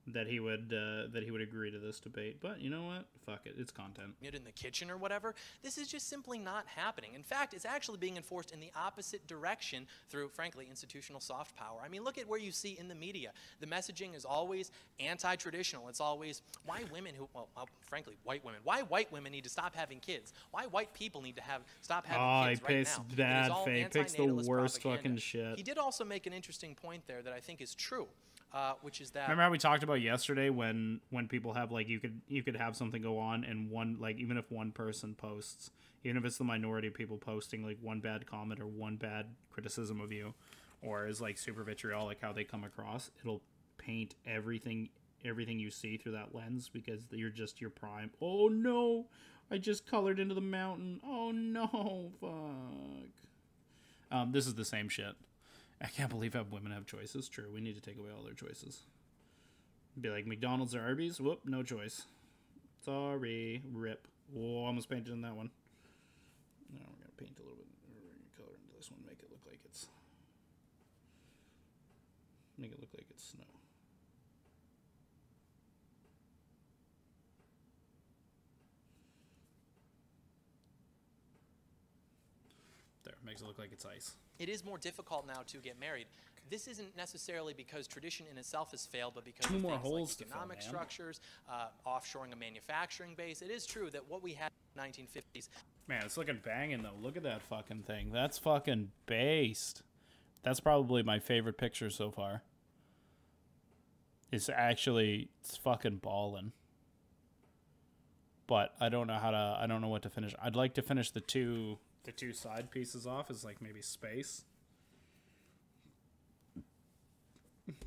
that he would uh, that he would agree to this debate. But you know what? Fuck it, it's content. it in the kitchen or whatever. This is just simply not happening. In fact, it's actually being enforced in the opposite direction through, frankly, institutional soft power. I mean, look at where you see in the media. The messaging is always anti traditional. It's always why women who, well, well, frankly, white women, why white women need to stop having kids, why white people need to have stop having Oh, kids he right picks now. Bad all faith, picks the worst propaganda. fucking shit. He did also make an interesting point there that I think is true, uh, which is that. Remember how we talked about yesterday when when people have like you could you could have something go on and one like even if one person posts even if it's the minority of people posting like one bad comment or one bad criticism of you or is like super vitriolic how they come across it'll paint everything everything you see through that lens because you're just your prime. Oh no. I just colored into the mountain. Oh no. Fuck. Um, this is the same shit I can't believe how women have choices. True, we need to take away all their choices. Be like McDonald's or Arby's. Whoop, no choice. Sorry, rip. Oh, almost painted in that one. Now we're gonna paint a little bit. We're gonna color into this one, make it look like it's. Make it look like it's snow. There, makes it look like it's ice. it is more difficult now to get married. This isn't necessarily because tradition in itself has failed, but because Two of more things holes like to fill, economic structures, uh, offshoring a manufacturing base. It is true that what we had in the 1950s Man, it's looking banging though. Look at that fucking thing. That's fucking based. That's probably my favorite picture so far. It's actually it's fucking ballin'. But I don't know how to I don't know what to finish. I'd like to finish the two the two side pieces off is like maybe space.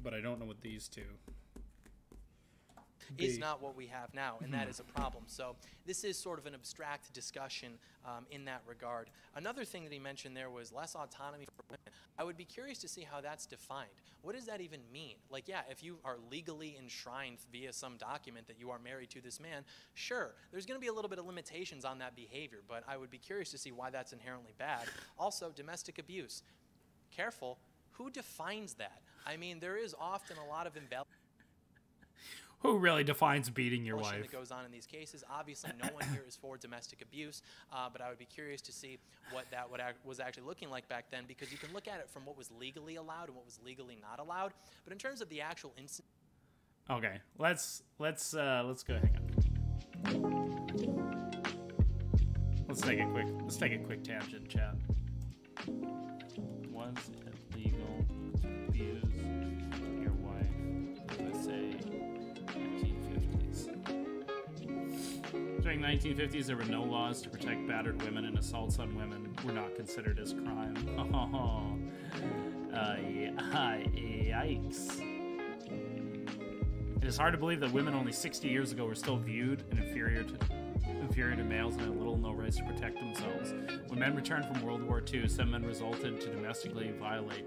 But I don't know what these two is not what we have now, and that is a problem. So this is sort of an abstract discussion um, in that regard. Another thing that he mentioned there was less autonomy for women. I would be curious to see how that's defined. What does that even mean? Like, yeah, if you are legally enshrined via some document that you are married to this man, sure, there's going to be a little bit of limitations on that behavior, but I would be curious to see why that's inherently bad. Also, domestic abuse. Careful. Who defines that? I mean, there is often a lot of embellishment. Who really defines beating your wife? that goes on in these cases. Obviously, no one here is for domestic abuse, uh, but I would be curious to see what that was actually looking like back then, because you can look at it from what was legally allowed and what was legally not allowed. But in terms of the actual incident, Okay, let's let's uh let's go. Hang on. Let's take a quick let's take a quick tangent, chat. Was it legal to abuse your wife? USA, 1950s. During the 1950s, there were no laws to protect battered women, and assaults on women were not considered as crime. uh, yikes. It is hard to believe that women only 60 years ago were still viewed and inferior to inferior to males and had little no rights to protect themselves. When men returned from World War II, some men resulted to domestically violate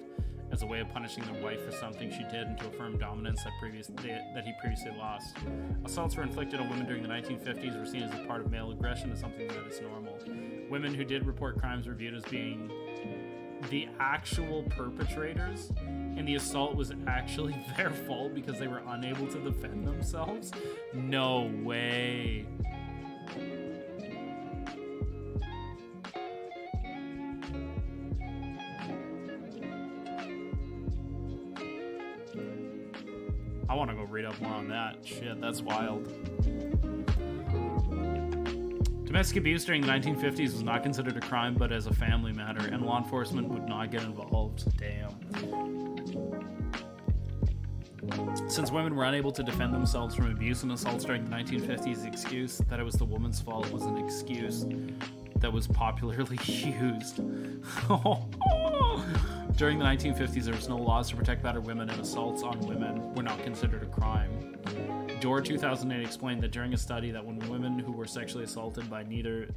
as a way of punishing their wife for something she did and to affirm dominance that previous that he previously lost. Assaults were inflicted on women during the 1950s were seen as a part of male aggression as something that is normal. Women who did report crimes were viewed as being the actual perpetrators and the assault was actually their fault because they were unable to defend themselves? No way. I want to go read up more on that. Shit, that's wild. Domestic abuse during the 1950s was not considered a crime, but as a family matter, and law enforcement would not get involved. Damn. Since women were unable to defend themselves from abuse and assaults during the 1950s, the excuse that it was the woman's fault was an excuse that was popularly used. during the 1950s, there was no laws to protect battered women, and assaults on women were not considered a crime. Door 2008 explained that during a study that when women who were sexually assaulted by neither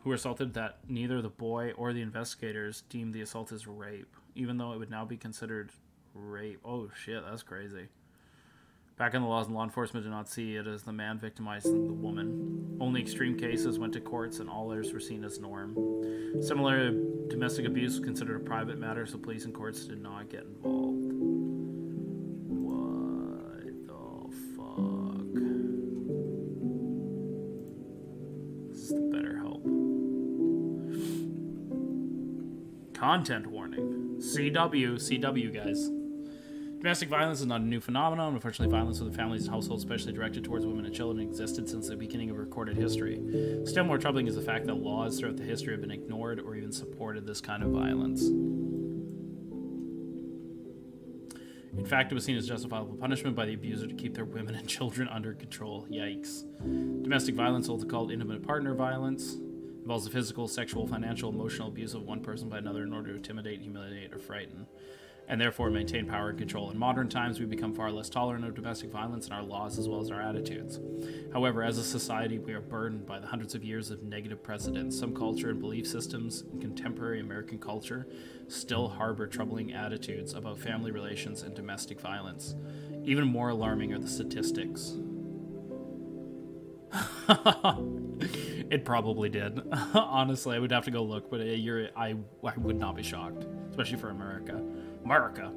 who were assaulted that neither the boy or the investigators deemed the assault as rape, even though it would now be considered rape. Oh shit, that's crazy. Back in the laws, and law enforcement did not see it as the man victimizing the woman. Only extreme cases went to courts, and all others were seen as norm. Similar, domestic abuse was considered a private matter, so police and courts did not get involved. What the fuck? This is the BetterHelp. Content warning. CW, CW, guys. Domestic violence is not a new phenomenon. Unfortunately, violence within families and households, especially directed towards women and children, existed since the beginning of recorded history. Still more troubling is the fact that laws throughout the history have been ignored or even supported this kind of violence. In fact, it was seen as justifiable punishment by the abuser to keep their women and children under control. Yikes. Domestic violence, also called intimate partner violence, involves the physical, sexual, financial, emotional abuse of one person by another in order to intimidate, humiliate, or frighten and therefore maintain power and control. In modern times, we've become far less tolerant of domestic violence in our laws as well as our attitudes. However, as a society, we are burdened by the hundreds of years of negative precedents. Some culture and belief systems in contemporary American culture still harbor troubling attitudes about family relations and domestic violence. Even more alarming are the statistics. it probably did. Honestly, I would have to go look, but uh, you're, I, I would not be shocked, especially for America. America.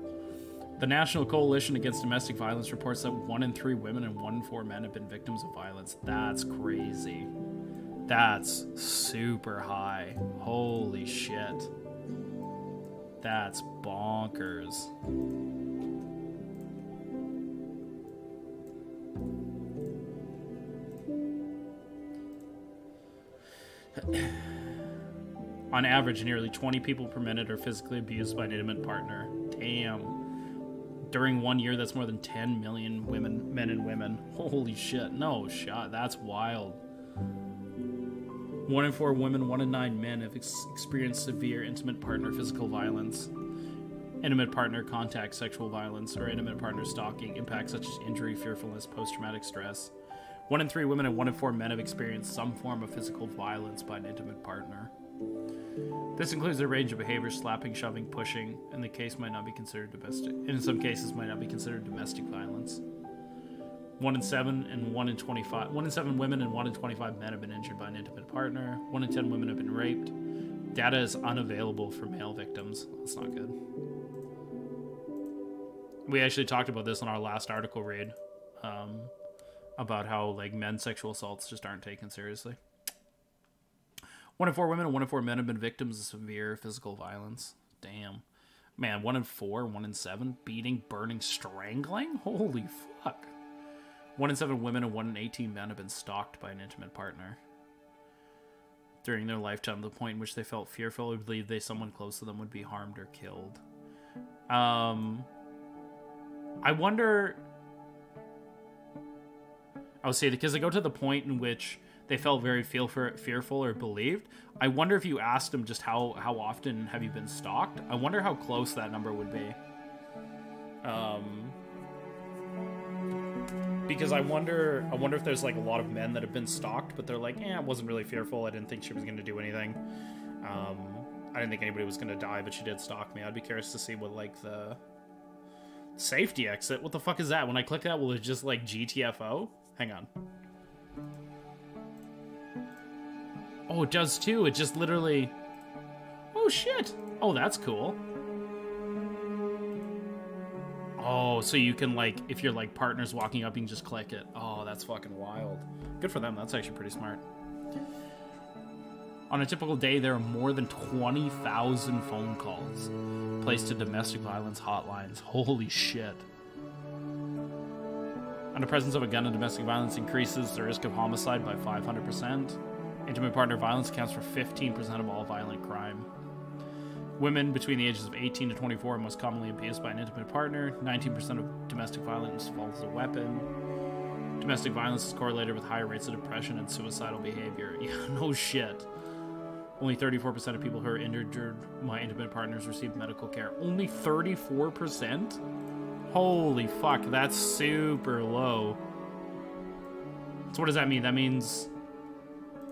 The National Coalition Against Domestic Violence reports that one in three women and one in four men have been victims of violence. That's crazy. That's super high. Holy shit. That's bonkers. On average, nearly 20 people per minute are physically abused by an intimate partner. Damn. During one year, that's more than 10 million women, men and women. Holy shit. No shot. That's wild. One in four women, one in nine men have ex- experienced severe intimate partner physical violence. Intimate partner contact sexual violence or intimate partner stalking impacts such as injury, fearfulness, post traumatic stress. One in three women and one in four men have experienced some form of physical violence by an intimate partner. This includes a range of behaviors: slapping, shoving, pushing, and the case, might not be considered domestic. And In some cases, might not be considered domestic violence. One in seven and one in twenty-five. One in seven women and one in twenty-five men have been injured by an intimate partner. One in ten women have been raped. Data is unavailable for male victims. That's not good. We actually talked about this in our last article read, um, about how like men's sexual assaults just aren't taken seriously. One in four women and one in four men have been victims of severe physical violence. Damn. Man, one in four, one in seven, beating, burning, strangling? Holy fuck. One in seven women and one in 18 men have been stalked by an intimate partner. During their lifetime, the point in which they felt fearful or believed they someone close to them would be harmed or killed. Um, I wonder. I would say because they go to the point in which they felt very for, fearful or believed. I wonder if you asked them just how how often have you been stalked. I wonder how close that number would be. Um, because I wonder I wonder if there's like a lot of men that have been stalked, but they're like, eh, I wasn't really fearful. I didn't think she was gonna do anything. Um, I didn't think anybody was gonna die, but she did stalk me. I'd be curious to see what like the safety exit. What the fuck is that? When I click that, will it just like GTFO? Hang on. Oh, it does too. It just literally. Oh shit. Oh, that's cool. Oh, so you can like, if you're like partners walking up, you can just click it. Oh, that's fucking wild. Good for them. That's actually pretty smart. On a typical day, there are more than 20,000 phone calls placed to domestic violence hotlines. Holy shit. And the presence of a gun in domestic violence increases the risk of homicide by 500%. Intimate partner violence accounts for 15% of all violent crime. Women between the ages of 18 to 24 are most commonly abused by an intimate partner. 19% of domestic violence involves a weapon. Domestic violence is correlated with higher rates of depression and suicidal behavior. Yeah, no shit. Only 34% of people who are injured by intimate partners receive medical care. Only 34%? Holy fuck, that's super low. So what does that mean? That means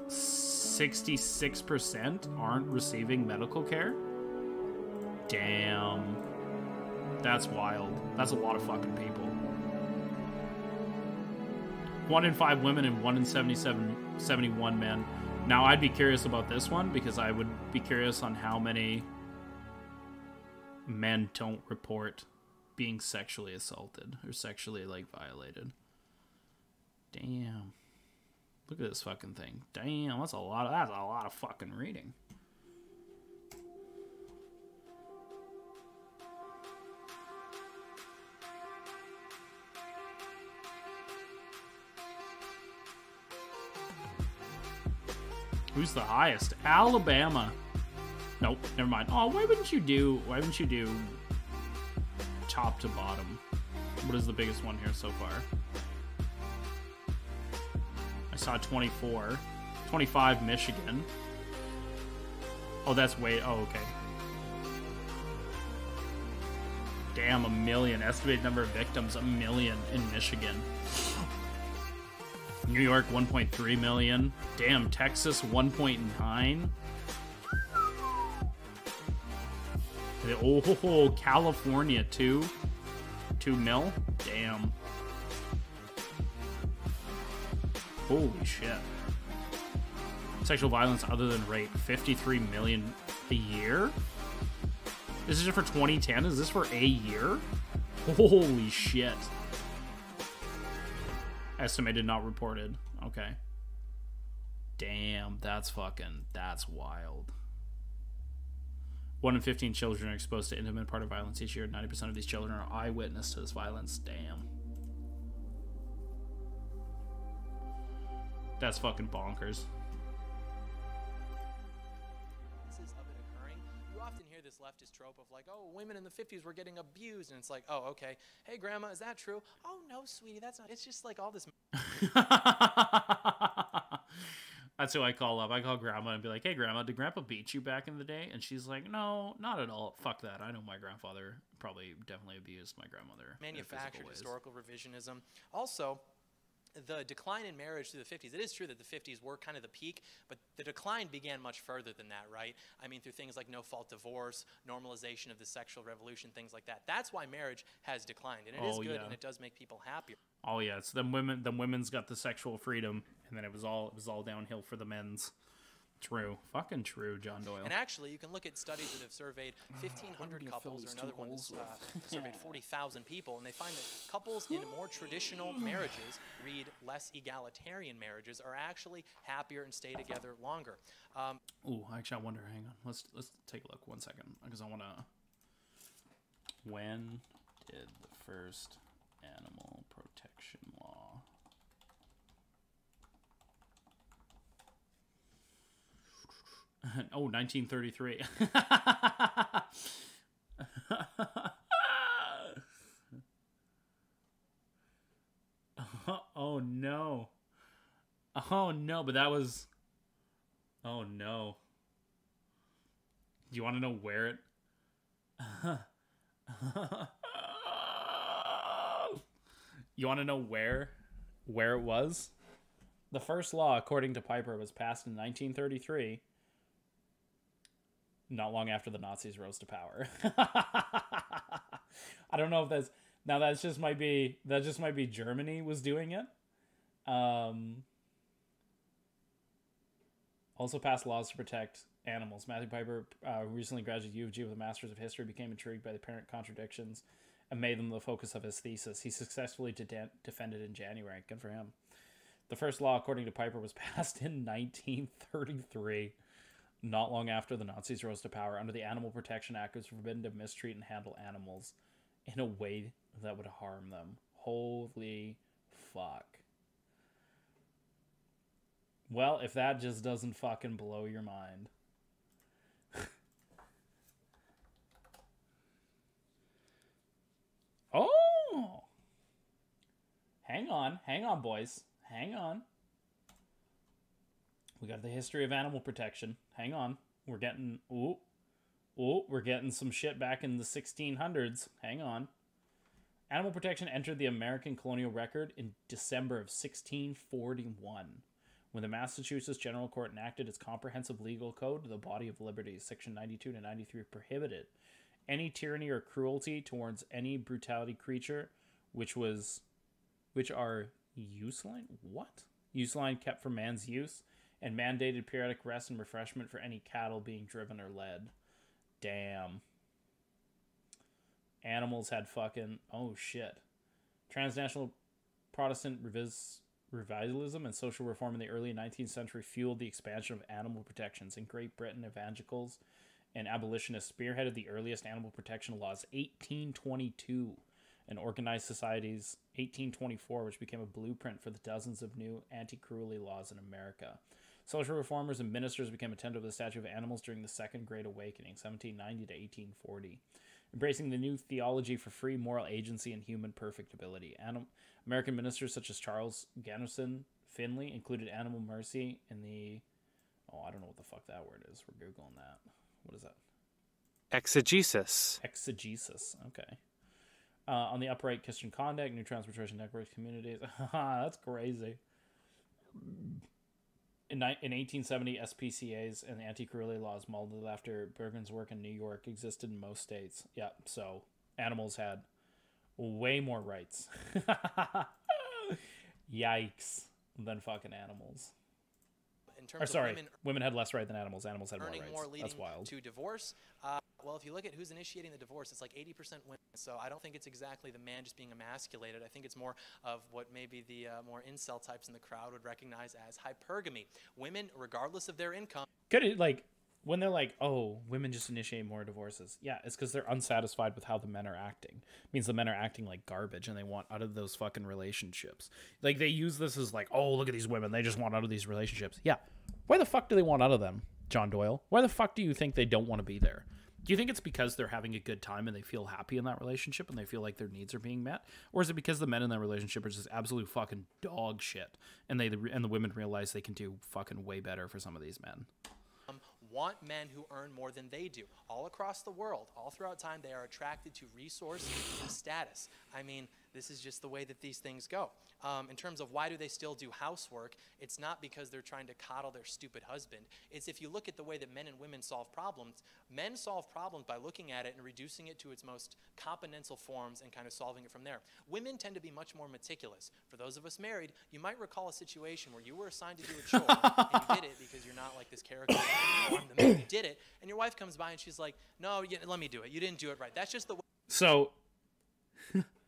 66% aren't receiving medical care? Damn. That's wild. That's a lot of fucking people. One in five women and one in 77, 71 men. Now, I'd be curious about this one because I would be curious on how many men don't report being sexually assaulted or sexually, like, violated. Damn. Look at this fucking thing. Damn, that's a lot of, that's a lot of fucking reading. Who's the highest? Alabama. Nope, never mind. Oh, why wouldn't you do? Why wouldn't you do top to bottom? What is the biggest one here so far? Saw 24, 25 Michigan. Oh, that's way. Oh, okay. Damn, a million. Estimated number of victims, a million in Michigan. New York 1.3 million. Damn, Texas 1.9. Oh, California 2. 2 mil. Holy shit. Sexual violence other than rape 53 million a year? This is for 2010? Is this for a year? Holy shit. Estimated not reported. Okay. Damn, that's fucking that's wild. One in 15 children are exposed to intimate part of violence each year. 90% of these children are eyewitness to this violence. Damn. That's fucking bonkers. Of it occurring, you often hear this leftist trope of like, oh, women in the 50s were getting abused, and it's like, oh, okay. Hey, grandma, is that true? Oh, no, sweetie, that's not. It's just like all this. That's who I call up. I call grandma and be like, "Hey, grandma, did grandpa beat you back in the day?" And she's like, "No, not at all. Fuck that. I know my grandfather probably definitely abused my grandmother." manufactured historical revisionism. Also, the decline in marriage through the 50s, it is true that the 50s were kind of the peak, but the decline began much further than that, right? I mean, through things like no fault divorce, normalization of the sexual revolution, things like that. That's why marriage has declined, and it is Oh, good yeah. and it does make people happier. Oh yeah, it's them women. The women's got the sexual freedom, and then it was all it was all downhill for the men's. True, fucking true, John Doyle. And actually, you can look at studies that have surveyed Ah, 1,500 couples, or another one that's uh, surveyed 40,000 people, and they find that couples in more traditional marriages, read less egalitarian marriages, are actually happier and stay together longer. Um, Ooh, actually, I wonder. Hang on, let's let's take a look one second because I want to. When did the first animal protection law? oh, 1933. oh no. Oh no, but that was Oh no. Do you want to know where it You want to know where where it was. The first law, according to Piper, was passed in 1933, not long after the Nazis rose to power. I don't know if that's now that's just might be that just might be Germany was doing it. Um, also passed laws to protect animals. Matthew Piper uh, recently graduated U of G with a Master's of History, became intrigued by the apparent contradictions, and made them the focus of his thesis. He successfully de- defended in January. Good for him. The first law, according to Piper, was passed in 1933, not long after the Nazis rose to power. Under the Animal Protection Act, it was forbidden to mistreat and handle animals in a way that would harm them. Holy fuck. Well, if that just doesn't fucking blow your mind. oh! Hang on, hang on, boys. Hang on. We got the history of animal protection. Hang on. We're getting. Ooh. Ooh, we're getting some shit back in the 1600s. Hang on. Animal protection entered the American colonial record in December of 1641 when the Massachusetts General Court enacted its comprehensive legal code, the Body of Liberties, section 92 to 93 prohibited any tyranny or cruelty towards any brutality creature which was which are useline what? Useline kept for man's use and mandated periodic rest and refreshment for any cattle being driven or led. Damn. Animals had fucking oh shit. Transnational Protestant revis revivalism and social reform in the early 19th century fueled the expansion of animal protections. In Great Britain, evangelicals and abolitionists spearheaded the earliest animal protection laws, 1822, and organized societies, 1824, which became a blueprint for the dozens of new anti cruelty laws in America. Social reformers and ministers became attentive to the statue of animals during the Second Great Awakening, 1790 to 1840 embracing the new theology for free moral agency and human perfectibility. Anim- American ministers such as Charles Gunnerson Finley included animal mercy in the. Oh, I don't know what the fuck that word is. We're Googling that. What is that? Exegesis. Exegesis. Okay. Uh, on the upright Christian conduct, new transportation networks, communities. That's crazy. In, in 1870, SPCA's and anti-cruelty laws modeled after Bergen's work in New York existed in most states. Yeah, so animals had way more rights. Yikes. Than fucking animals. In Or terms of sorry, women women had less right than animals. Animals had more rights. more That's wild. to divorce. Uh, well, if you look at who's initiating the divorce, it's like 80% women. So I don't think it's exactly the man just being emasculated. I think it's more of what maybe the uh, more incel types in the crowd would recognize as hypergamy. Women, regardless of their income, Could it like when they're like, "Oh, women just initiate more divorces"? Yeah, it's because they're unsatisfied with how the men are acting. It means the men are acting like garbage, and they want out of those fucking relationships. Like they use this as like, "Oh, look at these women; they just want out of these relationships." Yeah, why the fuck do they want out of them, John Doyle? Why the fuck do you think they don't want to be there? Do you think it's because they're having a good time and they feel happy in that relationship and they feel like their needs are being met, or is it because the men in that relationship are just absolute fucking dog shit and they and the women realize they can do fucking way better for some of these men? um, want men who earn more than they do. All across the world, all throughout time, they are attracted to resource and status. I mean, this is just the way that these things go. Um, in terms of why do they still do housework, it's not because they're trying to coddle their stupid husband. It's if you look at the way that men and women solve problems, men solve problems by looking at it and reducing it to its most componental forms and kind of solving it from there. Women tend to be much more meticulous. For those of us married, you might recall a situation where you were assigned to do a chore and you did it because you're not like this character. the minute you did it, and your wife comes by and she's like, "No, you, let me do it. You didn't do it right. That's just the way." So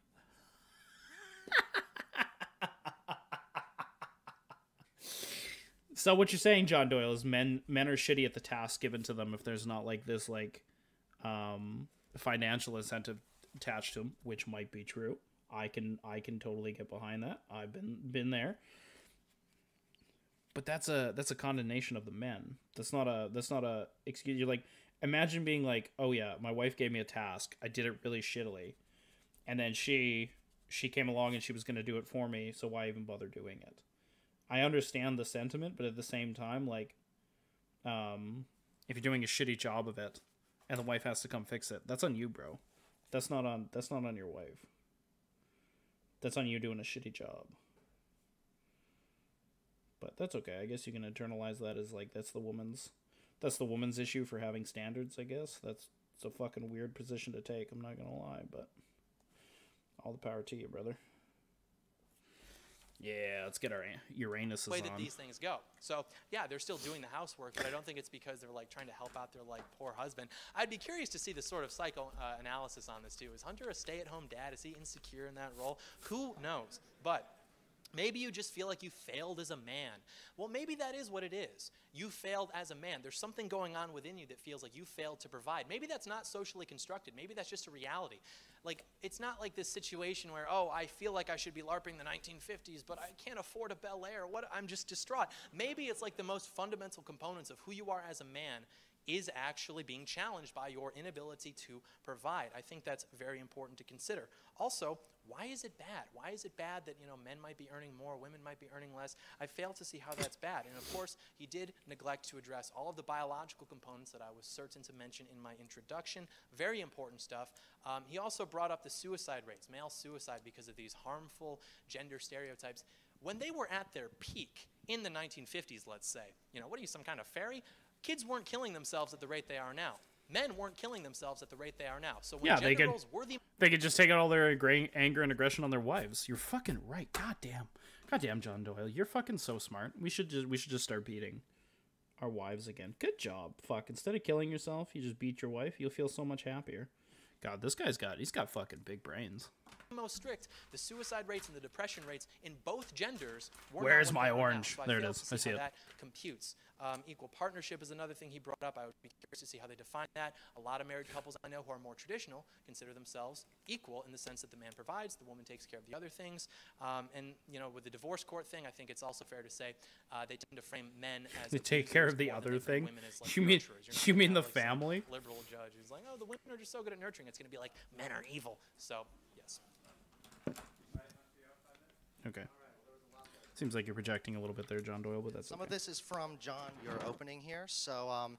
So what you're saying, John Doyle, is men men are shitty at the task given to them if there's not like this like um financial incentive attached to them, which might be true. I can I can totally get behind that. I've been been there. But that's a that's a condemnation of the men. That's not a that's not a excuse. You're like imagine being like, oh yeah, my wife gave me a task. I did it really shittily, and then she she came along and she was going to do it for me. So why even bother doing it? I understand the sentiment, but at the same time, like, um, if you're doing a shitty job of it, and the wife has to come fix it, that's on you, bro. That's not on that's not on your wife. That's on you doing a shitty job. But that's okay. I guess you can internalize that as like that's the woman's that's the woman's issue for having standards, I guess. That's it's a fucking weird position to take, I'm not gonna lie, but all the power to you, brother. Yeah, let's get our Uranus way on. that these things go. So yeah, they're still doing the housework, but I don't think it's because they're like trying to help out their like poor husband. I'd be curious to see the sort of psychoanalysis uh, on this too. Is Hunter a stay-at-home dad? Is he insecure in that role? Who knows? But Maybe you just feel like you failed as a man. Well, maybe that is what it is. You failed as a man. There's something going on within you that feels like you failed to provide. Maybe that's not socially constructed. Maybe that's just a reality. Like, it's not like this situation where, oh, I feel like I should be LARPing the 1950s, but I can't afford a Bel Air. What? I'm just distraught. Maybe it's like the most fundamental components of who you are as a man is actually being challenged by your inability to provide. I think that's very important to consider. Also, why is it bad? Why is it bad that you know men might be earning more, women might be earning less? I fail to see how that's bad. And of course, he did neglect to address all of the biological components that I was certain to mention in my introduction. Very important stuff. Um, he also brought up the suicide rates, male suicide, because of these harmful gender stereotypes. When they were at their peak in the 1950s, let's say, you know, what are you, some kind of fairy? Kids weren't killing themselves at the rate they are now men weren't killing themselves at the rate they are now. So when yeah, they could, were the they could just take out all their anger and aggression on their wives. You're fucking right. God damn. God damn, John Doyle. You're fucking so smart. We should just we should just start beating our wives again. Good job. Fuck. Instead of killing yourself, you just beat your wife. You'll feel so much happier. God, this guy's got he's got fucking big brains. Most strict, the suicide rates and the depression rates in both genders. Where's my orange? There it is. I see it. That computes. Um, equal partnership is another thing he brought up. I would be curious to see how they define that. A lot of married couples I know who are more traditional consider themselves equal in the sense that the man provides, the woman takes care of the other things. Um, and you know, with the divorce court thing, I think it's also fair to say uh, they tend to frame men as they take care of the other thing. women as, like, you mean. You mean the like, family? Liberal judge who's like, oh, the women are just so good at nurturing. It's going to be like men are evil. So. Okay. Seems like you're projecting a little bit there, John Doyle, but that's Some okay. of this is from John, your opening here. So um,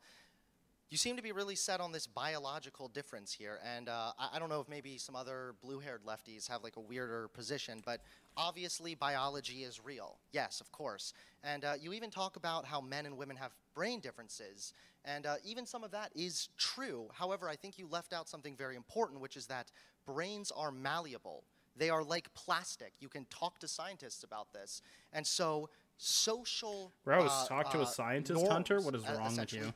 you seem to be really set on this biological difference here. And uh, I, I don't know if maybe some other blue haired lefties have like a weirder position, but obviously biology is real. Yes, of course. And uh, you even talk about how men and women have brain differences. And uh, even some of that is true. However, I think you left out something very important, which is that brains are malleable. They are like plastic. You can talk to scientists about this. And so social Gross. uh, Talk to a uh, scientist, Hunter? What is wrong with you?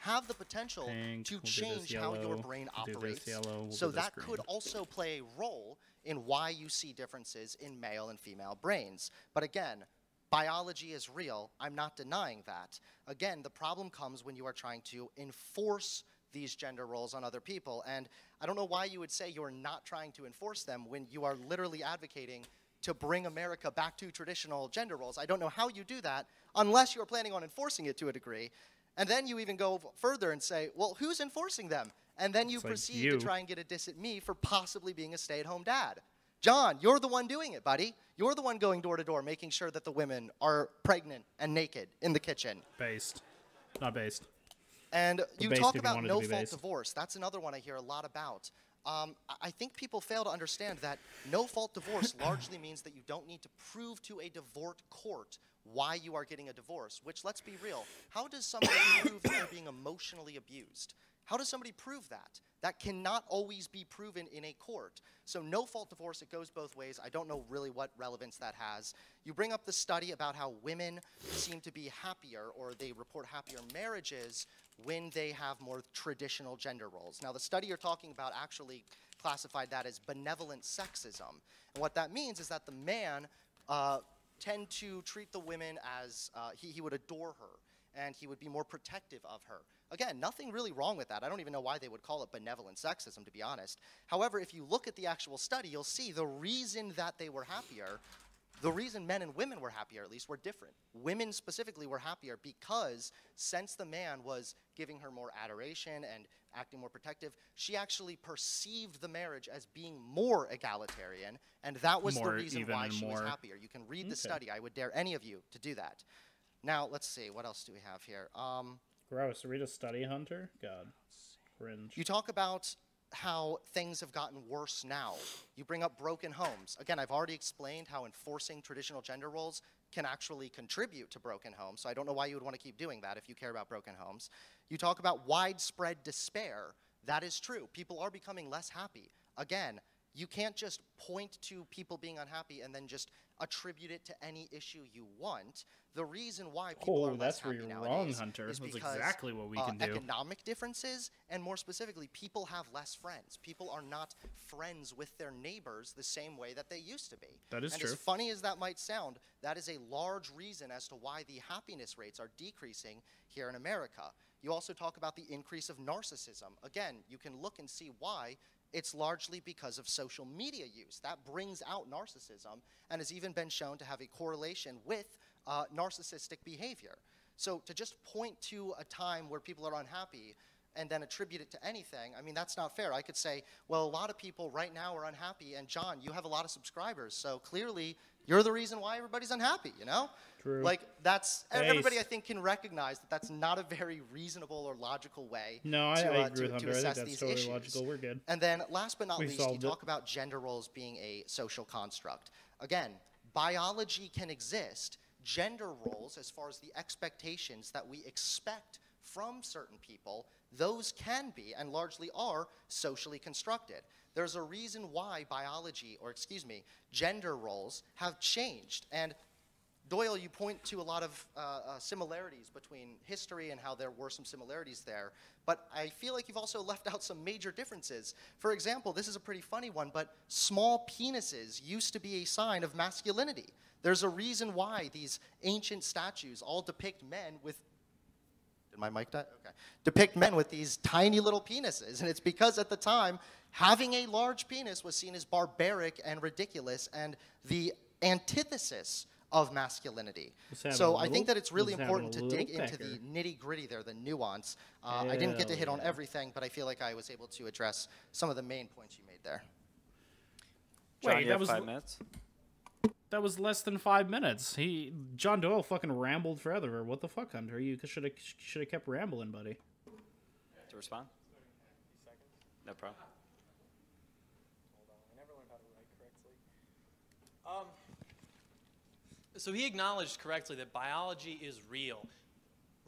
Have the potential Pink, to we'll change how your brain we'll operates. yellow, we'll so that could also play a role in why you see differences in male and female brains. But again, biology is real. I'm not denying that. Again, the problem comes when you are trying to enforce these gender roles on other people. And I don't know why you would say you're not trying to enforce them when you are literally advocating to bring America back to traditional gender roles. I don't know how you do that unless you're planning on enforcing it to a degree. And then you even go further and say, well, who's enforcing them? And then you It's like proceed you. to try and get a diss at me for possibly being a stay at home dad. John, you're the one doing it, buddy. You're the one going door to door, making sure that the women are pregnant and naked in the kitchen. Based. Not based. And you talk about no fault based. divorce. That's another one I hear a lot about. Um, I- I think people fail to understand that no fault divorce largely means that you don't need to prove to a divorce court why you are getting a divorce, which, let's be real, how does somebody prove that they're being emotionally abused? How does somebody prove that? That cannot always be proven in a court. So, no fault divorce, it goes both ways. I don't know really what relevance that has. You bring up the study about how women seem to be happier or they report happier marriages when they have more traditional gender roles. Now, the study you're talking about actually classified that as benevolent sexism. And what that means is that the man uh, tend to treat the women as uh, he, he would adore her and he would be more protective of her. Again, nothing really wrong with that. I don't even know why they would call it benevolent sexism, to be honest. However, if you look at the actual study, you'll see the reason that they were happier, the reason men and women were happier, at least, were different. Women specifically were happier because since the man was giving her more adoration and acting more protective, she actually perceived the marriage as being more egalitarian, and that was More the reason why she was happier. You can read the study. I would dare any of you to do that. Now, let's see. What else do we have here? Um, Gross. Read a study, Hunter? God. Cringe. you talk about how things have gotten worse now. You bring up broken homes. Again, I've already explained how enforcing traditional gender roles can actually contribute to broken homes. So I don't know why you would want to keep doing that if you care about broken homes. You talk about widespread despair. That is true. People are becoming less happy. Again, you can't just point to people being unhappy and then just attribute it to any issue you want. The reason why people Oh, are less that's where happy you're wrong, Hunter. is That's because, exactly what we uh, can do. Economic differences, and more specifically, people have less friends. People are not friends with their neighbors the same way that they used to be. That is and true. As funny as that might sound, that is a large reason as to why the happiness rates are decreasing here in America. You also talk about the increase of narcissism. Again, you can look and see why. It's largely because of social media use. That brings out narcissism and has even been shown to have a correlation with uh, narcissistic behavior. So to just point to a time where people are unhappy and then attribute it to anything, I mean, that's not fair. I could say, well, a lot of people right now are unhappy, and John, you have a lot of subscribers, so clearly you're the reason why everybody's unhappy, you know? True. Like, that's, everybody I think can recognize that that's not a very reasonable or logical way No, I, to, I uh, agree to, with to Hunter. I think assess that's these totally issues. logical. We're good. And then, last but not We least, you it. talk about gender roles being a social construct. Again, biology can exist. Gender roles, as far as the expectations that we expect from certain people, those can be and largely are socially constructed. There's a reason why biology, or excuse me, gender roles have changed. And Doyle, you point to a lot of uh, uh, similarities between history and how there were some similarities there, but I feel like you've also left out some major differences. For example, this is a pretty funny one, but small penises used to be a sign of masculinity. There's a reason why these ancient statues all depict men with did my mic die? Okay. Depict men with these tiny little penises. And it's because at the time, having a large penis was seen as barbaric and ridiculous and the antithesis of masculinity. Was having So a I think that it's really important to little dig into the nitty gritty there, the nuance. Uh, I didn't get to Hell hit on everything, but I feel like I was able to address some of the main points you made there. John, Wait, you that have was five minutes. That was less than five minutes. He John Doyle fucking rambled forever. What the fuck, Hunter? You should have should have kept rambling, buddy. To respond? No problem. Um, so he acknowledged correctly that biology is real.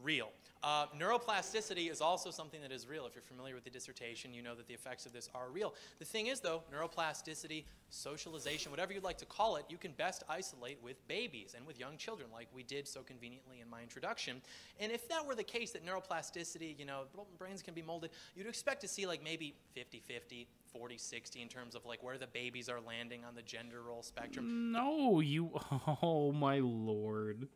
Real. Uh, neuroplasticity is also something that is real. If you're familiar with the dissertation, you know that the effects of this are real. The thing is, though, neuroplasticity, socialization, whatever you'd like to call it, you can best isolate with babies and with young children, like we did so conveniently in my introduction. And if that were the case, that neuroplasticity, you know, brains can be molded, you'd expect to see like maybe 50 50, 40 60 in terms of like where the babies are landing on the gender role spectrum. No, you. Oh my lord.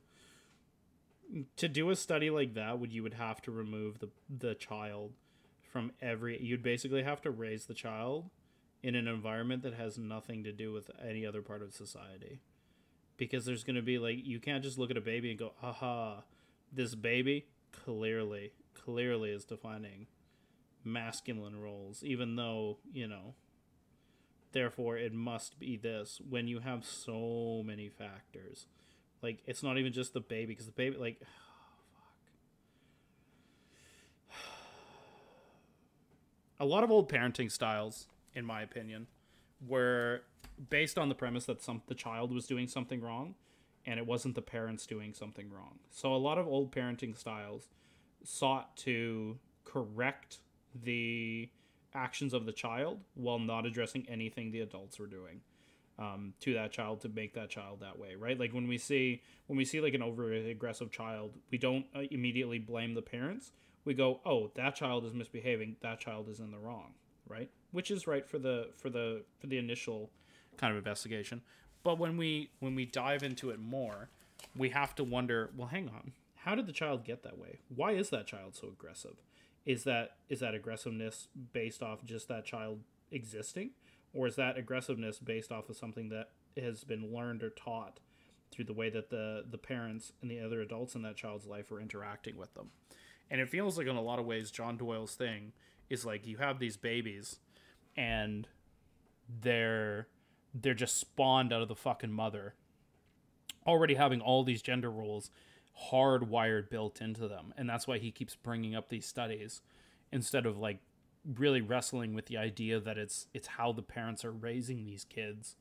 To do a study like that, would you would have to remove the the child from every. You'd basically have to raise the child in an environment that has nothing to do with any other part of society, because there's going to be like you can't just look at a baby and go, "Aha, this baby clearly clearly is defining masculine roles," even though you know therefore it must be this when you have so many factors like it's not even just the baby because the baby like fuck. a lot of old parenting styles in my opinion were based on the premise that some the child was doing something wrong and it wasn't the parents doing something wrong so a lot of old parenting styles sought to correct the actions of the child while not addressing anything the adults were doing um, to that child to make that child that way right? Like when we see when we see like an over aggressive child we don't uh, immediately blame the parents. We go oh that child is misbehaving. That child is in the wrong right? Which is right for the for the for the initial kind of investigation. But when we when we dive into it more we have to wonder well hang on. How did the child get that way? Why is that child so aggressive? Is that is that aggressiveness based off just that child existing or is that aggressiveness based off of something that has been learned or taught through the way that the the parents and the other adults in that child's life are interacting with them? And it feels like in a lot of ways john doyle's thing is like you have these babies and they're they're just spawned out of the fucking mother already having all these gender roles hardwired built into them. And that's why he keeps bringing up these studies instead of like really wrestling with the idea that it's it's how the parents are raising these kids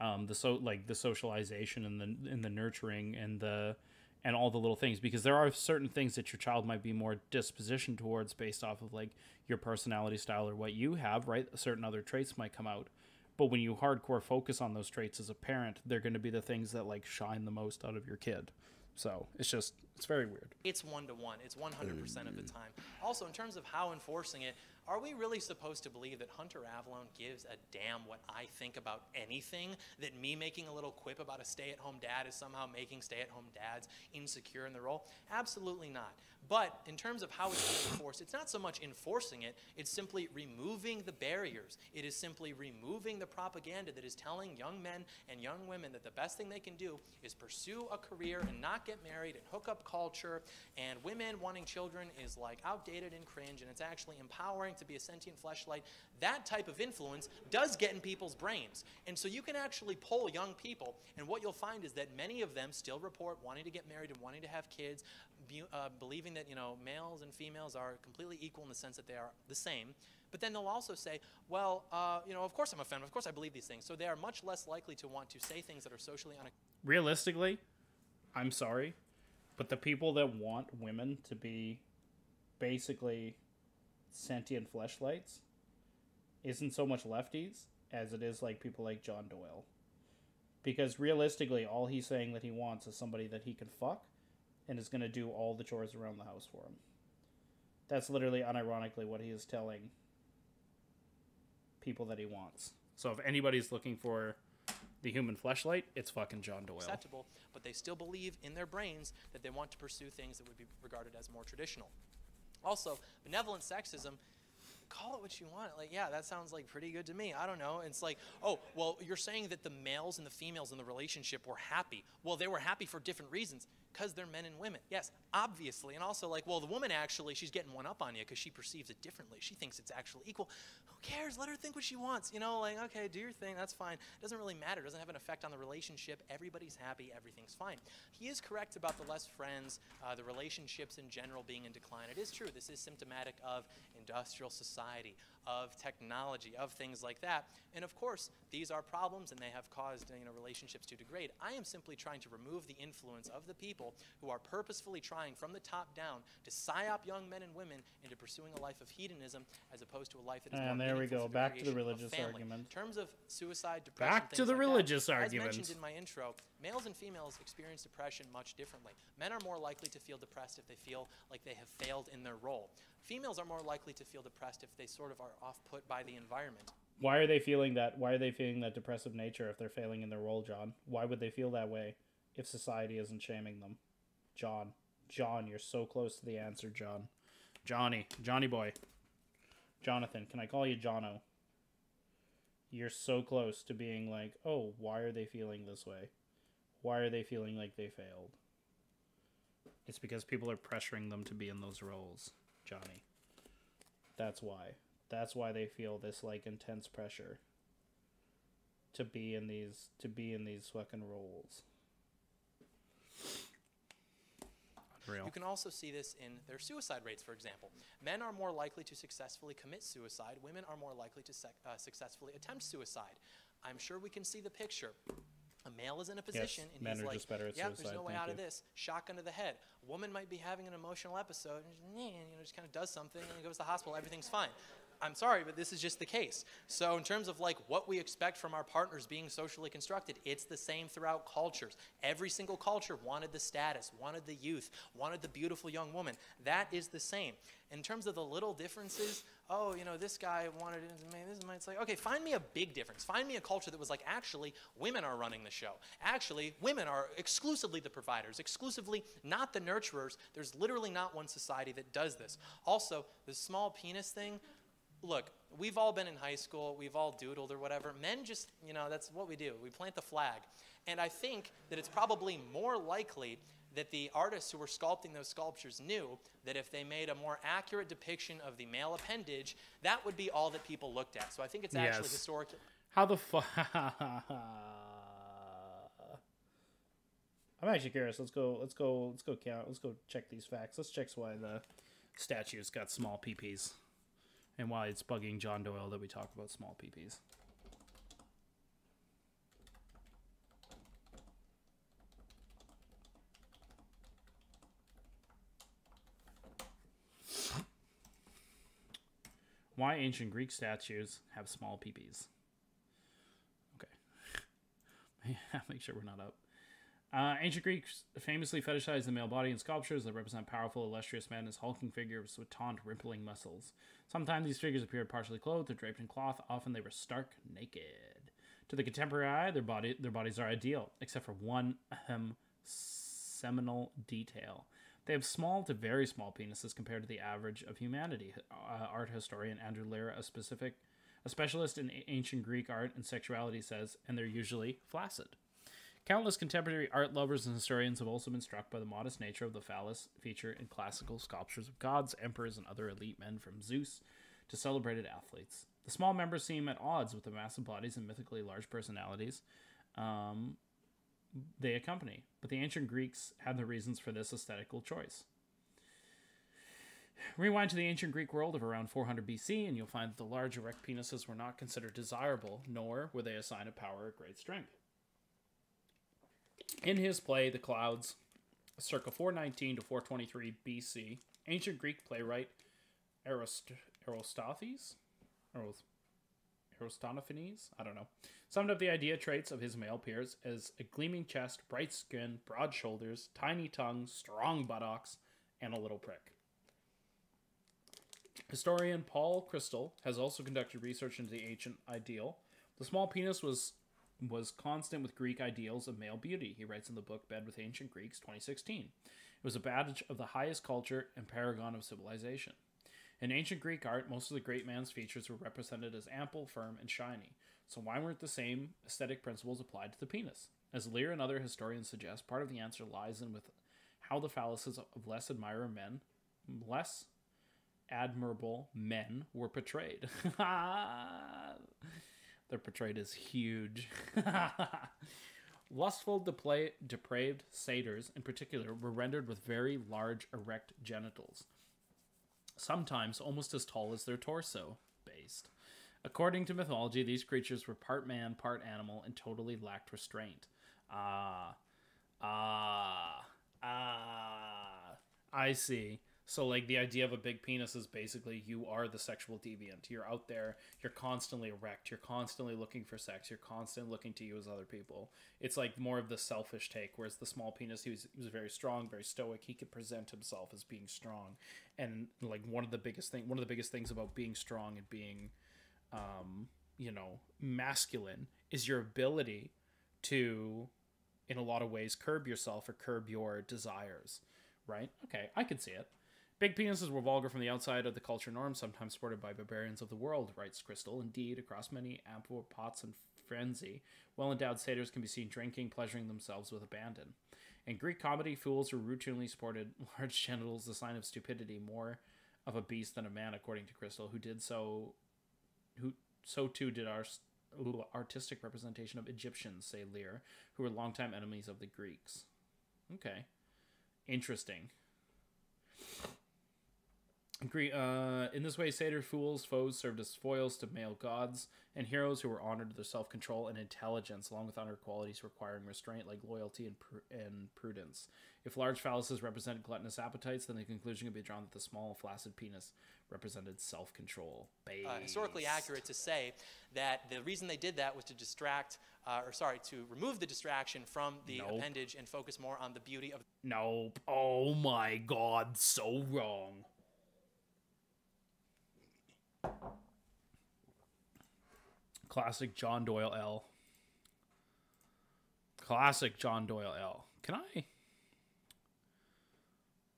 um, the so like the socialization and the and the nurturing and the and all the little things because there are certain things that your child might be more dispositioned towards based off of like your personality style or what you have right certain other traits might come out but when you hardcore focus on those traits as a parent they're going to be the things that like shine the most out of your kid so it's just it's very weird It's one to one. It's 100% of the time. Also, in terms of how enforcing it, are we really supposed to believe that Hunter Avallone gives a damn what I think about anything? That me making a little quip about a stay at home dad is somehow making stay at home dads insecure in the role? Absolutely not. But in terms of how it's being enforced, it's not so much enforcing it, it's simply removing the barriers. It is simply removing the propaganda that is telling young men and young women that the best thing they can do is pursue a career and not get married and hook up culture. And women wanting children is like outdated and cringe, and it's actually empowering to be a sentient fleshlight. That type of influence does get in people's brains. And so you can actually poll young people, and what you'll find is that many of them still report wanting to get married and wanting to have kids, bu- uh, believing that you know males and females are completely equal in the sense that they are the same. But then they'll also say, well, uh, you know, of course I'm a feminist, of course I believe these things. So they are much less likely to want to say things that are socially unacceptable. realistically i'm sorry but the people that want women to be basically sentient fleshlights isn't so much lefties as it is like people like John Doyle. Because realistically, all he's saying that he wants is somebody that he can fuck and is going to do all the chores around the house for him. That's literally unironically what he is telling people that he wants. So if anybody's looking for the human fleshlight, it's fucking John Doyle. acceptable, but they still believe in their brains that they want to pursue things that would be regarded as more traditional. Also, benevolent sexism, call it what you want. Like, yeah, that sounds like pretty good to me. I don't know. It's like, oh, well, you're saying that the males and the females in the relationship were happy. Well, they were happy for different reasons because they're men and women. Yes, obviously. And also, like, well, the woman actually, she's getting one up on you because she perceives it differently. She thinks it's actually equal. Who cares? Let her think what she wants. You know, like, okay, do your thing. That's fine. It doesn't really matter. It doesn't have an effect on the relationship. Everybody's happy. Everything's fine. He is correct about the less friends, uh, the relationships in general being in decline. It is true. This is symptomatic of industrial society, of technology, of things like that. And of course, these are problems and they have caused you know, relationships to degrade. I am simply trying to remove the influence of the people who are purposefully trying from the top down to psyop young men and women into pursuing a life of hedonism as opposed to a life that is And there we go, back to the religious argument. In terms of suicide, depression, Back to the like that, religious As argument. mentioned in my intro, males and females experience depression much differently. Men are more likely to feel depressed if they feel like they have failed in their role. Females are more likely to feel depressed if they sort of are off put by the environment. Why are they feeling that? Why are they feeling that depressive nature if they're failing in their role, John? Why would they feel that way if society isn't shaming them? John, John, you're so close to the answer, John. Johnny, Johnny boy. Jonathan, can I call you Jono? You're so close to being like, oh, why are they feeling this way? Why are they feeling like they failed? It's because people are pressuring them to be in those roles, Johnny. That's why. That's why they feel this like intense pressure to be in these to be in these fucking roles. Unreal. You can also see this in their suicide rates, for example. Men are more likely to successfully commit suicide. Women are more likely to sec- uh, successfully attempt suicide. I'm sure we can see the picture. A male is in a position and men he's are like, just better at "Yeah, suicide, there's no way thank out of this." Shotgun to the head. A woman might be having an emotional episode, and just, you know, just kind of does something and goes to the hospital. Everything's fine. I'm sorry, but this is just the case. So, in terms of like what we expect from our partners being socially constructed, it's the same throughout cultures. Every single culture wanted the status, wanted the youth, wanted the beautiful young woman. That is the same. In terms of the little differences, oh, you know, this guy wanted this might say, okay, find me a big difference. Find me a culture that was like, actually, women are running the show. Actually, women are exclusively the providers, exclusively not the nurturers. There's literally not one society that does this. Also, the small penis thing, look, we've all been in high school, we've all doodled or whatever. Men just, you know, that's what we do. We plant the flag. And I think that it's probably more likely that the artists who were sculpting those sculptures knew that if they made a more accurate depiction of the male appendage, that would be all that people looked at. So I think it's actually Yes. historic. How the fuck? I'm actually curious. Let's go. Let's go. Let's go count. Let's go check these facts. Let's check why the statue's got small peepees, and why it's bugging John Doyle that we talk about small PPs. Why ancient Greek statues have small peepees? Okay. Make sure we're not up. Uh, ancient Greeks famously fetishized the male body in sculptures that represent powerful, illustrious men as hulking figures with taunt, rippling muscles. Sometimes these figures appeared partially clothed or draped in cloth. Often they were stark naked. To the contemporary eye, their body their bodies are ideal, except for one ahem, seminal detail. They have small to very small penises compared to the average of humanity. Uh, art historian Andrew Lear, a specific a specialist in ancient Greek art and sexuality, says, and they're usually flaccid. Countless contemporary art lovers and historians have also been struck by the modest nature of the phallus feature in classical sculptures of gods, emperors, and other elite men from Zeus to celebrated athletes. The small members seem at odds with the massive bodies and mythically large personalities um, they accompany, but the ancient Greeks had their reasons for this aesthetical choice. Rewind to the ancient Greek world of around 400 BC, and you'll find that the large erect penises were not considered desirable, nor were they a sign of power or great strength. In his play, The Clouds, circa 419 to 423 BC, ancient Greek playwright Arost- Aristophanes, Aristophanes, I don't know, summed up the idea traits of his male peers as a gleaming chest, bright skin, broad shoulders, tiny tongue, strong buttocks, and a little prick. Historian Paul Chrystal has also conducted research into the ancient ideal. The small penis was was constant with Greek ideals of male beauty. He writes in the book Bed with Ancient Greeks 2016. It was a badge of the highest culture and paragon of civilization. In ancient Greek art, most of the great man's features were represented as ample, firm, and shiny. So why weren't the same aesthetic principles applied to the penis? As Lear and other historians suggest, part of the answer lies in with how the phalluses of less admirer men, less admirable men were portrayed. Ah, They're portrayed as huge. Lustful, depla- depraved satyrs, in particular, were rendered with very large, erect genitals, sometimes almost as tall as their torso, based. According to mythology, these creatures were part man, part animal, and totally lacked restraint. Ah, ah, ah. I see. So, like, the idea of a big penis is basically you are the sexual deviant. You're out there, you're constantly erect, you're constantly looking for sex, you're constantly looking to use other people. It's like more of the selfish take, whereas the small penis, he was, he was very strong, very stoic. He could present himself as being strong. And, like, one of the biggest thing, one of the biggest things about being strong and being, um, you know, masculine is your ability to, in a lot of ways, curb yourself or curb your desires, right? Okay, I can see it. Big penises were vulgar from the outside of the culture norm, sometimes sported by barbarians of the world, writes Chrystal. Indeed, across many ample pots and frenzy, well endowed satyrs can be seen drinking, pleasuring themselves with abandon. In Greek comedy, fools who routinely sported large genitals, the sign of stupidity, more of a beast than a man, according to Chrystal, who did so. Who so too did our artistic representation of Egyptians, say Lear, who were longtime enemies of the Greeks. Okay, interesting. Uh, in this way, satyr fools, foes served as foils to male gods, and heroes who were honored to their self control and intelligence, along with other qualities requiring restraint like loyalty and, pr- and prudence. If large phalluses represented gluttonous appetites, then the conclusion could be drawn that the small, flaccid penis represented self control. Uh, historically accurate to say that the reason they did that was to distract, uh, or sorry, to remove the distraction from the Nope. appendage and focus more on the beauty of Nope. Oh my god, so wrong. Classic John Doyle L. Classic John Doyle L. Can I?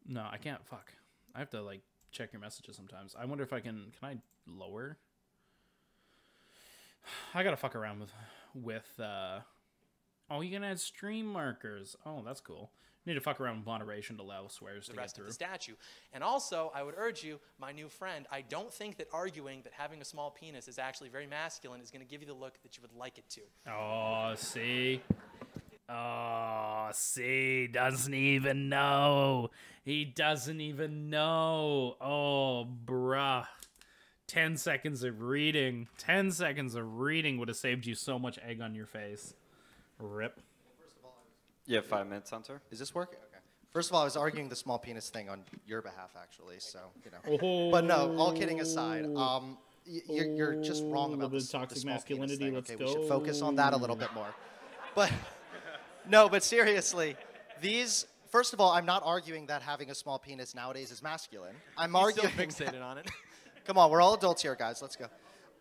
No, I can't. Fuck. I have to like check your messages sometimes. I wonder if I can. Can I lower? I gotta fuck around with with. uh Oh, you can add stream markers. Oh, that's cool. Need to fuck around with moderation to allow swears the to rest get of through. the statue. And also, I would urge you, my new friend, I don't think that arguing that having a small penis is actually very masculine is going to give you the look that you would like it to. Oh, see? Oh, see, doesn't even know. He doesn't even know. Oh, bruh. 10 seconds of reading. 10 seconds of reading would have saved you so much egg on your face. Rip. You have five minutes, Hunter. Is this working? Okay. First of all, I was arguing the small penis thing on your behalf, actually. So you know. Oh. But no, all kidding aside, um, y- you're, you're just wrong about little the, bit of s- the toxic small penis masculinity, thing, let's okay, we should focus on that a little bit more. But no, but seriously, these. First of all, I'm not arguing that having a small penis nowadays is masculine. I'm He's still arguing. fixated on it. Come on, we're all adults here, guys. Let's go.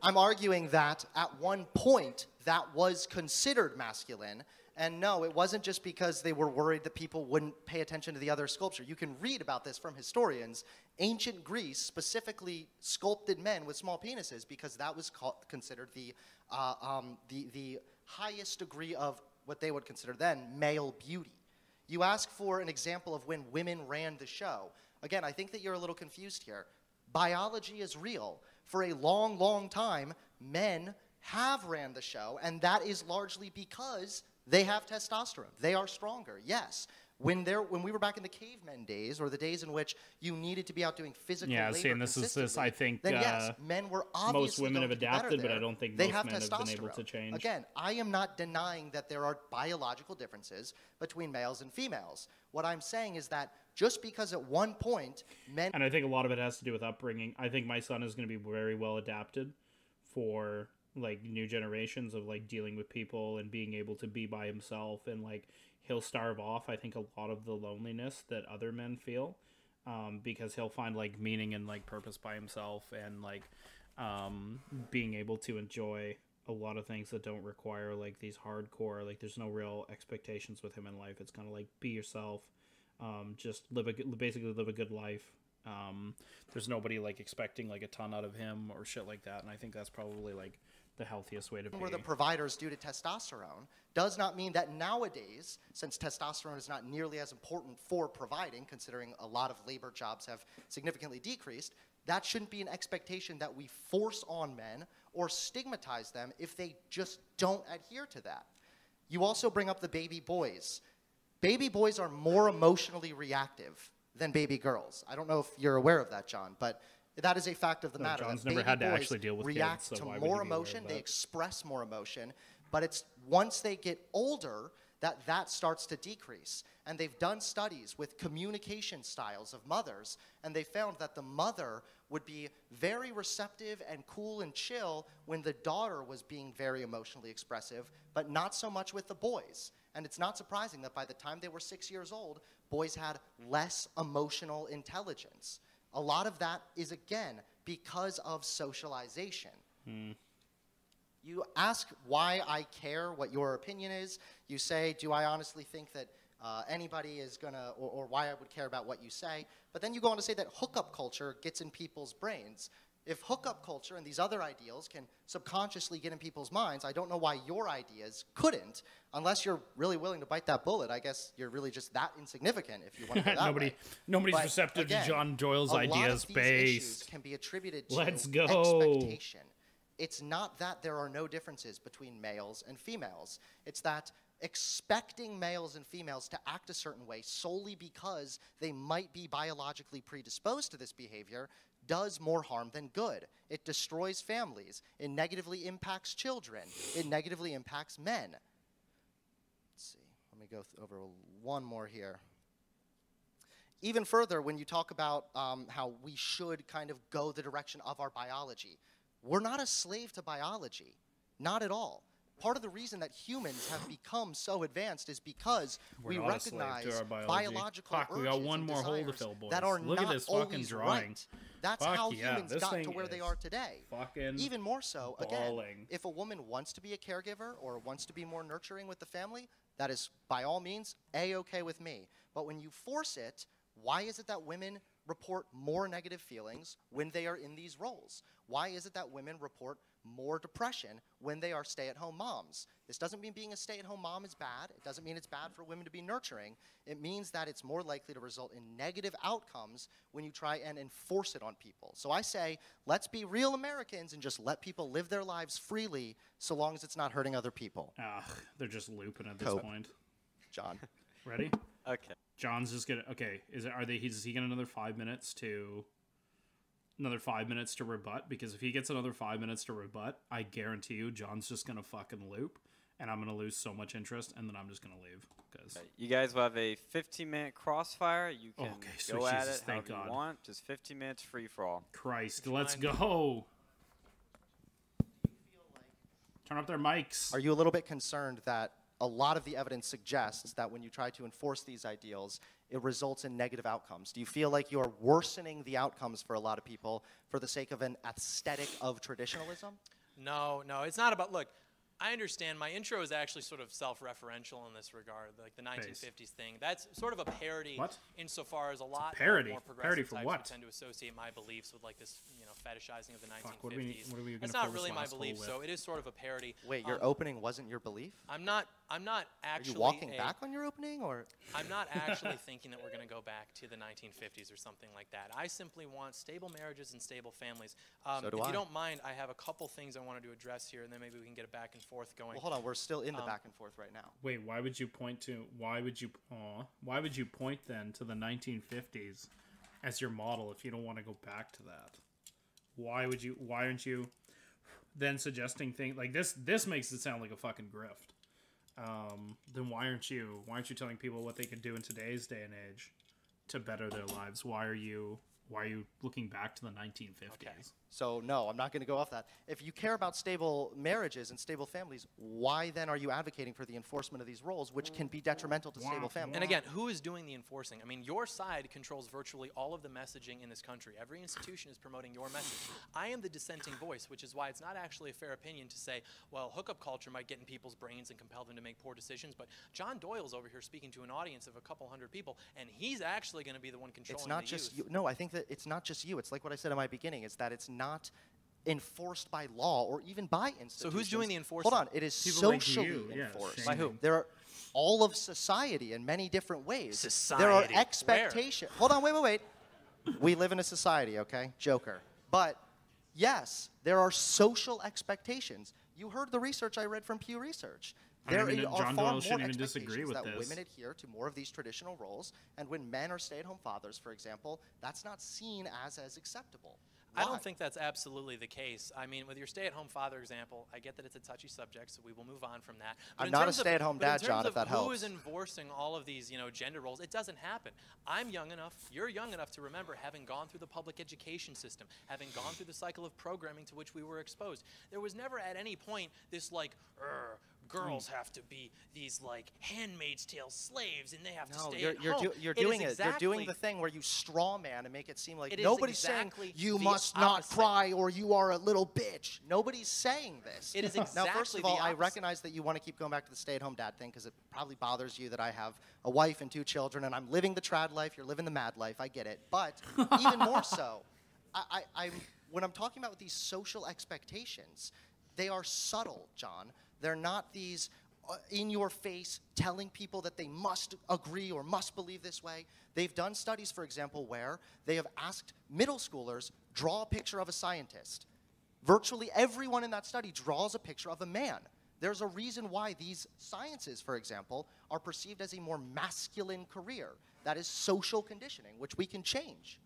I'm arguing that at one point that was considered masculine. And no, it wasn't just because they were worried that people wouldn't pay attention to the other sculpture. You can read about this from historians. Ancient Greece specifically sculpted men with small penises because that was called, considered the, uh, um, the, the highest degree of what they would consider then male beauty. You ask for an example of when women ran the show. Again, I think that you're a little confused here. Biology is real. For a long, long time, men have ran the show, and that is largely because they have testosterone. They are stronger, yes. When, they're, when we were back in the cavemen days, or the days in which you needed to be out doing physical Yeah, labor see, and this is this. I think then yes, uh, men were obviously most women have to be better adapted, but I don't think they most have men have been able to change. Again, I am not denying that there are biological differences between males and females. What I'm saying is that just because at one point men And I think a lot of it has to do with upbringing. I think my son is going to be very well adapted for like new generations of like dealing with people and being able to be by himself and like he'll starve off I think a lot of the loneliness that other men feel um, because he'll find like meaning and like purpose by himself and like um, being able to enjoy a lot of things that don't require like these hardcore like there's no real expectations with him in life. It's kind of like be yourself um, just live a good, basically live a good life. Um, there's nobody like expecting like a ton out of him or shit like that and i think that's probably like the healthiest way to be were the providers due to testosterone does not mean that nowadays, since testosterone is not nearly as important for providing, considering a lot of labor jobs have significantly decreased, that shouldn't be an expectation that we force on men or stigmatize them if they just don't adhere to that. You also bring up the baby boys. Baby boys are more emotionally reactive than baby girls. I don't know if you're aware of that, John, but that is a fact of the No, matter. John's never had to boys actually deal with kids, react so to why would he more be aware of emotion. They express more emotion, but it's once they get older that that starts to decrease. And they've done studies with communication styles of mothers, and they found that the mother would be very receptive and cool and chill when the daughter was being very emotionally expressive, but not so much with the boys. And it's not surprising that by the time they were six years old, boys had less emotional intelligence. A lot of that is, again, because of socialization. You ask why I care, what your opinion is. You say, do I honestly think that uh, anybody is going to, or, or why I would care about what you say. But then you go on to say that hookup culture gets in people's brains. If hookup culture and these other ideals can subconsciously get in people's minds, I don't know why your ideas couldn't, unless you're really willing to bite that bullet. I guess you're really just that insignificant if you want to go that Nobody- way. nobody's But receptive to John Doyle's a lot of ideas based. can be attributed to Let's go. expectation. It's not that there are no differences between males and females. It's that expecting males and females to act a certain way solely because they might be biologically predisposed to this behavior does more harm than good. It destroys families. It negatively impacts children. It negatively impacts men. Let's see. Let me go over one more here even further, when you talk about um, how we should kind of go the direction of our biology, we're not a slave to biology. Not at all. Part of the reason that humans have become so advanced is because We're we not a slave to recognize biological Fuck, we got urges one and more hole to fill, boys. that are Look at not this fucking always drawing. right. That's Fuck how yeah, humans got to where they are today. fucking Even more so, again, if a woman wants to be a caregiver or wants to be more nurturing with the family, that is by all means a okay with me. But when you force it, why is it that women report more negative feelings when they are in these roles? Why is it that women report more depression when they are stay at home moms? This doesn't mean being a stay at home mom is bad. It doesn't mean it's bad for women to be nurturing. It means that it's more likely to result in negative outcomes when you try and enforce it on people. So I say, let's be real Americans and just let people live their lives freely so long as it's not hurting other people. Ugh, they're just looping at this Cope. point. John. Ready? Okay. John's just gonna. Okay, is it? Are they? He's he got another five minutes to another five minutes to rebut because if he gets another five minutes to rebut, I guarantee you John's just gonna fucking loop, and I'm gonna lose so much interest, and then I'm just gonna leave because you guys will have a 15 minute crossfire. You can okay, go Jesus, at it thank God. you want. Just 15 minutes free for all. Christ, let's go. Turn up their mics. Are you a little bit concerned that a lot of the evidence suggests that when you try to enforce these ideals, it results in negative outcomes? Do you feel like you're worsening the outcomes for a lot of people for the sake of an aesthetic of traditionalism? No, no, it's not about. Look, I understand. My intro is actually sort of self-referential in this regard, like the 1950s thing. That's sort of a parody, What? insofar as a lot parody? more Parody progressive for types what? would tend to associate my beliefs with like this, you know, fetishizing of the 1950s. Fuck, what are we- what are we gonna That's fill not really my belief, with? so it is sort of a parody. Wait, your Um, opening wasn't your belief? I'm not. I'm not actually. Are you walking a- back on your opening, or I'm not actually thinking that we're going to go back to the 1950s or something like that. I simply want stable marriages and stable families. Um, So do if I. you don't mind, I have a couple things I wanted to address here, and then maybe we can get a back and forth going. well, hold on, we're still in the Um, back and forth right now. Wait, why would you point to why would you aw, why would you point then to the 1950s as your model if you don't want to go back to that? Why would you why aren't you then suggesting things like this this makes it sound like a fucking grift. Um, then why aren't you why aren't you telling people what they could do in today's day and age to better their lives? Why are you why are you looking back to the 1950s? So no, I'm not going to go off that. If you care about stable marriages and stable families, why then are you advocating for the enforcement of these roles, which can be detrimental to stable families? And again, who is doing the enforcing? I mean, your side controls virtually all of the messaging in this country. Every institution is promoting your message. I am the dissenting voice, which is why it's not actually a fair opinion to say, well, hookup culture might get in people's brains and compel them to make poor decisions. But John Doyle's over here speaking to an audience of a couple hundred people, and he's actually going to be the one controlling it's not the just youth. you. No, I think that it's not just you. It's like what I said in my beginning. It's that it's not enforced by law or even by institutions. So who's doing the enforcement? Hold on, it is People like socially you, yeah, enforced. By who? There are all of society in many different ways. Society. There are expectations. Hold on, wait, wait, wait. we live in a society, okay? Joker. But yes, there are social expectations. You heard the research I read from Pew Research. I There mean, are John far Doyle more shouldn't even disagree expectations that this. women adhere to more of these traditional roles, and when men are stay-at-home fathers, for example, that's not seen as as acceptable. I don't think that's absolutely the case. I mean, with your stay-at-home father example, I get that it's a touchy subject, so we will move on from that. I'm not a stay-at-home dad, John, if that helps. Who is enforcing all of these, you know, gender roles? It doesn't happen. I'm young enough. You're young enough to remember having gone through the public education system, having gone through the cycle of programming to which we were exposed. There was never at any point this like, "Urgh, girls have to be these like handmaid's tale slaves and they have to stay you're, at you're, home. do- you're It doing it. You're doing the thing where you straw man and make it seem like It nobody's exactly saying you must not cry or you are a little bitch. Nobody's saying this. It is exactly now, first of all, I recognize that you want to keep going back to the stay-at-home dad thing because it probably bothers you that I have a wife and two children and I'm living the trad life. You're living the mad life. I get it. But even more so, I, I, I'm when I'm talking about these social expectations, they are subtle, John. They're not these uh, in your face telling people that they must agree or must believe this way. They've done studies, for example, where they have asked middle schoolers draw a picture of a scientist. Virtually everyone in that study draws a picture of a man. There's a reason why these sciences, for example, are perceived as a more masculine career. That is social conditioning, which we can change.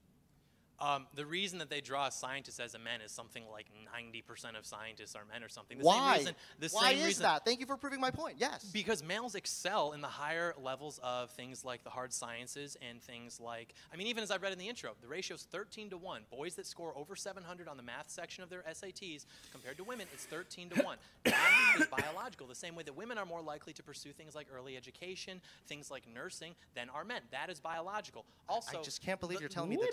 Um, the reason that they draw a scientist as a man is something like 90% of scientists are men or something. The why? Same reason, the why is reason, that? Thank you for proving my point. Yes. Because males excel in the higher levels of things like the hard sciences and things like, I mean, even as I read in the intro, the ratio is 13 to 1. Boys that score over 700 on the math section of their SATs compared to women, it's 13 to 1. That is biological, the same way that women are more likely to pursue things like early education, things like nursing, than are men. That is biological. Also, I just can't believe the- you're telling me the What?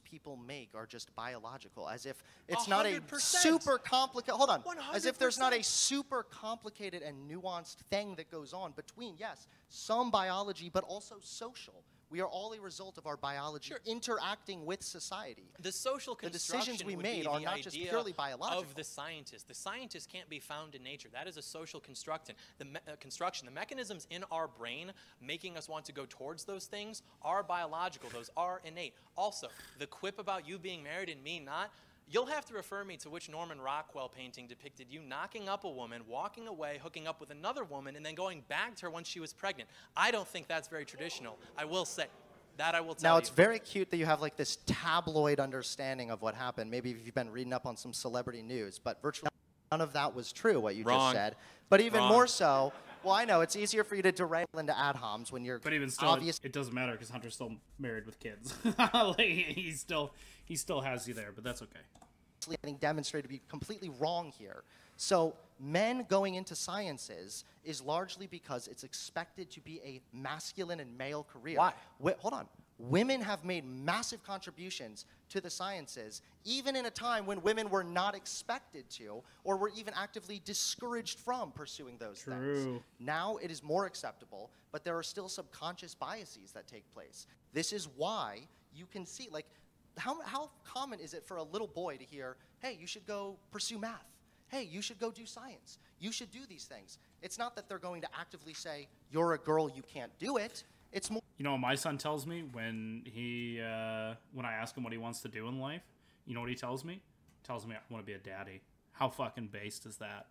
People make are just biological, as if it's not a super complicated. Hold on, as if there's not a super complicated and nuanced thing that goes on between yes, some biology, but also social. We are all a result of our biology interacting with society. The social The decisions we made are not just purely biological. Of the scientist, the scientist can't be found in nature. That is a social construction. The me- uh, construction, the mechanisms in our brain making us want to go towards those things are biological. Those are innate. Also, the quip about you being married and me not. You'll have to refer me to which Norman Rockwell painting depicted you knocking up a woman, walking away, hooking up with another woman, and then going back to her once she was pregnant. I don't think that's very traditional. I will say that. I will tell you. Now you. it's very cute that you have like this tabloid understanding of what happened. Maybe if you've been reading up on some celebrity news, but virtually none of that was true. What you Wrong. just said, but even Wrong. more so. Well, I know it's easier for you to derail into ad homs when you're But even still, obvious. it, it doesn't matter because Hunter's still married with kids. like, he still he still has you there, but that's okay. getting demonstrated to be completely wrong here. So men going into sciences is largely because it's expected to be a masculine and male career. Why? Wi- hold on. Women have made massive contributions to the sciences, even in a time when women were not expected to, or were even actively discouraged from pursuing those things. True. Now it is more acceptable, but there are still subconscious biases that take place. This is why you can see, like, how, how common is it for a little boy to hear, hey, you should go pursue math? Hey, you should go do science. You should do these things. It's not that they're going to actively say, you're a girl, you can't do it. It's more. You know what my son tells me when he uh, when I ask him what he wants to do in life? You know what he tells me? He tells me I want to be a daddy. How fucking based is that?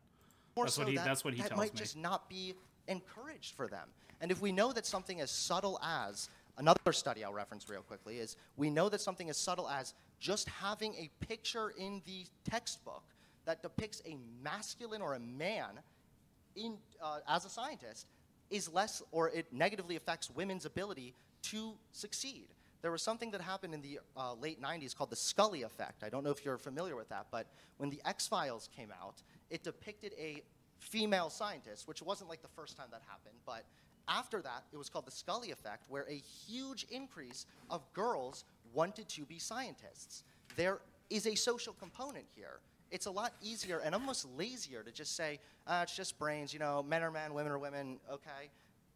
that's so what he that, that's what he that tells might me. just not be encouraged for them. And if we know that something as subtle as another study I'll reference real quickly is we know that something as subtle as just having a picture in the textbook that depicts a masculine or a man in, uh, as a scientist is less or it negatively affects women's ability to succeed. There was something that happened in the uh, late 90s called the Scully effect. I don't know if you're familiar with that, but when the X Files came out, it depicted a female scientist, which wasn't like the first time that happened, but after that, it was called the Scully effect, where a huge increase of girls wanted to be scientists. There is a social component here. It's a lot easier and almost lazier to just say, ah, it's just brains, you know, men are men, women are women, okay?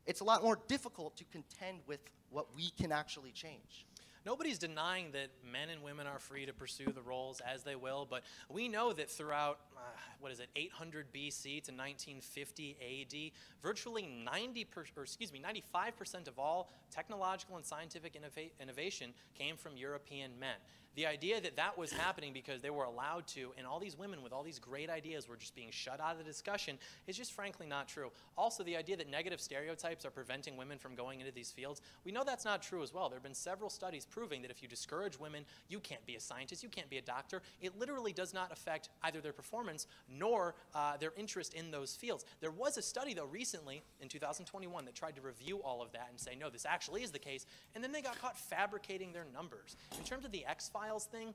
It's a lot more difficult to contend with what we can actually change. Nobody's denying that men and women are free to pursue the roles as they will, but we know that throughout, uh, what is it, 800 BC to 1950 AD, virtually 90, per, or excuse me, 95% of all technological and scientific innova- innovation came from European men. The idea that that was happening because they were allowed to, and all these women with all these great ideas were just being shut out of the discussion, is just frankly not true. Also, the idea that negative stereotypes are preventing women from going into these fields, we know that's not true as well. There have been several studies proving that if you discourage women, you can't be a scientist, you can't be a doctor. It literally does not affect either their performance nor uh, their interest in those fields. There was a study, though, recently in 2021 that tried to review all of that and say, no, this actually is the case, and then they got caught fabricating their numbers. In terms of the X Files thing,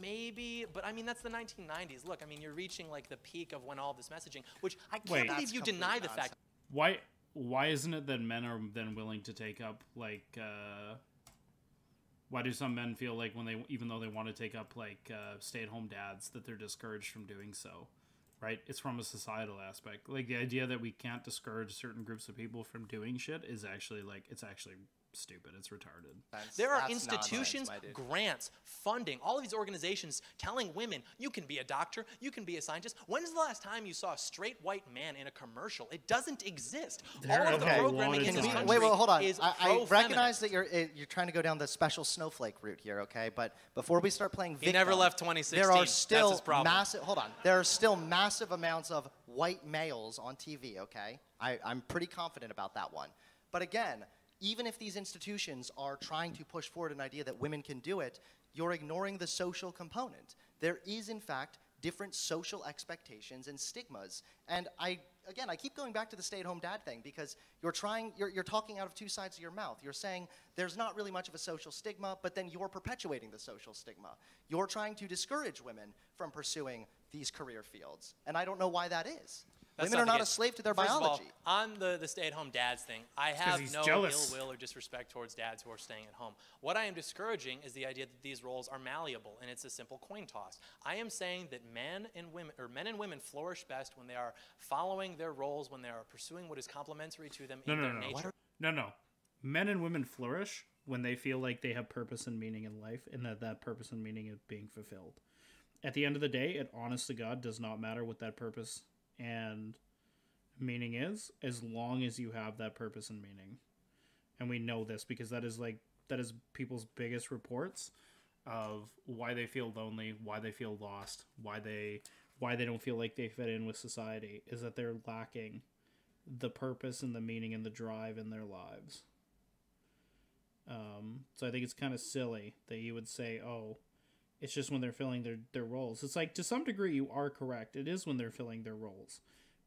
maybe, but I mean, that's the 1990s. Look, I mean, you're reaching like the peak of when all this messaging, which I can't Wait. believe you complete deny the fact. Why why isn't it that men are then willing to take up like uh why do some men feel like when they even though they want to take up like uh, stay-at-home dads that they're discouraged from doing so right it's from a societal aspect like the idea that we can't discourage certain groups of people from doing shit is actually like it's actually stupid it's retarded That's- There are institutions, nonsense, grants, funding, all of these organizations telling women, you can be a doctor, you can be a scientist. When's the last time you saw a straight white man in a commercial? It doesn't exist. There all of the programming in this of Can we, times. country wait, wait, hold on. is I, I recognize that you're you're trying to go down the special snowflake route here, okay? But before we start playing He never left 2016. There are That's still his problem. massive. Hold on. There are still massive amounts of white males on TV, okay? I, I'm pretty confident about that one. But again, even if these institutions are trying to push forward an idea that women can do it, you're ignoring the social component. There is, in fact, different social expectations and stigmas. And I, again, I keep going back to the stay-at-home dad thing because you're trying, you're, you're talking out of two sides of your mouth. You're saying there's not really much of a social stigma, but then you're perpetuating the social stigma. You're trying to discourage women from pursuing these career fields. And I don't know why that is. That's women are not a slave to their First of biology. all, on the, the stay-at-home dads thing, I have no jealous. ill will or disrespect towards dads who are staying at home. What I am discouraging is the idea that these roles are malleable and it's a simple coin toss. I am saying that men and women or men and women flourish best when they are following their roles, when they are pursuing what is complementary to them no in no their no no. nature. no no men and women flourish when they feel like they have purpose and meaning in life and that that purpose and meaning is being fulfilled at the end of the day it honest to god does not matter what that purpose and meaning is as long as you have that purpose and meaning. And we know this because that is like that is people's biggest reports of why they feel lonely why they feel lost why they why they don't feel like they fit in with society is that they're lacking the purpose and the meaning and the drive in their lives. Um, so i think it's kind of silly that you would say oh it's just when they're filling their, their roles. It's like to some degree you are correct. It is when they're filling their roles.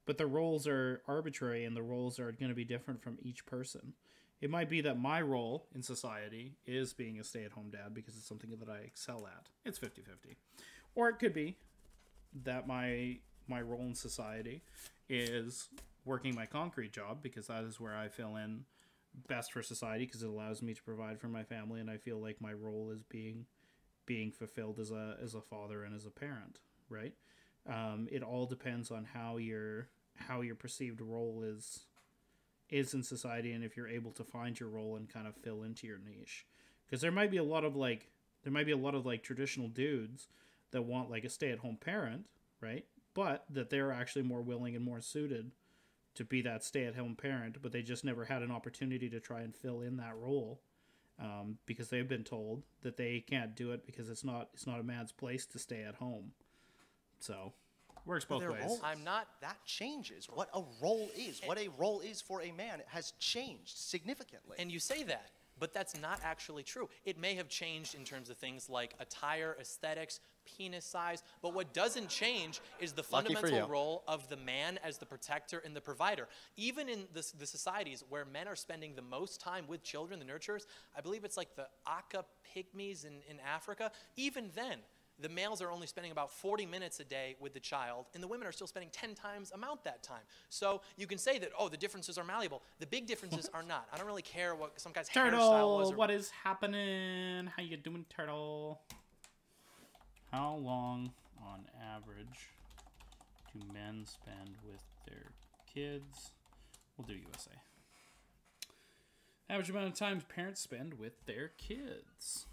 But the roles are arbitrary and the roles are going to be different from each person. It might be that my role in society is being a stay-at-home dad because it's something that i excel at. It's 50-50 or it could be that my my role in society is working my concrete job because that is where I fill in best for society because it allows me to provide for my family and I feel like my role is being being fulfilled as a as a father and as a parent, right? Um, it all depends on how your how your perceived role is is in society and if you're able to find your role and kind of fill into your niche because there might be a lot of like there might be a lot of like traditional dudes that want like a stay-at-home parent right but that they're actually more willing and more suited to be that stay-at-home parent but they just never had an opportunity to try and fill in that role um, because they've been told that they can't do it because it's not it's not a man's place to stay at home so works both ways role- I'm not. That changes. What a role is, what a role is for a man, has changed significantly. And you say that, but that's not actually true. It may have changed in terms of things like attire, aesthetics, penis size, but what doesn't change is the Lucky fundamental role of the man as the protector and the provider. Even in the, the societies where men are spending the most time with children, the nurturers, I believe it's like the Aka pygmies in, in Africa, even then, the males are only spending about 40 minutes a day with the child, and the women are still spending 10 times amount that time. So you can say that, oh, the differences are malleable. The big differences are not. I don't really care what some guy's hairstyle was. Turtle, what is happening? How you doing, Turtle? How long, on average, do men spend with their kids? We'll do USA. Average amount of time parents spend with their kids.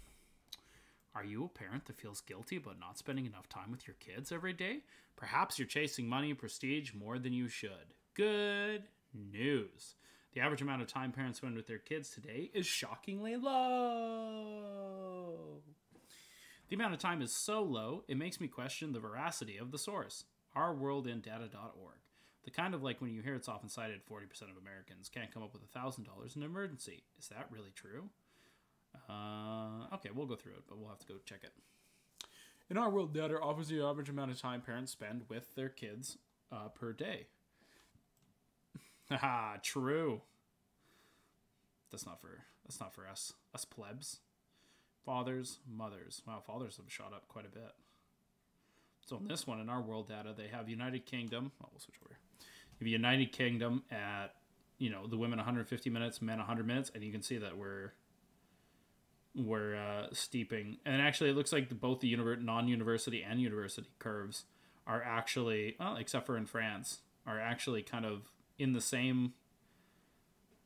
Are you a parent that feels guilty about not spending enough time with your kids every day? Perhaps you're chasing money and prestige more than you should. Good news. The average amount of time parents spend with their kids today is shockingly low. The amount of time is so low, it makes me question the veracity of the source. OurWorldInData.org. The kind of like when you hear it's often cited 40% of Americans can't come up with $1,000 in an emergency. Is that really true? Uh, okay, we'll go through it, but we'll have to go check it. In our world, data offers the average amount of time parents spend with their kids uh, per day. Haha, true. That's not for that's not for us us plebs. Fathers, mothers. Wow, fathers have shot up quite a bit. So in this one, in our world data, they have United Kingdom. Oh, we'll switch over. You United Kingdom at you know the women 150 minutes, men 100 minutes, and you can see that we're we're uh, steeping. And actually, it looks like both the univer- non-university and university curves are actually, well, except for in France, are actually kind of in the same.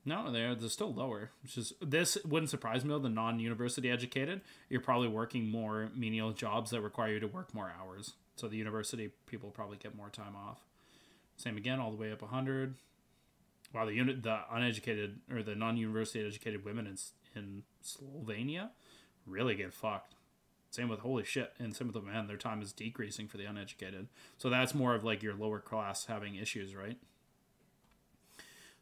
No, they're they're still lower. Which is this wouldn't surprise me though. The non-university educated, you're probably working more menial jobs that require you to work more hours. So the university people probably get more time off. Same again, all the way up 100. Wow, the unit, the uneducated or the non-university educated women in in Slovenia really get fucked. Same with holy shit, and same with the men. Their time is decreasing for the uneducated. So that's more of like your lower class having issues, right?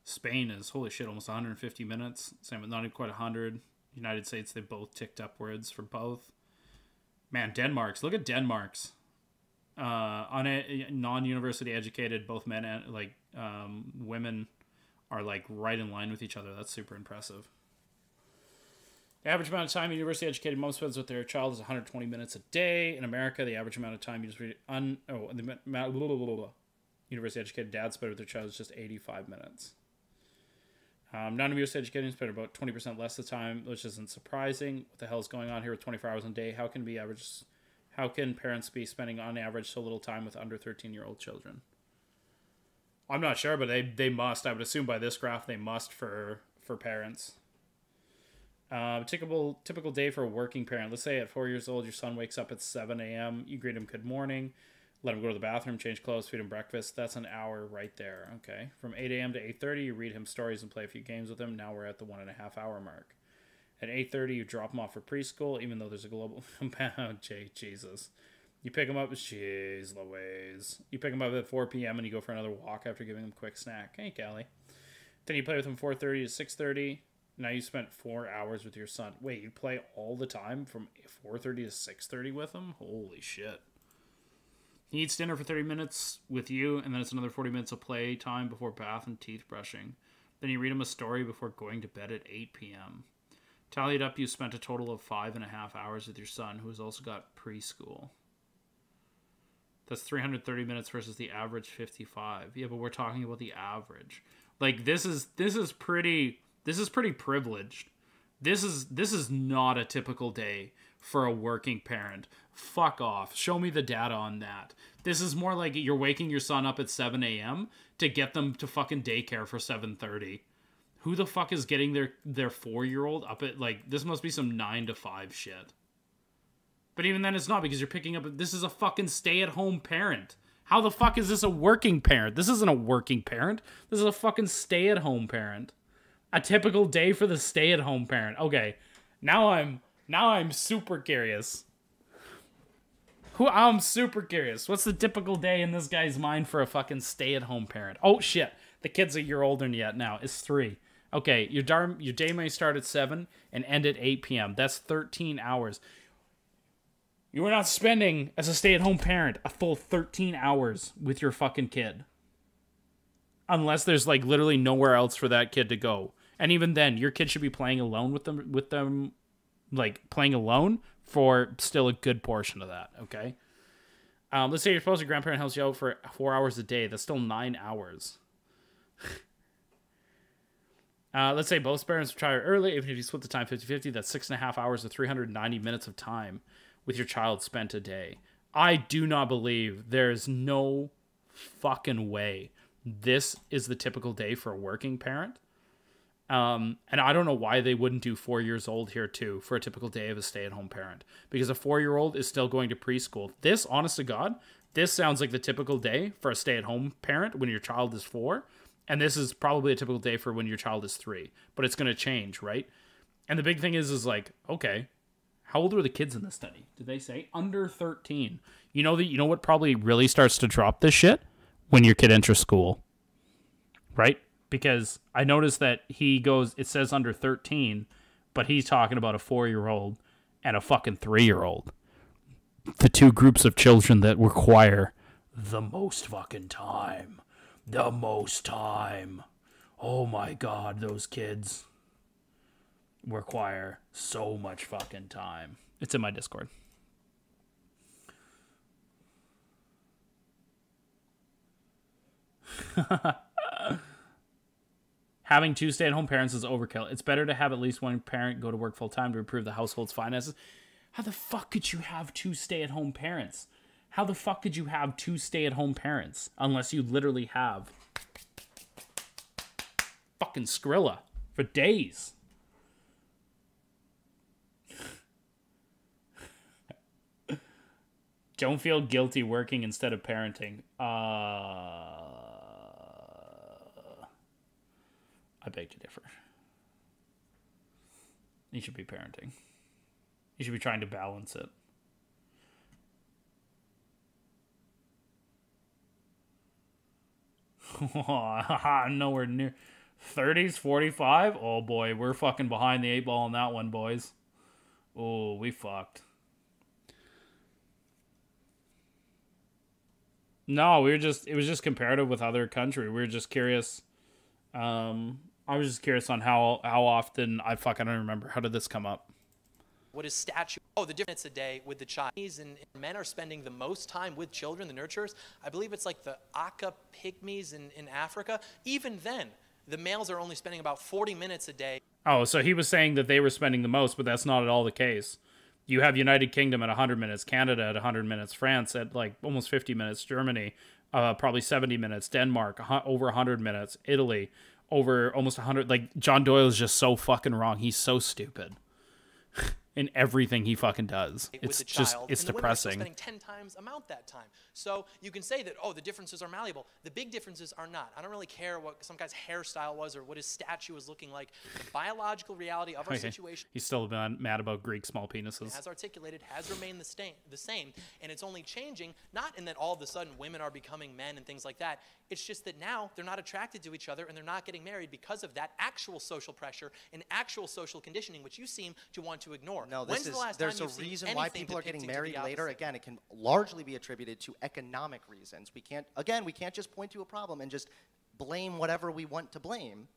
Spain is holy shit, almost 150 minutes. Same with not even quite 100. United States, they both ticked upwards for both. Man, Denmark's. Look at Denmark's. Uh, on a non-university educated, both men and like um, women are like right in line with each other. That's super impressive. The average amount of time university educated mom spends with their child is 120 minutes a day. In America, the average amount of time university un oh the amount blah, blah, blah, blah, university educated dads spend with their child is just 85 minutes. Um, non-university educated spend about 20% less of the time, which isn't surprising. What the hell is going on here with 24 hours a day? How can be average? How can parents be spending on average so little time with under 13 year old children? I'm not sure, but they they must. I would assume by this graph they must for for parents. Uh, typical typical day for a working parent. Let's say at four years old, your son wakes up at 7 a.m. You greet him good morning, let him go to the bathroom, change clothes, feed him breakfast. That's an hour right there. Okay, from 8 a.m. to 8:30, you read him stories and play a few games with him. Now we're at the one and a half hour mark. At 8:30, you drop him off for preschool, even though there's a global. oh, Jesus. You pick him up. Jeez, Louise. You pick him up at 4 p.m. and you go for another walk after giving him a quick snack. Hey, Callie. Then you play with him 4:30 to 6:30. Now you spent four hours with your son. Wait, you play all the time from 4:30 to 6:30 with him? Holy shit! He eats dinner for 30 minutes with you, and then it's another 40 minutes of play time before bath and teeth brushing. Then you read him a story before going to bed at 8 p.m. Tallied up, you spent a total of five and a half hours with your son, who has also got preschool. That's 330 minutes versus the average 55. Yeah, but we're talking about the average. Like this is this is pretty this is pretty privileged. This is this is not a typical day for a working parent. Fuck off. Show me the data on that. This is more like you're waking your son up at 7 a.m. to get them to fucking daycare for 7:30. Who the fuck is getting their their four year old up at like this must be some nine to five shit. But even then, it's not because you're picking up. This is a fucking stay at home parent. How the fuck is this a working parent? This isn't a working parent. This is a fucking stay at home parent. A typical day for the stay at home parent. Okay, now I'm now I'm super curious. Who I'm super curious. What's the typical day in this guy's mind for a fucking stay at home parent? Oh shit, the kid's a year older than yet now. It's three. Okay, your dar- your day may start at seven and end at eight p.m. That's thirteen hours. You are not spending, as a stay at home parent, a full 13 hours with your fucking kid. Unless there's like literally nowhere else for that kid to go. And even then, your kid should be playing alone with them with them like playing alone for still a good portion of that, okay? Um, let's say you're supposed to grandparent helps you out for four hours a day. That's still nine hours. uh, let's say both parents retire early. Even if you split the time 50 50, that's six and a half hours of 390 minutes of time with your child spent a day. I do not believe there's no fucking way this is the typical day for a working parent. Um, and I don't know why they wouldn't do four years old here too for a typical day of a stay at home parent because a four year old is still going to preschool. This, honest to God, this sounds like the typical day for a stay at home parent when your child is four. And this is probably a typical day for when your child is three, but it's going to change, right? And the big thing is, is like, okay, how old were the kids in the study? Did they say under 13? You know that you know what probably really starts to drop this shit when your kid enters school. Right? Because I noticed that he goes it says under 13, but he's talking about a 4-year-old and a fucking 3-year-old. The two groups of children that require the most fucking time. The most time. Oh my god, those kids require so much fucking time. It's in my Discord. Having two stay at home parents is overkill. It's better to have at least one parent go to work full time to improve the household's finances. How the fuck could you have two stay at home parents? How the fuck could you have two stay at home parents unless you literally have fucking Skrilla for days? Don't feel guilty working instead of parenting. Uh, I beg to differ. You should be parenting. You should be trying to balance it. Nowhere near 30s, 45. Oh boy, we're fucking behind the eight ball on that one, boys. Oh, we fucked. No, we were just it was just comparative with other country. We were just curious. Um, I was just curious on how how often I fucking don't remember. How did this come up? What is statue? Oh, the difference a day with the Chinese and, and men are spending the most time with children, the nurturers. I believe it's like the Aka pygmies in, in Africa. Even then, the males are only spending about 40 minutes a day. Oh, so he was saying that they were spending the most, but that's not at all the case. You have United Kingdom at 100 minutes, Canada at 100 minutes, France at like almost 50 minutes, Germany uh, probably 70 minutes, Denmark over 100 minutes, Italy over almost 100. Like John Doyle is just so fucking wrong. He's so stupid. in everything he fucking does. It's just it's depressing. spending ten times amount that time. So you can say that oh the differences are malleable. The big differences are not. I don't really care what some guy's hairstyle was or what his statue was looking like. The biological reality of our okay. situation. He's still mad about Greek small penises. Has articulated, has remained the, same, the same, and it's only changing. Not in that all of a sudden women are becoming men and things like that. It's just that now they're not attracted to each other and they're not getting married because of that actual social pressure and actual social conditioning, which you seem to want to ignore. No, this When's is, the there's a reason why people are getting married later. Again, it can largely be attributed to economic reasons. We can't, again, we can't just point to a problem and just blame whatever we want to blame.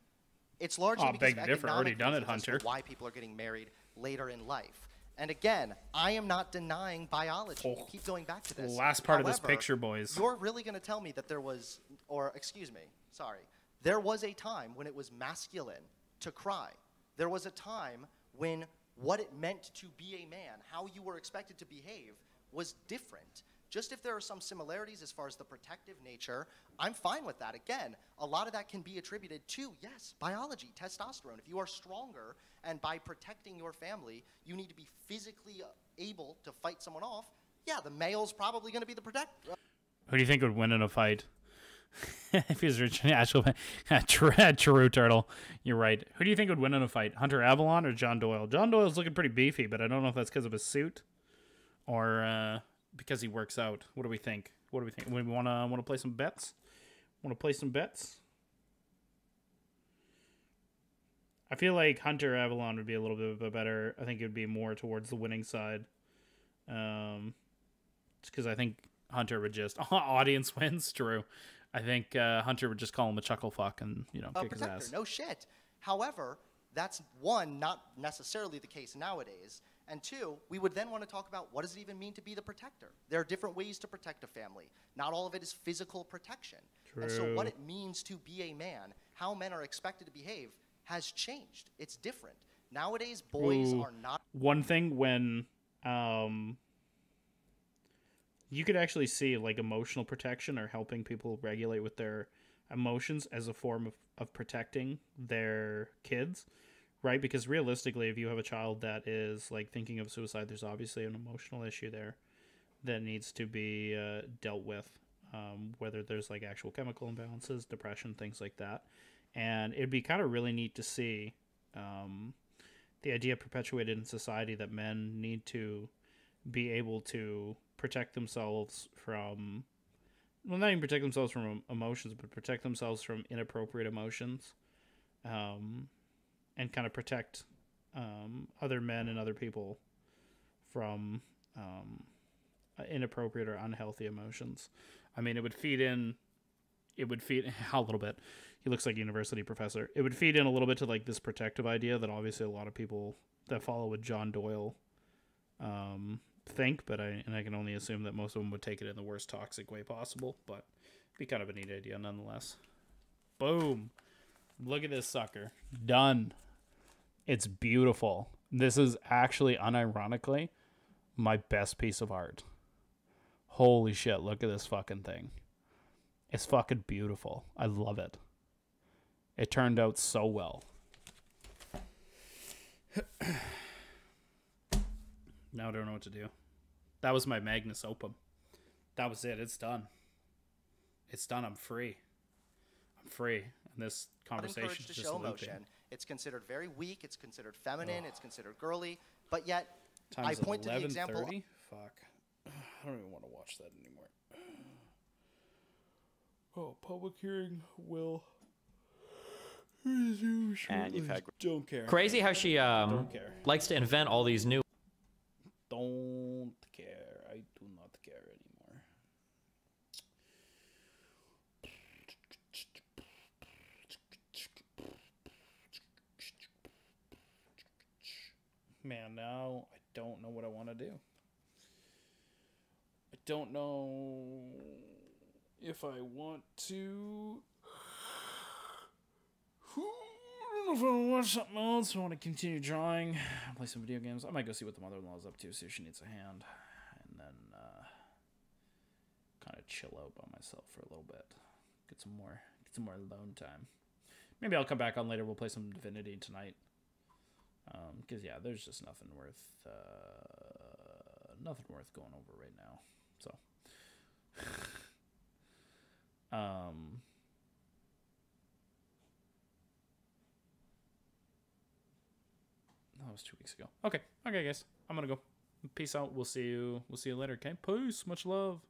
It's largely oh, because beg of economic Already done it, Hunter. why people are getting married later in life. And again, I am not denying biology. You keep going back to this. Last part of this picture, boys. You're really going to tell me that there was, or excuse me, sorry, there was a time when it was masculine to cry. There was a time when what it meant to be a man, how you were expected to behave, was different. Just if there are some similarities as far as the protective nature, I'm fine with that. Again, a lot of that can be attributed to, yes, biology, testosterone. If you are stronger and by protecting your family, you need to be physically able to fight someone off, yeah, the male's probably going to be the protector. Who do you think would win in a fight? if he's rich, actual true, turtle. You're right. Who do you think would win in a fight? Hunter Avallone or John Doyle? John Doyle's looking pretty beefy, but I don't know if that's because of his suit or uh, because he works out. What do we think? What do we think? We want to want to play some bets. Want to play some bets? I feel like Hunter Avallone would be a little bit better. I think it would be more towards the winning side. Um, because I think Hunter would just audience wins. True. I think uh, Hunter would just call him a chuckle fuck and you know a kick his ass. No shit. However, that's one, not necessarily the case nowadays. And two, we would then want to talk about what does it even mean to be the protector? There are different ways to protect a family. Not all of it is physical protection. True. And so what it means to be a man, how men are expected to behave, has changed. It's different. Nowadays, boys Ooh. are not One thing when um you could actually see like emotional protection or helping people regulate with their emotions as a form of, of protecting their kids right? Because realistically if you have a child that is like thinking of suicide there's obviously an emotional issue there that needs to be uh, dealt with um, whether there's like actual chemical imbalances depression things like that. And it'd be kind of really neat to see um, the idea perpetuated in society that men need to be able to protect themselves from well not even protect themselves from emotions but protect themselves from inappropriate emotions um, and kind of protect um, other men and other people from um, inappropriate or unhealthy emotions. I mean it would feed in it would feed a little bit. He looks like a university professor. It would feed in a little bit to like this protective idea that obviously a lot of people that follow with john doyle um, think but i and i can only assume that most of them would take it in the worst toxic way possible but be kind of a neat idea nonetheless. Boom. Look at this sucker. Done. It's beautiful. This is actually unironically my best piece of art. Holy shit look at this fucking thing. It's fucking beautiful. I love it. It turned out so well. now I don't know what to do. That was my Magnus Opum. That was it. It's done. It's done. I'm free. I'm free. And this not conversation encouraged to just show looping. emotion. It's considered very weak. It's considered feminine. It's considered girly. But yet, I Time's point to the example. 11:30? Fuck. I don't even want to watch that anymore. Oh, public hearing will resume And you've had Don't care. Crazy how she um, Don't care. likes to invent all these new. Don't care. I do not care anymore. Man, now I don't know what I want to do. I don't know if I want to. I don't know if I want to watch something else. I want to continue drawing, play some video games. I might go see what the mother-in-law is up to, see if she needs a hand, and then uh, kind of chill out by myself for a little bit. Get some more, get some more alone time. Maybe I'll come back on later. We'll play some Divinity tonight. Um, cause yeah, there's just nothing worth, uh, nothing worth going over right now. So, um. That was two weeks ago. Okay. Okay, guys. I'm gonna go. Peace out. We'll see you. We'll see you later. Okay. Peace. Much love.